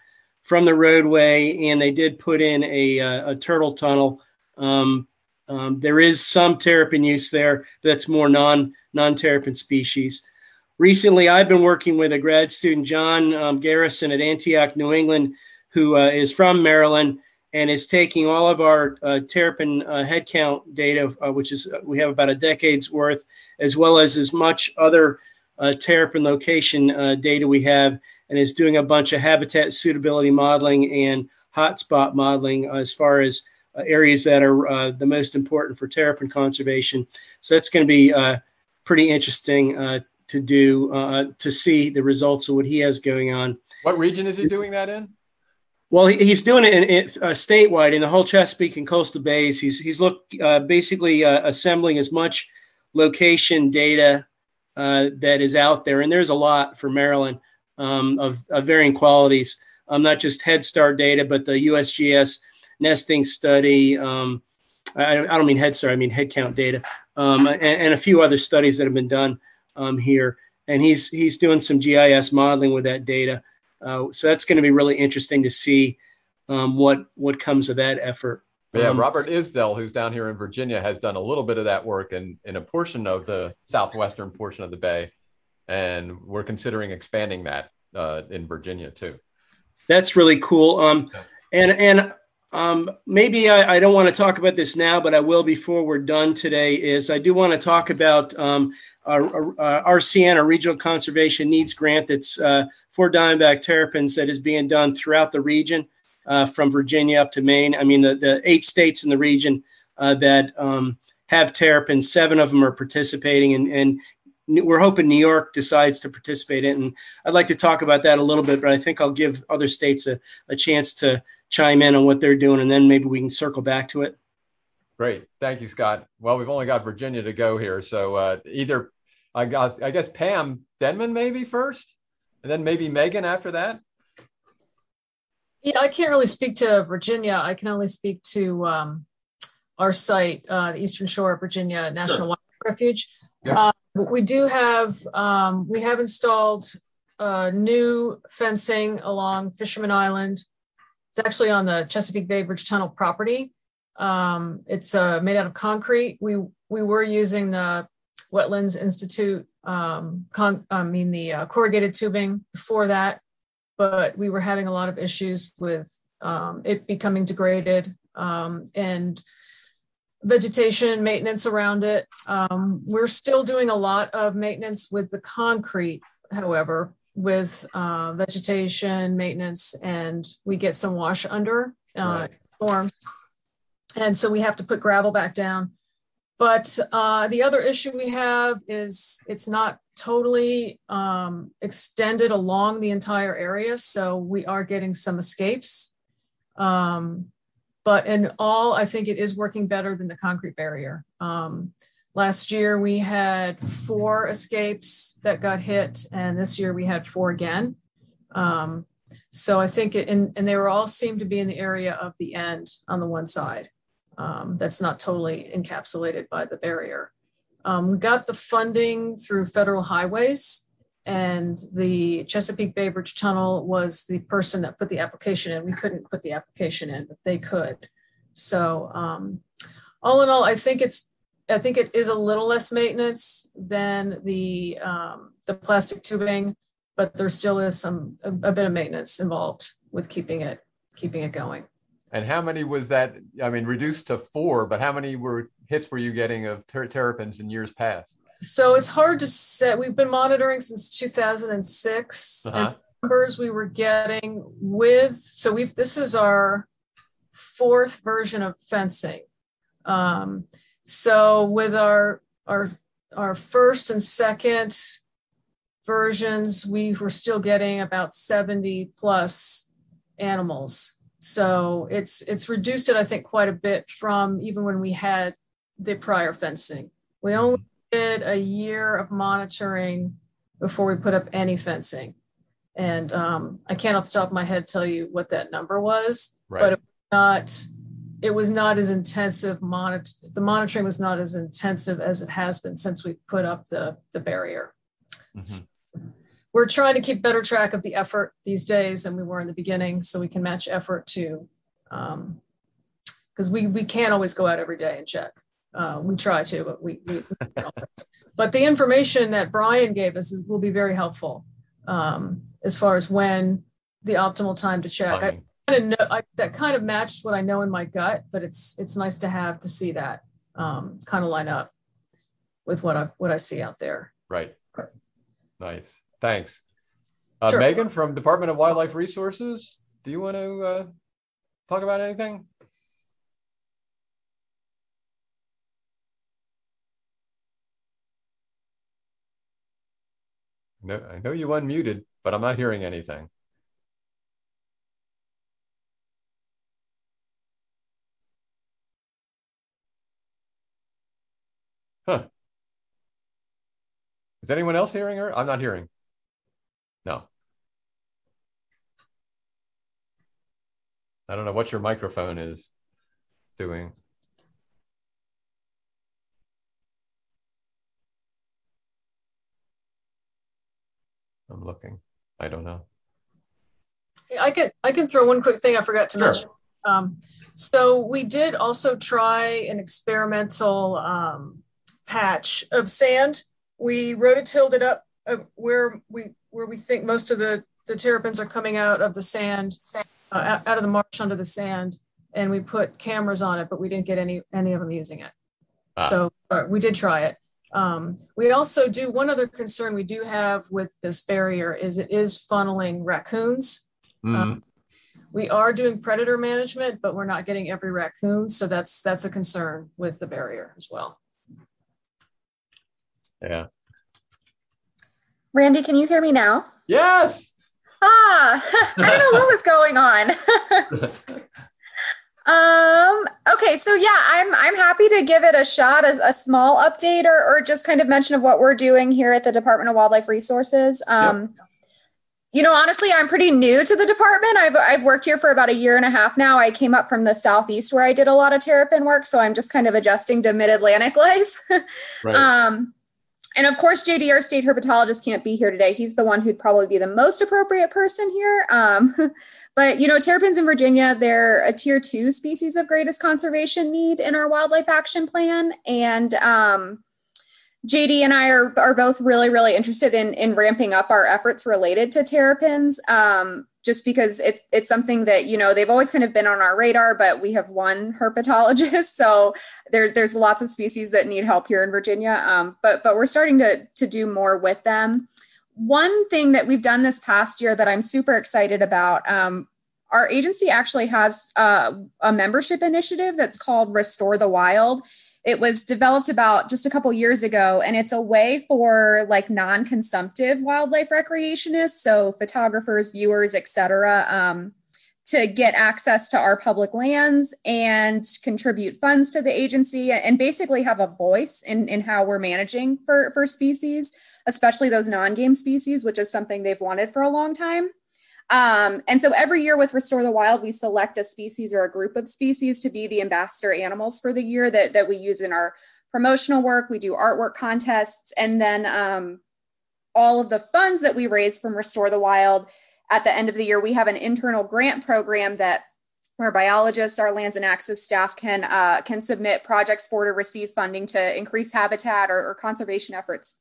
from the roadway, and they did put in a, uh, a turtle tunnel. Um, um, there is some terrapin use there that's more non non terrapin species. Recently, I've been working with a grad student, John um, Garrison at Antioch, New England, who uh, is from Maryland and is taking all of our uh, terrapin uh, headcount data, uh, which is we have about a decade's worth, as well as as much other uh, terrapin location uh, data we have and is doing a bunch of habitat suitability modeling and hotspot modeling as far as uh, areas that are uh, the most important for terrapin conservation. So that's going to be uh, pretty interesting uh, to do to see the results of what he has going on. What region is he doing that in? Well, he's doing it in, in uh, statewide in the whole Chesapeake and coastal bays. He's he's look uh, basically uh, assembling as much location data uh, that is out there, and there's a lot for Maryland um, of, of, varying qualities. Um, not just Head Start data, but the USGS nesting study. Um, I, I, don't mean Head Start, I mean head count data, um, and, and, a few other studies that have been done um, here. And he's he's doing some GIS modeling with that data. Uh, so that's going to be really interesting to see um, what what comes of that effort. Yeah, um, Robert Isdell, who's down here in Virginia, has done a little bit of that work in, in a portion of the southwestern portion of the bay. And we're considering expanding that uh, in Virginia too. That's really cool. Um, and and um, maybe I, I, don't want to talk about this now, but I will before we're done today. Is I do want to talk about um, our, our, RCN, our Regional Conservation Needs Grant, that's uh, for Diamondback terrapins that is being done throughout the region uh, from Virginia up to Maine. I mean, the, the eight states in the region uh, that um, have terrapins, seven of them are participating, and, and we're hoping New York decides to participate in. And I'd like to talk about that a little bit, but I think I'll give other states a, a chance to chime in on what they're doing, and then maybe we can circle back to it. Great, thank you, Scott. Well, we've only got Virginia to go here, so uh, either I guess, I guess Pam Denmon maybe first, and then maybe Megan after that. Yeah, I can't really speak to Virginia. I can only speak to um, our site, uh, the Eastern Shore of Virginia National sure. Wildlife Refuge. Yeah. Uh, we do have um, we have installed uh, new fencing along Fisherman Island. It's actually on the Chesapeake Bay Bridge Tunnel property. Um, it's uh, made out of concrete. We we were using the Wetlands Institute, um, con- I mean the uh, corrugated tubing before that, but we were having a lot of issues with um, it becoming degraded um, and vegetation maintenance around it. Um, we're still doing a lot of maintenance with the concrete, however, with uh, vegetation maintenance, and we get some wash under uh, right. storms. And so we have to put gravel back down. But uh, the other issue we have is it's not totally um, extended along the entire area. So we are getting some escapes. Um, but in all, I think it is working better than the concrete barrier. Um, last year we had four escapes that got hit, and this year we had four again. Um, so I think it, and, and they were all seem to be in the area of the end on the one side. Um, that's not totally encapsulated by the barrier. Um, we got the funding through federal highways and the Chesapeake Bay Bridge Tunnel was the person that put the application in. We couldn't put the application in, but they could. So um, all in all, I think it's I think it is a little less maintenance than the um, the plastic tubing, but there still is some a, a, bit of maintenance involved with keeping it keeping it going. And how many was that? I mean, reduced to four, but how many were hits were you getting of ter- terrapins in years past? So it's hard to say. We've been monitoring since 2006. Uh-huh. Numbers we were getting with so we've this is our fourth version of fencing. Um, so with our our our first and second versions, we were still getting about 70 plus animals. So it's it's reduced it, I think, quite a bit from even when we had the prior fencing. We only did a year of monitoring before we put up any fencing. And um, I can't off the top of my head tell you what that number was, right. but it was not it was not as intensive monitor the monitoring was not as intensive as it has been since we put up the the barrier. Mm-hmm. We're trying to keep better track of the effort these days than we were in the beginning, so we can match effort to because um, we we can't always go out every day and check. Uh, we try to, but we, we, [LAUGHS] but the information that Brian gave us is, will be very helpful um, as far as when the optimal time to check. I kind of know I, that kind of matched what I know in my gut, but it's it's nice to have to see that um, kind of line up with what I what I see out there. Right. Nice. Thanks. Uh, sure. Megan from Department of Wildlife Resources, do you want to uh, talk about anything? No, I know you unmuted, but I'm not hearing anything. Huh. Is anyone else hearing her? I'm not hearing. No. I don't know what your microphone is doing. I'm looking. I don't know. I can I can throw one quick thing I forgot to Sure. mention. Um, so we did also try an experimental um, patch of sand. We rototilled it up uh, where we where we think most of the the terrapins are coming out of the sand, uh, out out of the marsh under the sand, and we put cameras on it, but we didn't get any any of them using it. Ah. So uh, we did try it. Um, we also do one other concern we do have with this barrier is it is funneling raccoons. Mhm. Um, we are doing predator management, but we're not getting every raccoon, so that's that's a concern with the barrier as well. Yeah. Randy, can you hear me now? Yes. Ah, [LAUGHS] I don't know what was going on. [LAUGHS] um, okay, so yeah, I'm I'm happy to give it a shot as a small update or, or just kind of mention of what we're doing here at the Department of Wildlife Resources. Um, you know, honestly, I'm pretty new to the department. I've I've worked here for about a year and a half now. I came up from the southeast where I did a lot of terrapin work, so I'm just kind of adjusting to mid-Atlantic [LAUGHS] life. Right. Um, and of course, JD, our state herpetologist, can't be here today. He's the one who'd probably be the most appropriate person here. Um, [LAUGHS] but you know, terrapins in Virginia, they're a tier two species of greatest conservation need in our wildlife action plan, and um, JD and I are, are both really, really interested in, in ramping up our efforts related to terrapins. Um, just because it's it's something that you know they've always kind of been on our radar, but we have one herpetologist, [LAUGHS] so there's there's lots of species that need help here in Virginia. Um, but but we're starting to to do more with them. One thing that we've done this past year that I'm super excited about. Um, our agency actually has uh, a membership initiative that's called Restore the Wild. It was developed about just a couple years ago, and it's a way for like non-consumptive wildlife recreationists, so photographers, viewers, etc., um, to get access to our public lands and contribute funds to the agency, and basically have a voice in in how we're managing for for species, especially those non-game species, which is something they've wanted for a long time. Um, and so every year with Restore the Wild, we select a species or a group of species to be the ambassador animals for the year that, that we use in our promotional work. We do artwork contests. And then um, all of the funds that we raise from Restore the Wild at the end of the year, we have an internal grant program that where biologists, our lands and access staff can uh, can submit projects for to receive funding to increase habitat or, or conservation efforts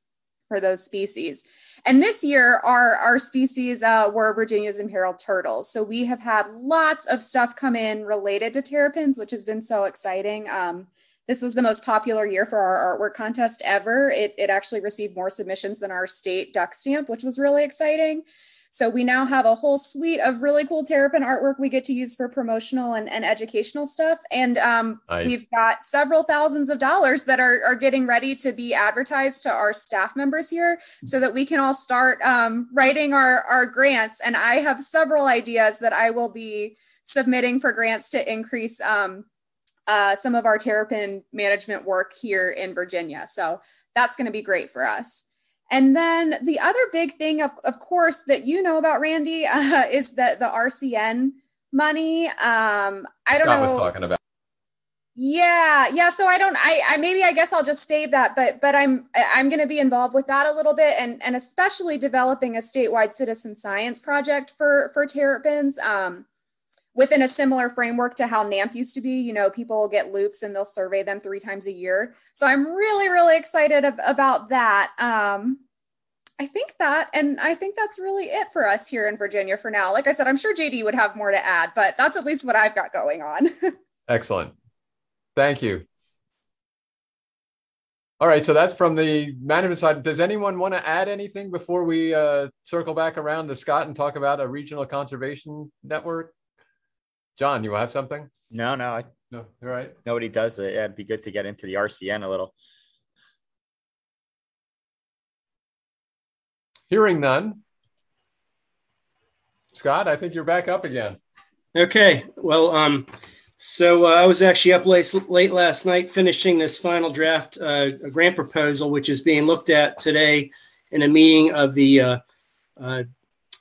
for those species. And this year, our, our species uh, were Virginia's imperial turtles. So we have had lots of stuff come in related to terrapins, which has been so exciting. Um, this was the most popular year for our artwork contest ever. It, it actually received more submissions than our state duck stamp, which was really exciting. So we now have a whole suite of really cool terrapin artwork we get to use for promotional and, and educational stuff. And um, Nice. we've got several thousands of dollars that are, are getting ready to be advertised to our staff members here so that we can all start um, writing our, our grants. And I have several ideas that I will be submitting for grants to increase um, uh, some of our terrapin management work here in Virginia. So that's going to be great for us. And then the other big thing, of, of course, that you know about Randy [LAUGHS] uh, is that the RCN money. Um, I don't Scott know. was talking about. Yeah, yeah. So I don't. I, I maybe I guess I'll just save that. But but I'm I'm going to be involved with that a little bit, and and especially developing a statewide citizen science project for for terrapins. Um, within a similar framework to how NAMP used to be. You know, people get loops and they'll survey them three times a year. So I'm really, really excited ab- about that. Um, I think that, and I think that's really it for us here in Virginia for now. Like I said, I'm sure JD would have more to add, but that's at least what I've got going on. [LAUGHS] Excellent. Thank you. All right, so that's from the management side. Does anyone want to add anything before we uh, circle back around to Scott and talk about a regional conservation network? John, you will have something? No, no, I, No, all right. nobody does it. Yeah, it'd be good to get into the RCN a little. Hearing none. Scott, I think you're back up again. Okay, well, um, so uh, I was actually up late, late last night finishing this final draft uh, grant proposal, which is being looked at today in a meeting of the uh, uh,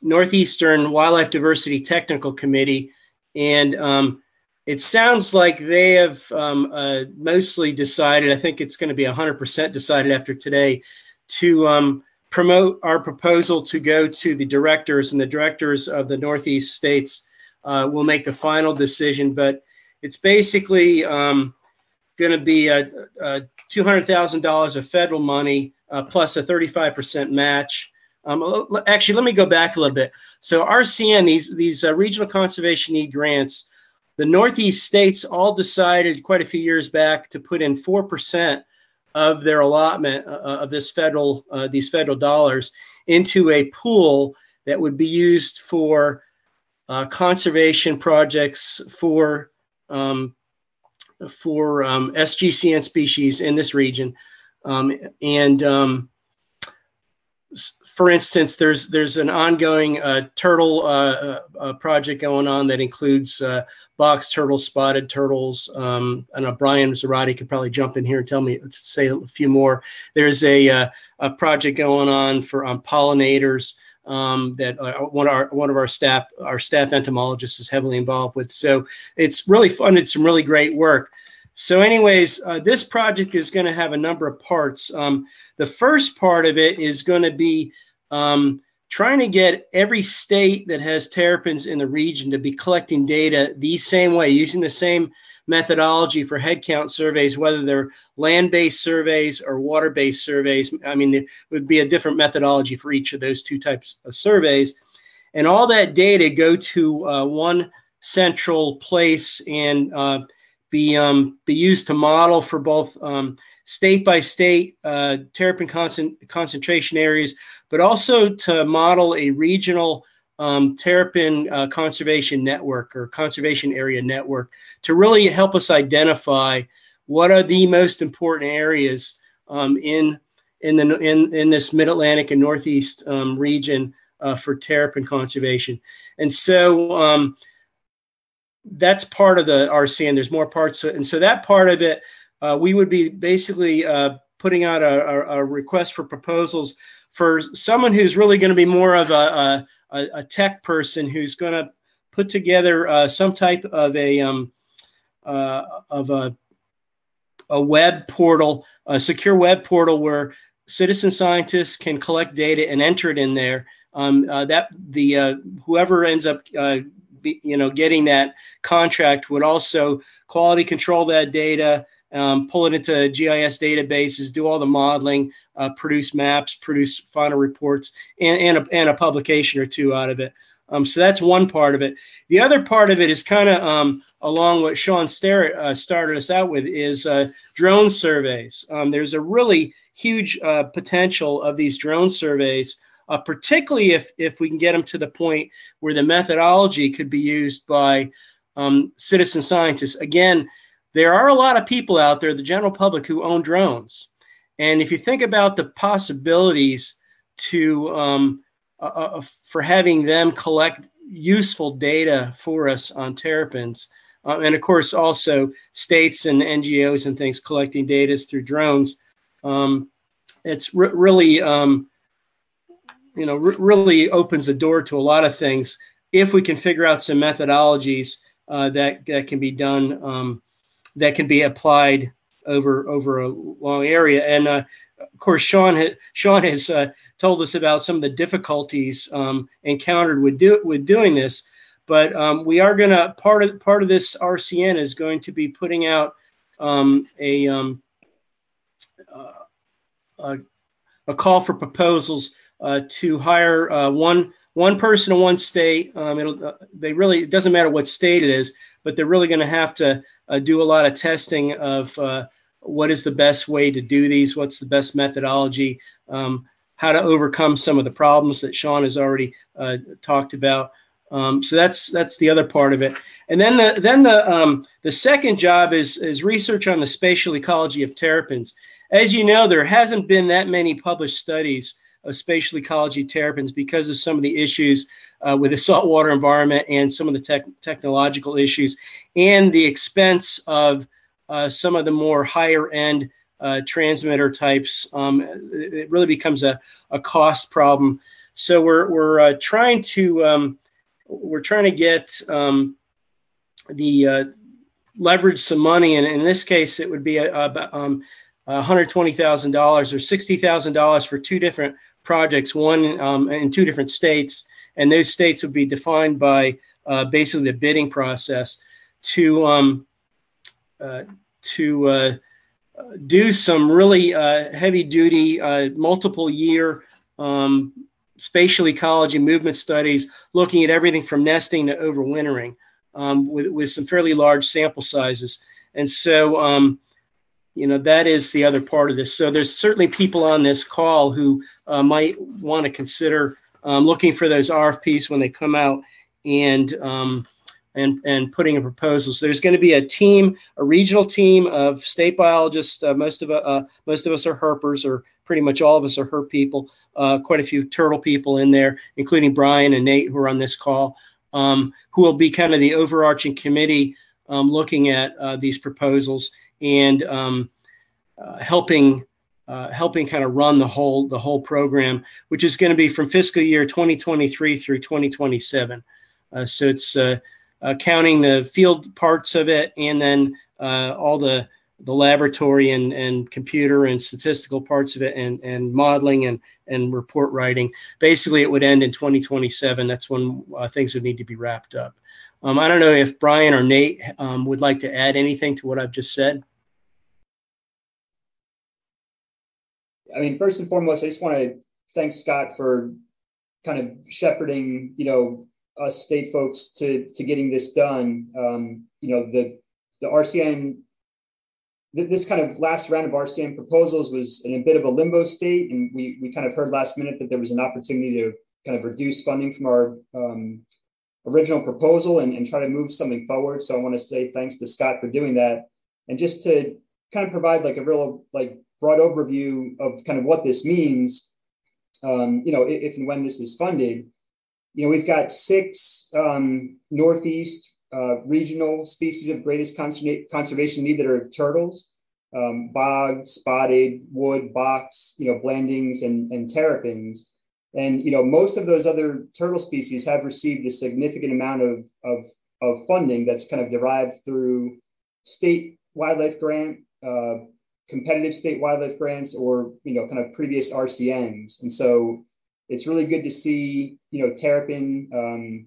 Northeastern Wildlife Diversity Technical Committee, and um, it sounds like they have um, uh, mostly decided. I think it's going to be 100% decided after today to um, promote our proposal to go to the directors, and the directors of the Northeast states uh, will make the final decision. But it's basically um, going to be a, a $200,000 of federal money uh, plus a 35% match. Um, actually, let me go back a little bit. So RCN, these these uh, regional conservation need grants, the Northeast states all decided quite a few years back to put in four percent of their allotment uh, uh, of this federal uh, these federal dollars into a pool that would be used for uh, conservation projects for um, for um, SGCN species in this region, um, and um, for instance, there's there's an ongoing uh, turtle uh, uh, project going on that includes uh, box turtles, spotted turtles. Um, I know Brian Zarate could probably jump in here and tell me say a few more. There's a uh, a project going on for um, pollinators um, that uh, one of our one of our staff our staff entomologists is heavily involved with. So it's really funded some really great work. So, anyways, this project is going to have a number of parts. Um, the first part of it is going to be um, trying to get every state that has terrapins in the region to be collecting data the same way, using the same methodology for headcount surveys, whether they're land-based surveys or water-based surveys. I mean, it would be a different methodology for each of those two types of surveys. And all that data go to uh, one central place and uh, be um, be used to model for both um, state by state uh, terrapin concentration areas, but also to model a regional um, terrapin uh, conservation network or conservation area network to really help us identify what are the most important areas um, in in the in in this Mid Atlantic and Northeast um, region uh, for terrapin conservation, and so um, that's part of the RCN. There's more parts, and so that part of it, uh, we would be basically uh, putting out a, a, a, request for proposals for someone who's really going to be more of a, a, a tech person who's going to put together uh, some type of a um, uh, of a a web portal, a secure web portal where citizen scientists can collect data and enter it in there. Um, uh, that the uh, whoever ends up be, you know, getting that contract would also quality control that data, um, pull it into GIS databases, do all the modeling, uh, produce maps, produce final reports, and, and, a, and a publication or two out of it. Um, so that's one part of it. The other part of it is kind of um, along what Sean Starrett uh, started us out with is uh, drone surveys. Um, there's a really huge uh, potential of these drone surveys uh, particularly if, if we can get them to the point where the methodology could be used by um, citizen scientists. Again, there are a lot of people out there, the general public, who own drones. And if you think about the possibilities to um, uh, uh, for having them collect useful data for us on terrapins, uh, and of course also states and NGOs and things collecting data through drones, um, it's re- really um, you know, r- really opens the door to a lot of things if we can figure out some methodologies uh, that that can be done um, that can be applied over over a long area. And uh, of course, Sean ha- Sean has uh, told us about some of the difficulties um, encountered with do- with doing this. But um, we are going to part of part of this RCN is going to be putting out um, a, um, uh, a a call for proposals uh, to hire uh, one one person in one state. Um, it'll uh, they really it doesn't matter what state it is, but they're really going to have to uh, do a lot of testing of uh, what is the best way to do these, what's the best methodology, um, how to overcome some of the problems that Sean has already talked about. Um, so that's that's the other part of it. And then the then the um, the second job is is research on the spatial ecology of terrapins. As you know, there hasn't been that many published studies of spatial ecology terrapins because of some of the issues uh, with the saltwater environment and some of the tech- technological issues and the expense of uh, some of the more higher end uh, transmitter types, um, it really becomes a, a cost problem. So we're, we're uh, trying to um, we're trying to get um, the uh, leverage some money, and in this case, it would be about um, $120,000 or $60,000 for two different projects, one um, in two different states, and those states would be defined by uh, basically the bidding process to um, uh, to uh, do some really uh, heavy duty, uh, multiple year um, spatial ecology movement studies, looking at everything from nesting to overwintering um, with, with some fairly large sample sizes. And so, um, you know, that is the other part of this. So there's certainly people on this call who uh, might want to consider um, looking for those RFPs when they come out and um, and and putting a proposal So there's going to be a team, a regional team of state biologists. Uh, most of uh, most of us are herpers, or pretty much all of us are herp people. Uh, quite a few turtle people in there, including Brian and Nate, who are on this call, um, who will be kind of the overarching committee um, looking at uh, these proposals and um, uh, helping. Uh, helping kind of run the whole the whole program, which is going to be from fiscal year 2023 through 2027. so it's uh, counting the field parts of it and then uh, all the the laboratory and, and computer and statistical parts of it and, and modeling and, and report writing. Basically, it would end in 2027. That's when uh, things would need to be wrapped up. Um, I don't know if Brian or Nate um, would like to add anything to what I've just said. I mean, first and foremost, I just want to thank Scott for kind of shepherding, you know, us state folks to to getting this done. Um, you know, the the RCN this kind of last round of RCN proposals was in a bit of a limbo state, and we we kind of heard last minute that there was an opportunity to kind of reduce funding from our um, original proposal and, and try to move something forward. So I want to say thanks to Scott for doing that, and just to kind of provide like a real like broad overview of kind of what this means. Um, you know, if, if and when this is funded, you know, we've got six um, Northeast uh, regional species of greatest conserva- conservation need that are turtles, um, bog, spotted, wood, box, you know, Blanding's, and, and terrapins. And, you know, most of those other turtle species have received a significant amount of, of, of funding that's kind of derived through state wildlife grant, uh, competitive state wildlife grants, or, you know, kind of previous RCNs. And so, it's really good to see you know Terrapin um,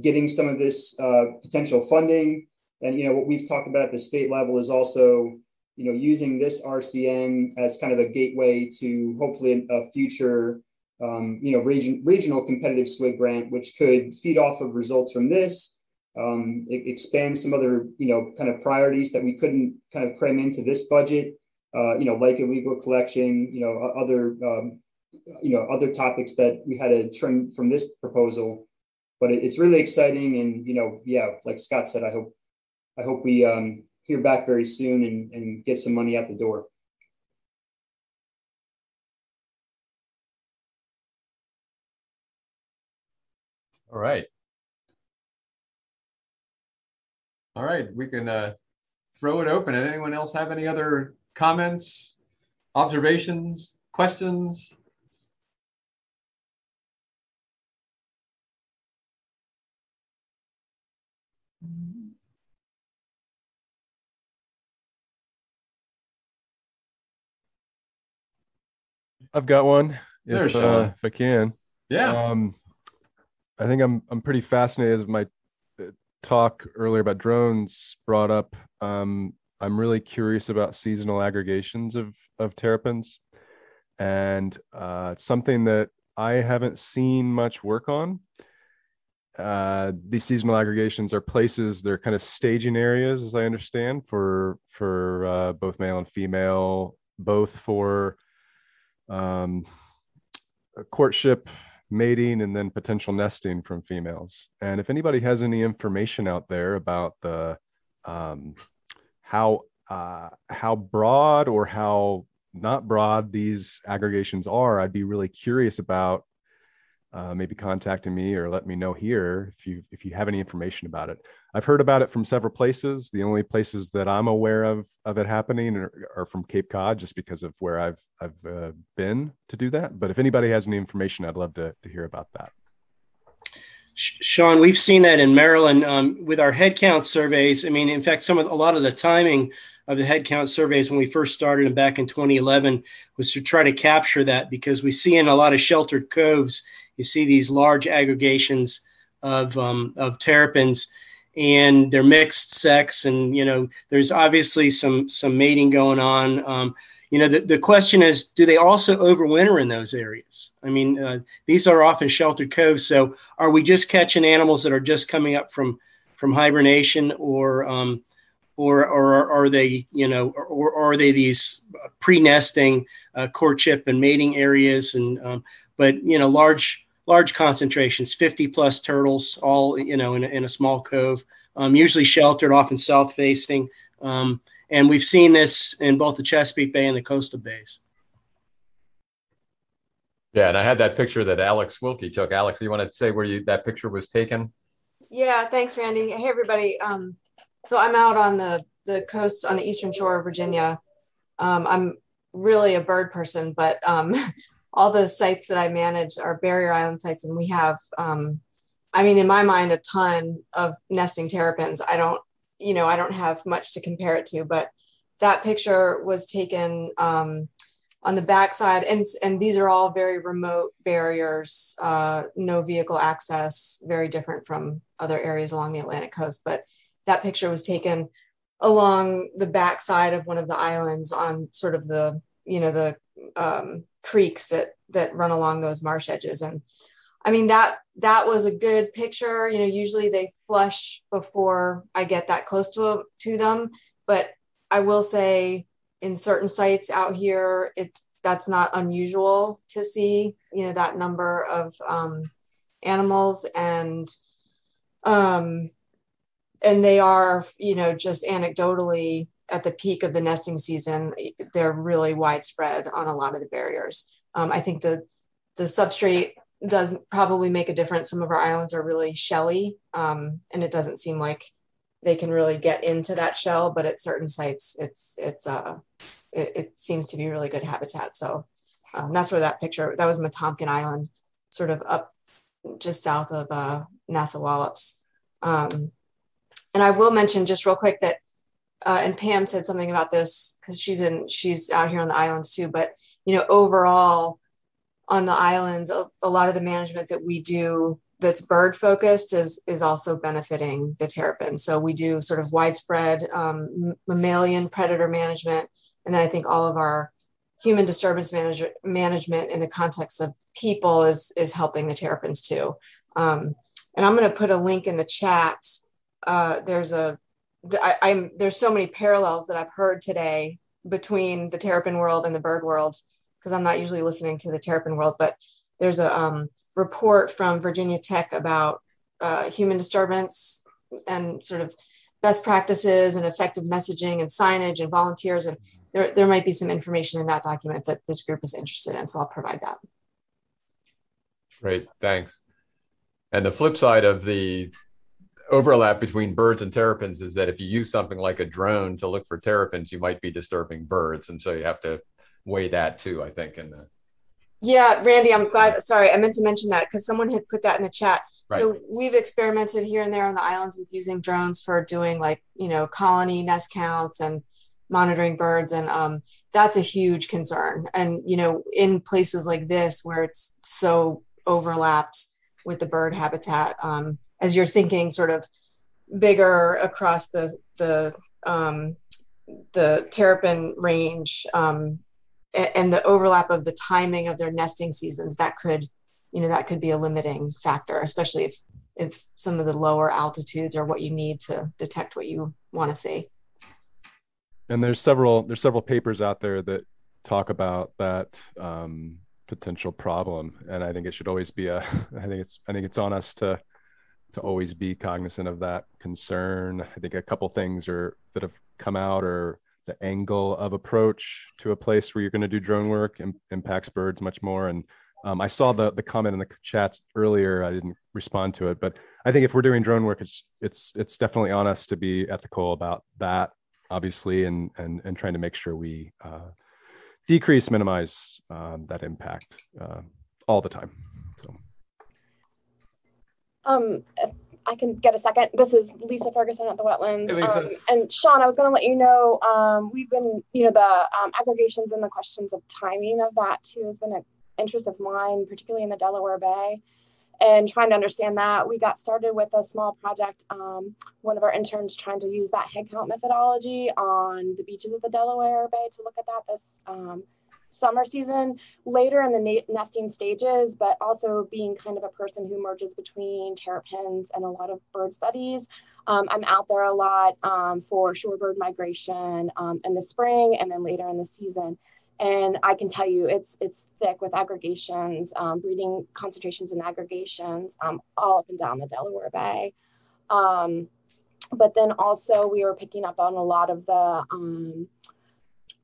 getting some of this uh, potential funding, and you know what we've talked about at the state level is also you know using this RCN as kind of a gateway to hopefully a, future um, you know region, regional competitive SWIG grant, which could feed off of results from this. Um, expand some other, you know, kind of priorities that we couldn't kind of cram into this budget, uh, you know, like illegal collection, you know, other um, you know other topics that we had to trim from this proposal but it, it's really exciting and you know yeah like scott said i hope i hope we um, hear back very soon and, and get some money out the door all right all right we can uh, throw it open and anyone else have any other comments observations questions I've got one. If, uh, if I can. Yeah. Um, I think I'm I'm pretty fascinated as my uh, talk earlier about drones brought up. Um, I'm really curious about seasonal aggregations of of terrapins, and uh, it's something that I haven't seen much work on. Uh, these seasonal aggregations are places they're kind of staging areas, as I understand, for for uh, both male and female, both for um, courtship, mating, and then potential nesting from females. And if anybody has any information out there about the um, how uh, how broad or how not broad these aggregations are, I'd be really curious about uh, maybe contacting me or let me know here if you if you have any information about it. I've heard about it from several places. The only places that I'm aware of of it happening are, are from Cape Cod, just because of where I've I've uh, been to do that. But if anybody has any information, I'd love to to hear about that. Sean, we've seen that in Maryland um, with our headcount surveys. I mean, in fact, some of a lot of the timing of the headcount surveys when we first started and back in 2011 was to try to capture that because we see in a lot of sheltered coves, you see these large aggregations of um, of terrapins, and they're mixed sex, and you know, there's obviously some some mating going on. Um, you know, the, the question is, do they also overwinter in those areas? I mean, uh, these are often sheltered coves. So are we just catching animals that are just coming up from, from hibernation or, um, or, or are they, you know, or, or are they these pre-nesting uh, courtship and mating areas? And, um, but, you know, large, large concentrations, 50 plus turtles, all, you know, in a, in a small cove, um, usually sheltered, often south facing. Um, and we've seen this in both the Chesapeake Bay and the coastal bays. Yeah, and I had that picture that Alex Wilke took. Alex, you want to say where you that picture was taken? Yeah, thanks, Randy. Hey, everybody. Um, so I'm out on the the coast on the eastern shore of Virginia. Um, I'm really a bird person, but um, [LAUGHS] all the sites that I manage are barrier island sites, and we have, um, I mean, in my mind, a ton of nesting terrapins. I don't you know, I don't have much to compare it to, but that picture was taken um, on the backside, and and these are all very remote barriers, uh, no vehicle access, very different from other areas along the Atlantic coast. But that picture was taken along the backside of one of the islands on sort of the you know the um, creeks that that run along those marsh edges, and I mean that that was a good picture. You know, usually they flush before I get that close to to them, but I will say in certain sites out here, it that's not unusual to see. You know that number of um, animals and um, and they are you know just anecdotally at the peak of the nesting season, they're really widespread on a lot of the barriers. Um, I think the the substrate does probably make a difference. Some of our islands are really shelly, um, and it doesn't seem like they can really get into that shell. But at certain sites, it's it's uh, it, it seems to be really good habitat. So um, that's where that picture that was Metompkin Island, sort of up just south of uh, Wallops. Um, and I will mention just real quick that, uh, and Pam said something about this because she's in she's out here on the islands too. But you know, overall, on the islands, a, a lot of the management that we do that's bird focused is is also benefiting the terrapin. So we do sort of widespread um, mammalian predator management, and then I think all of our human disturbance manage- management in the context of people is is helping the terrapins too. Um, and I'm going to put a link in the chat. Uh, there's a I, I'm there's so many parallels that I've heard today between the terrapin world and the bird world because I'm not usually listening to the Terrapin World, but there's a um, report from Virginia Tech about uh, human disturbance and sort of best practices and effective messaging and signage and volunteers. And there, there might be some information in that document that this group is interested in. So I'll provide that. Great, thanks. And the flip side of the overlap between birds and terrapins is that if you use something like a drone to look for terrapins, you might be disturbing birds. And so you have to weigh that too, I think. In the yeah, Randy, I'm glad. Sorry, I meant to mention that because someone had put that in the chat. Right. So we've experimented here and there on the islands with using drones for doing like you know colony nest counts and monitoring birds, and um, that's a huge concern. And you know, in places like this where it's so overlapped with the bird habitat, um, as you're thinking sort of bigger across the the um, the terrapin range, um, and the overlap of the timing of their nesting seasons that could you know that could be a limiting factor especially if if some of the lower altitudes are what you need to detect what you want to see. And there's several there's several papers out there that talk about that um, potential problem and i think it should always be a [LAUGHS] i think it's i think it's on us to to always be cognizant of that concern i think a couple things are that have come out or the angle of approach to a place where you're going to do drone work Im- impacts birds much more and Um, I saw the the comment in the chats earlier. I didn't respond to it, but I think if we're doing drone work, it's it's it's definitely on us to be ethical about that, obviously, and and and trying to make sure we uh, decrease, minimize um, that impact uh, all the time. Um, I can get a second. This is Lisa Ferguson at the Wetlands. Um, and Sean, I was going to let you know um, we've been, you know, the um, aggregations and the questions of timing of that too has been an interest of mine, particularly in the Delaware Bay and trying to understand that. We got started with a small project. Um, one of our interns trying to use that headcount methodology on the beaches of the Delaware Bay to look at that this um, summer season, later in the nesting stages, but also being kind of a person who merges between terrapins and a lot of bird studies. Um, I'm out there a lot um, for shorebird migration um, in the spring and then later in the season. And I can tell you it's it's thick with aggregations, um, breeding concentrations and aggregations um, all up and down the Delaware Bay. Um, but then also we were picking up on a lot of the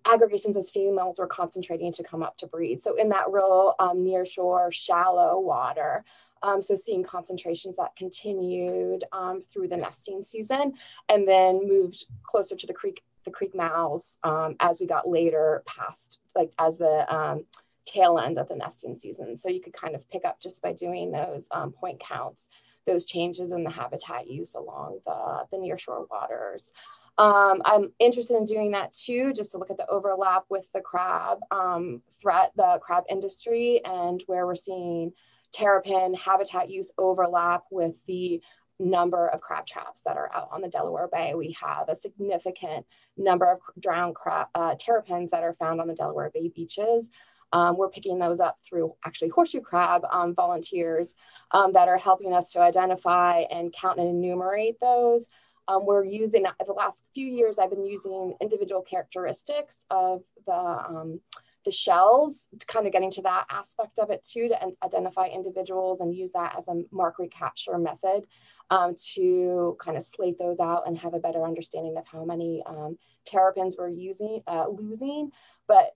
aggregations as females were concentrating to come up to breed. So in that real um, near shore, shallow water, um, so seeing concentrations that continued um, through the nesting season and then moved closer to the creek the creek mouths um, as we got later past, like as the um, tail end of the nesting season. So you could kind of pick up just by doing those um, point counts, those changes in the habitat use along the, the nearshore waters. Um, I'm interested in doing that too, just to look at the overlap with the crab um, threat, the crab industry, and where we're seeing terrapin habitat use overlap with the number of crab traps that are out on the Delaware Bay. We have a significant number of drowned crab, uh, terrapins that are found on the Delaware Bay beaches. Um, we're picking those up through actually horseshoe crab um, volunteers um, that are helping us to identify and count and enumerate those. Um, we're using, the last few years, I've been using individual characteristics of the um, the shells, kind of getting to that aspect of it too, to identify individuals and use that as a mark recapture method um, to kind of slate those out and have a better understanding of how many um, terrapins we're using, uh, losing. But,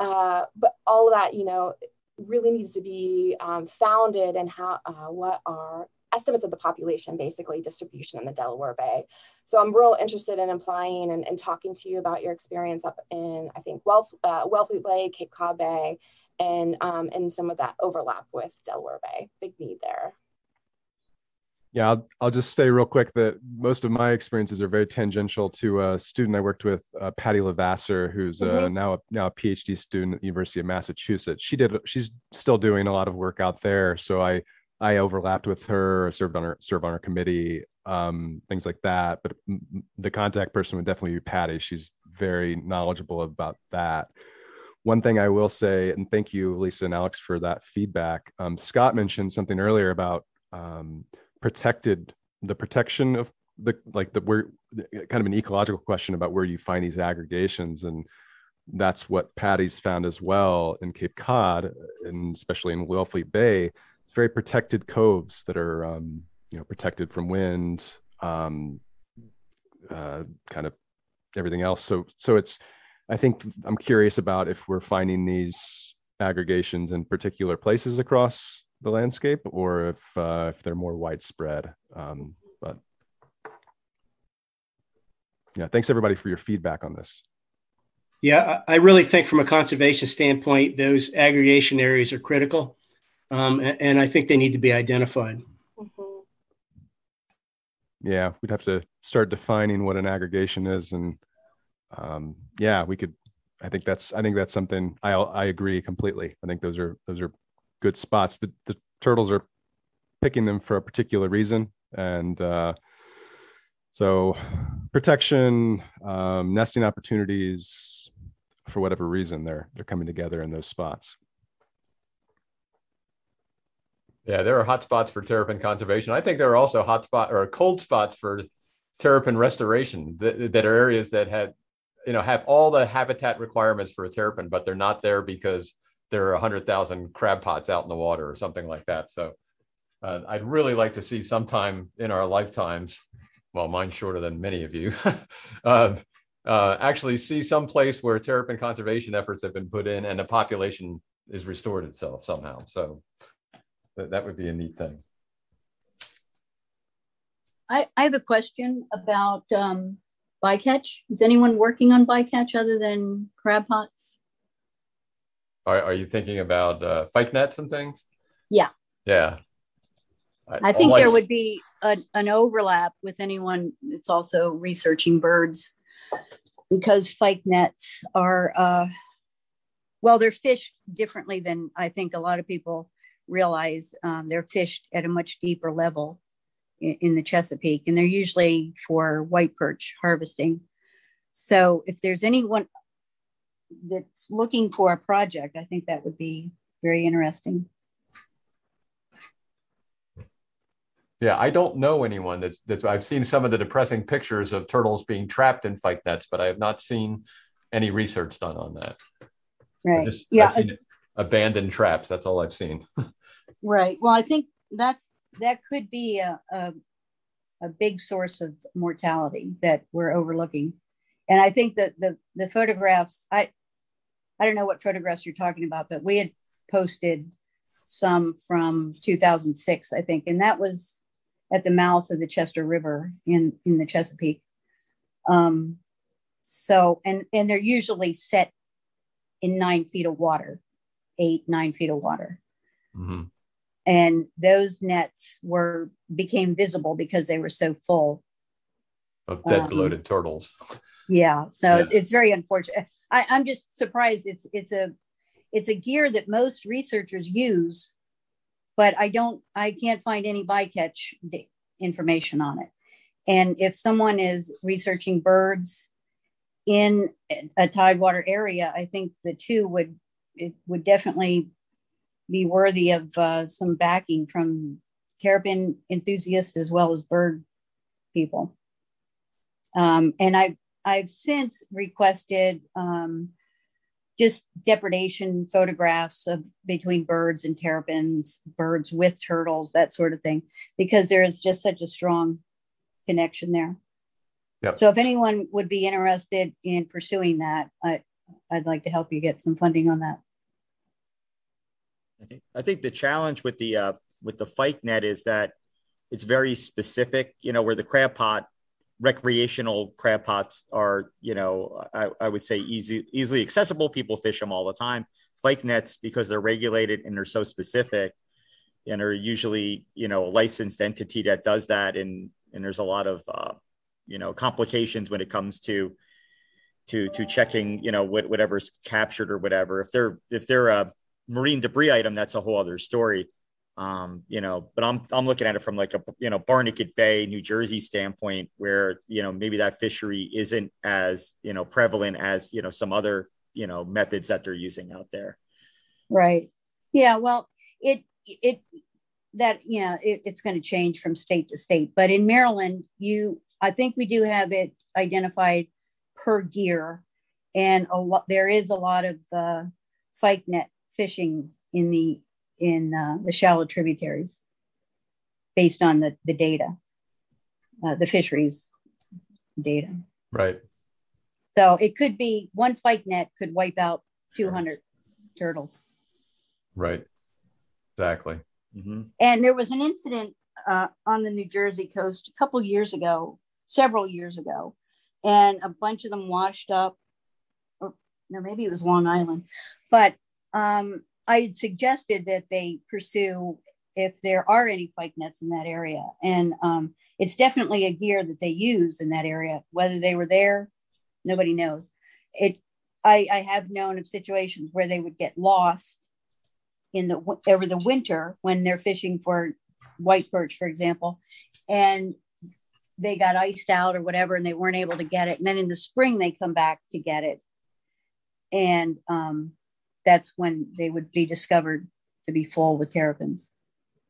uh, but all of that, you know, really needs to be um, founded in how, uh, what are estimates of the population, basically distribution in the Delaware Bay. So I'm real interested in applying and, and talking to you about your experience up in, I think, uh, Wellfleet Bay, Cape Cod Bay, and, um, and some of that overlap with Delaware Bay. Big need there. Yeah, I'll, I'll just say real quick that most of my experiences are very tangential to a student I worked with, uh, Patty Levasseur, who's mm-hmm. uh, now a, now a PhD student at the University of Massachusetts. She did she's still doing a lot of work out there, so I I overlapped with her, served on her served on her committee, um, things like that. But the contact person would definitely be Patty. She's very knowledgeable about that. One thing I will say, and thank you, Lisa and Alex, for that feedback. Um, Scott mentioned something earlier about um, protected the protection of the like the where kind of an ecological question about where you find these aggregations and that's what patty's found as well in cape cod and especially in wellfleet bay it's very protected coves that are um, you know protected from wind um, uh, kind of everything else so so it's i think i'm curious about if we're finding these aggregations in particular places across the landscape or if uh, if they're more widespread. Um, but yeah, thanks everybody for your feedback on this. Yeah, I really think from a conservation standpoint, those aggregation areas are critical, um, and I think they need to be identified. Mm-hmm. Yeah, we'd have to start defining what an aggregation is, and um, yeah, we could. I think that's. I think that's something. I I agree completely. I think those are those are good spots. The, the turtles are picking them for a particular reason. And uh, so protection, um, nesting opportunities, for whatever reason, they're, they're coming together in those spots. Yeah, there are hot spots for terrapin conservation. I think there are also hot spot or cold spots for terrapin restoration that, that are areas that had, you know, have all the habitat requirements for a terrapin, but they're not there because there are 100,000 crab pots out in the water or something like that. So uh, I'd really like to see sometime in our lifetimes, well, mine's shorter than many of you, [LAUGHS] uh, uh, actually see some place where terrapin conservation efforts have been put in and the population is restored itself somehow. So that, that would be a neat thing. I, I have a question about um, bycatch. Is anyone working on bycatch other than crab pots? Are, are you thinking about uh, fyke nets and things? Yeah. Yeah. I think there would be a, an overlap with anyone that's also researching birds because fyke nets are, uh, well, they're fished differently than I think a lot of people realize. Um, they're fished at a much deeper level in, in the Chesapeake, and they're usually for white perch harvesting. So if there's anyone that's looking for a project, I think that would be very interesting. Yeah, I don't know anyone that's that's. I've seen some of the depressing pictures of turtles being trapped in fyke nets, but I have not seen any research done on that. Right. Just, yeah. abandoned traps. That's all I've seen. [LAUGHS] right. Well, I think that's that could be a, a a big source of mortality that we're overlooking, and I think that the the photographs. I I don't know what photographs you're talking about, but we had posted some from 2006, I think, and that was at the mouth of the Chester River in, in the Chesapeake. Um, so, and, and they're usually set in nine feet of water, eight, nine feet of water. Mm-hmm. And those nets were became visible because they were so full of dead um, bloated turtles. Yeah. So yeah. it's very unfortunate. I, I'm just surprised it's it's a it's a gear that most researchers use but I don't, I can't find any bycatch information on it. And if someone is researching birds in a tidewater area, I think the two would it would definitely be worthy of uh, some backing from terrapin enthusiasts as well as bird people. Um, and I've I've since requested um, just depredation photographs of between birds and terrapins, birds with turtles, that sort of thing, because there is just such a strong connection there. Yep. So if anyone would be interested in pursuing that, I, I'd like to help you get some funding on that. I think, the challenge with the uh, with the fyke net is that it's very specific. You know, where the crab pot recreational crab pots are, you know, I, I would say easy, easily accessible. People fish them all the time. Fyke nets, because they're regulated and they're so specific and are usually, you know, a licensed entity that does that. And, and there's a lot of, uh, you know, complications when it comes to, to, to checking, you know, what, whatever's captured or whatever. If they're, if they're a marine debris item, that's a whole other story um, you know, but I'm I'm looking at it from like a you know Barnegat Bay, New Jersey standpoint, where you know maybe that fishery isn't as you know prevalent as you know some other you know methods that they're using out there. Right. Yeah. Well, it it that yeah, it, it's going to change from state to state, but in Maryland, you I think we do have it identified per gear, and a lot there is a lot of uh, fyke net fishing in the in uh, the shallow tributaries based on the, the data, uh, the fisheries data. Right. So it could be one fyke net could wipe out 200 turtles. Right. Exactly. Mm-hmm. And there was an incident uh, on the New Jersey coast a couple years ago, several years ago, and a bunch of them washed up. Or no, maybe it was Long Island, but um, I had suggested that they pursue if there are any fyke nets in that area. And um, it's definitely a gear that they use in that area. Whether they were there, nobody knows. It. I, I have known of situations where they would get lost in the over the winter when they're fishing for white perch, for example, and they got iced out or whatever, and they weren't able to get it. And then in the spring they come back to get it, and um, that's when they would be discovered to be full with terrapins.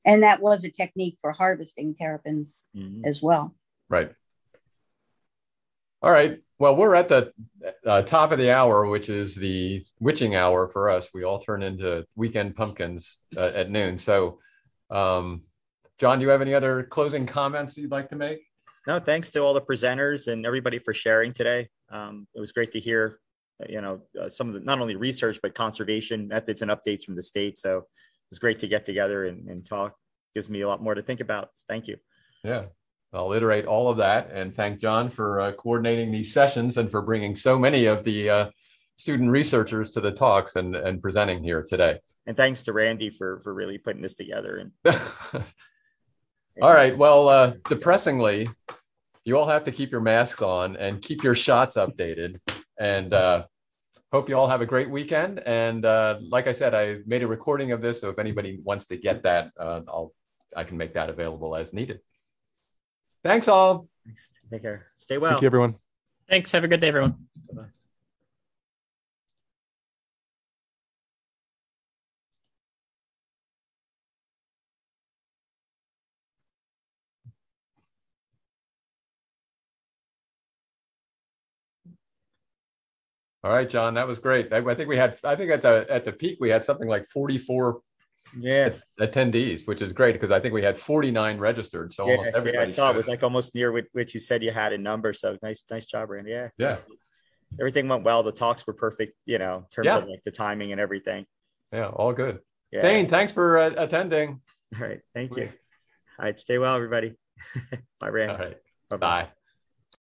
And that was a technique for harvesting terrapins mm-hmm. as well. Right. All right. Well, we're at the uh, top of the hour, which is the witching hour for us. We all turn into weekend pumpkins uh, at noon. So, um, John, do you have any other closing comments you'd like to make? No, thanks to all the presenters and everybody for sharing today. Um, it was great to hear you know, uh, some of the not only research but conservation methods and updates from the state. So it's great to get together and, and talk. Gives me a lot more to think about. Thank you. Yeah. I'll iterate all of that and thank John for uh, coordinating these sessions and for bringing so many of the uh, student researchers to the talks and, and presenting here today. And thanks to Randy for, for really putting this together. And [LAUGHS] all right. Well, uh, depressingly, you all have to keep your masks on and keep your shots updated. And uh, hope you all have a great weekend. And uh, like I said, I made a recording of this, so if anybody wants to get that, uh, I'll I can make that available as needed. Thanks all. Take care. Stay well. Thank you, everyone. Thanks. Have a good day, everyone. Bye-bye. All right, John, that was great. I, I, think we had, I think at the at the peak we had something like 44 yeah attendees, which is great because I think we had 49 registered. So yeah, almost everybody. Yeah, I saw it was like almost near what, what you said you had in number. So nice, nice job, Randy. Yeah. Yeah. Everything went well. The talks were perfect, you know, in terms Yeah. of like the timing and everything. Yeah, all good. Yeah. Thane, thanks for uh, attending. All right. Thank you. All right. Stay well, everybody. [LAUGHS] Bye, Randy. All right. Bye-bye. Bye.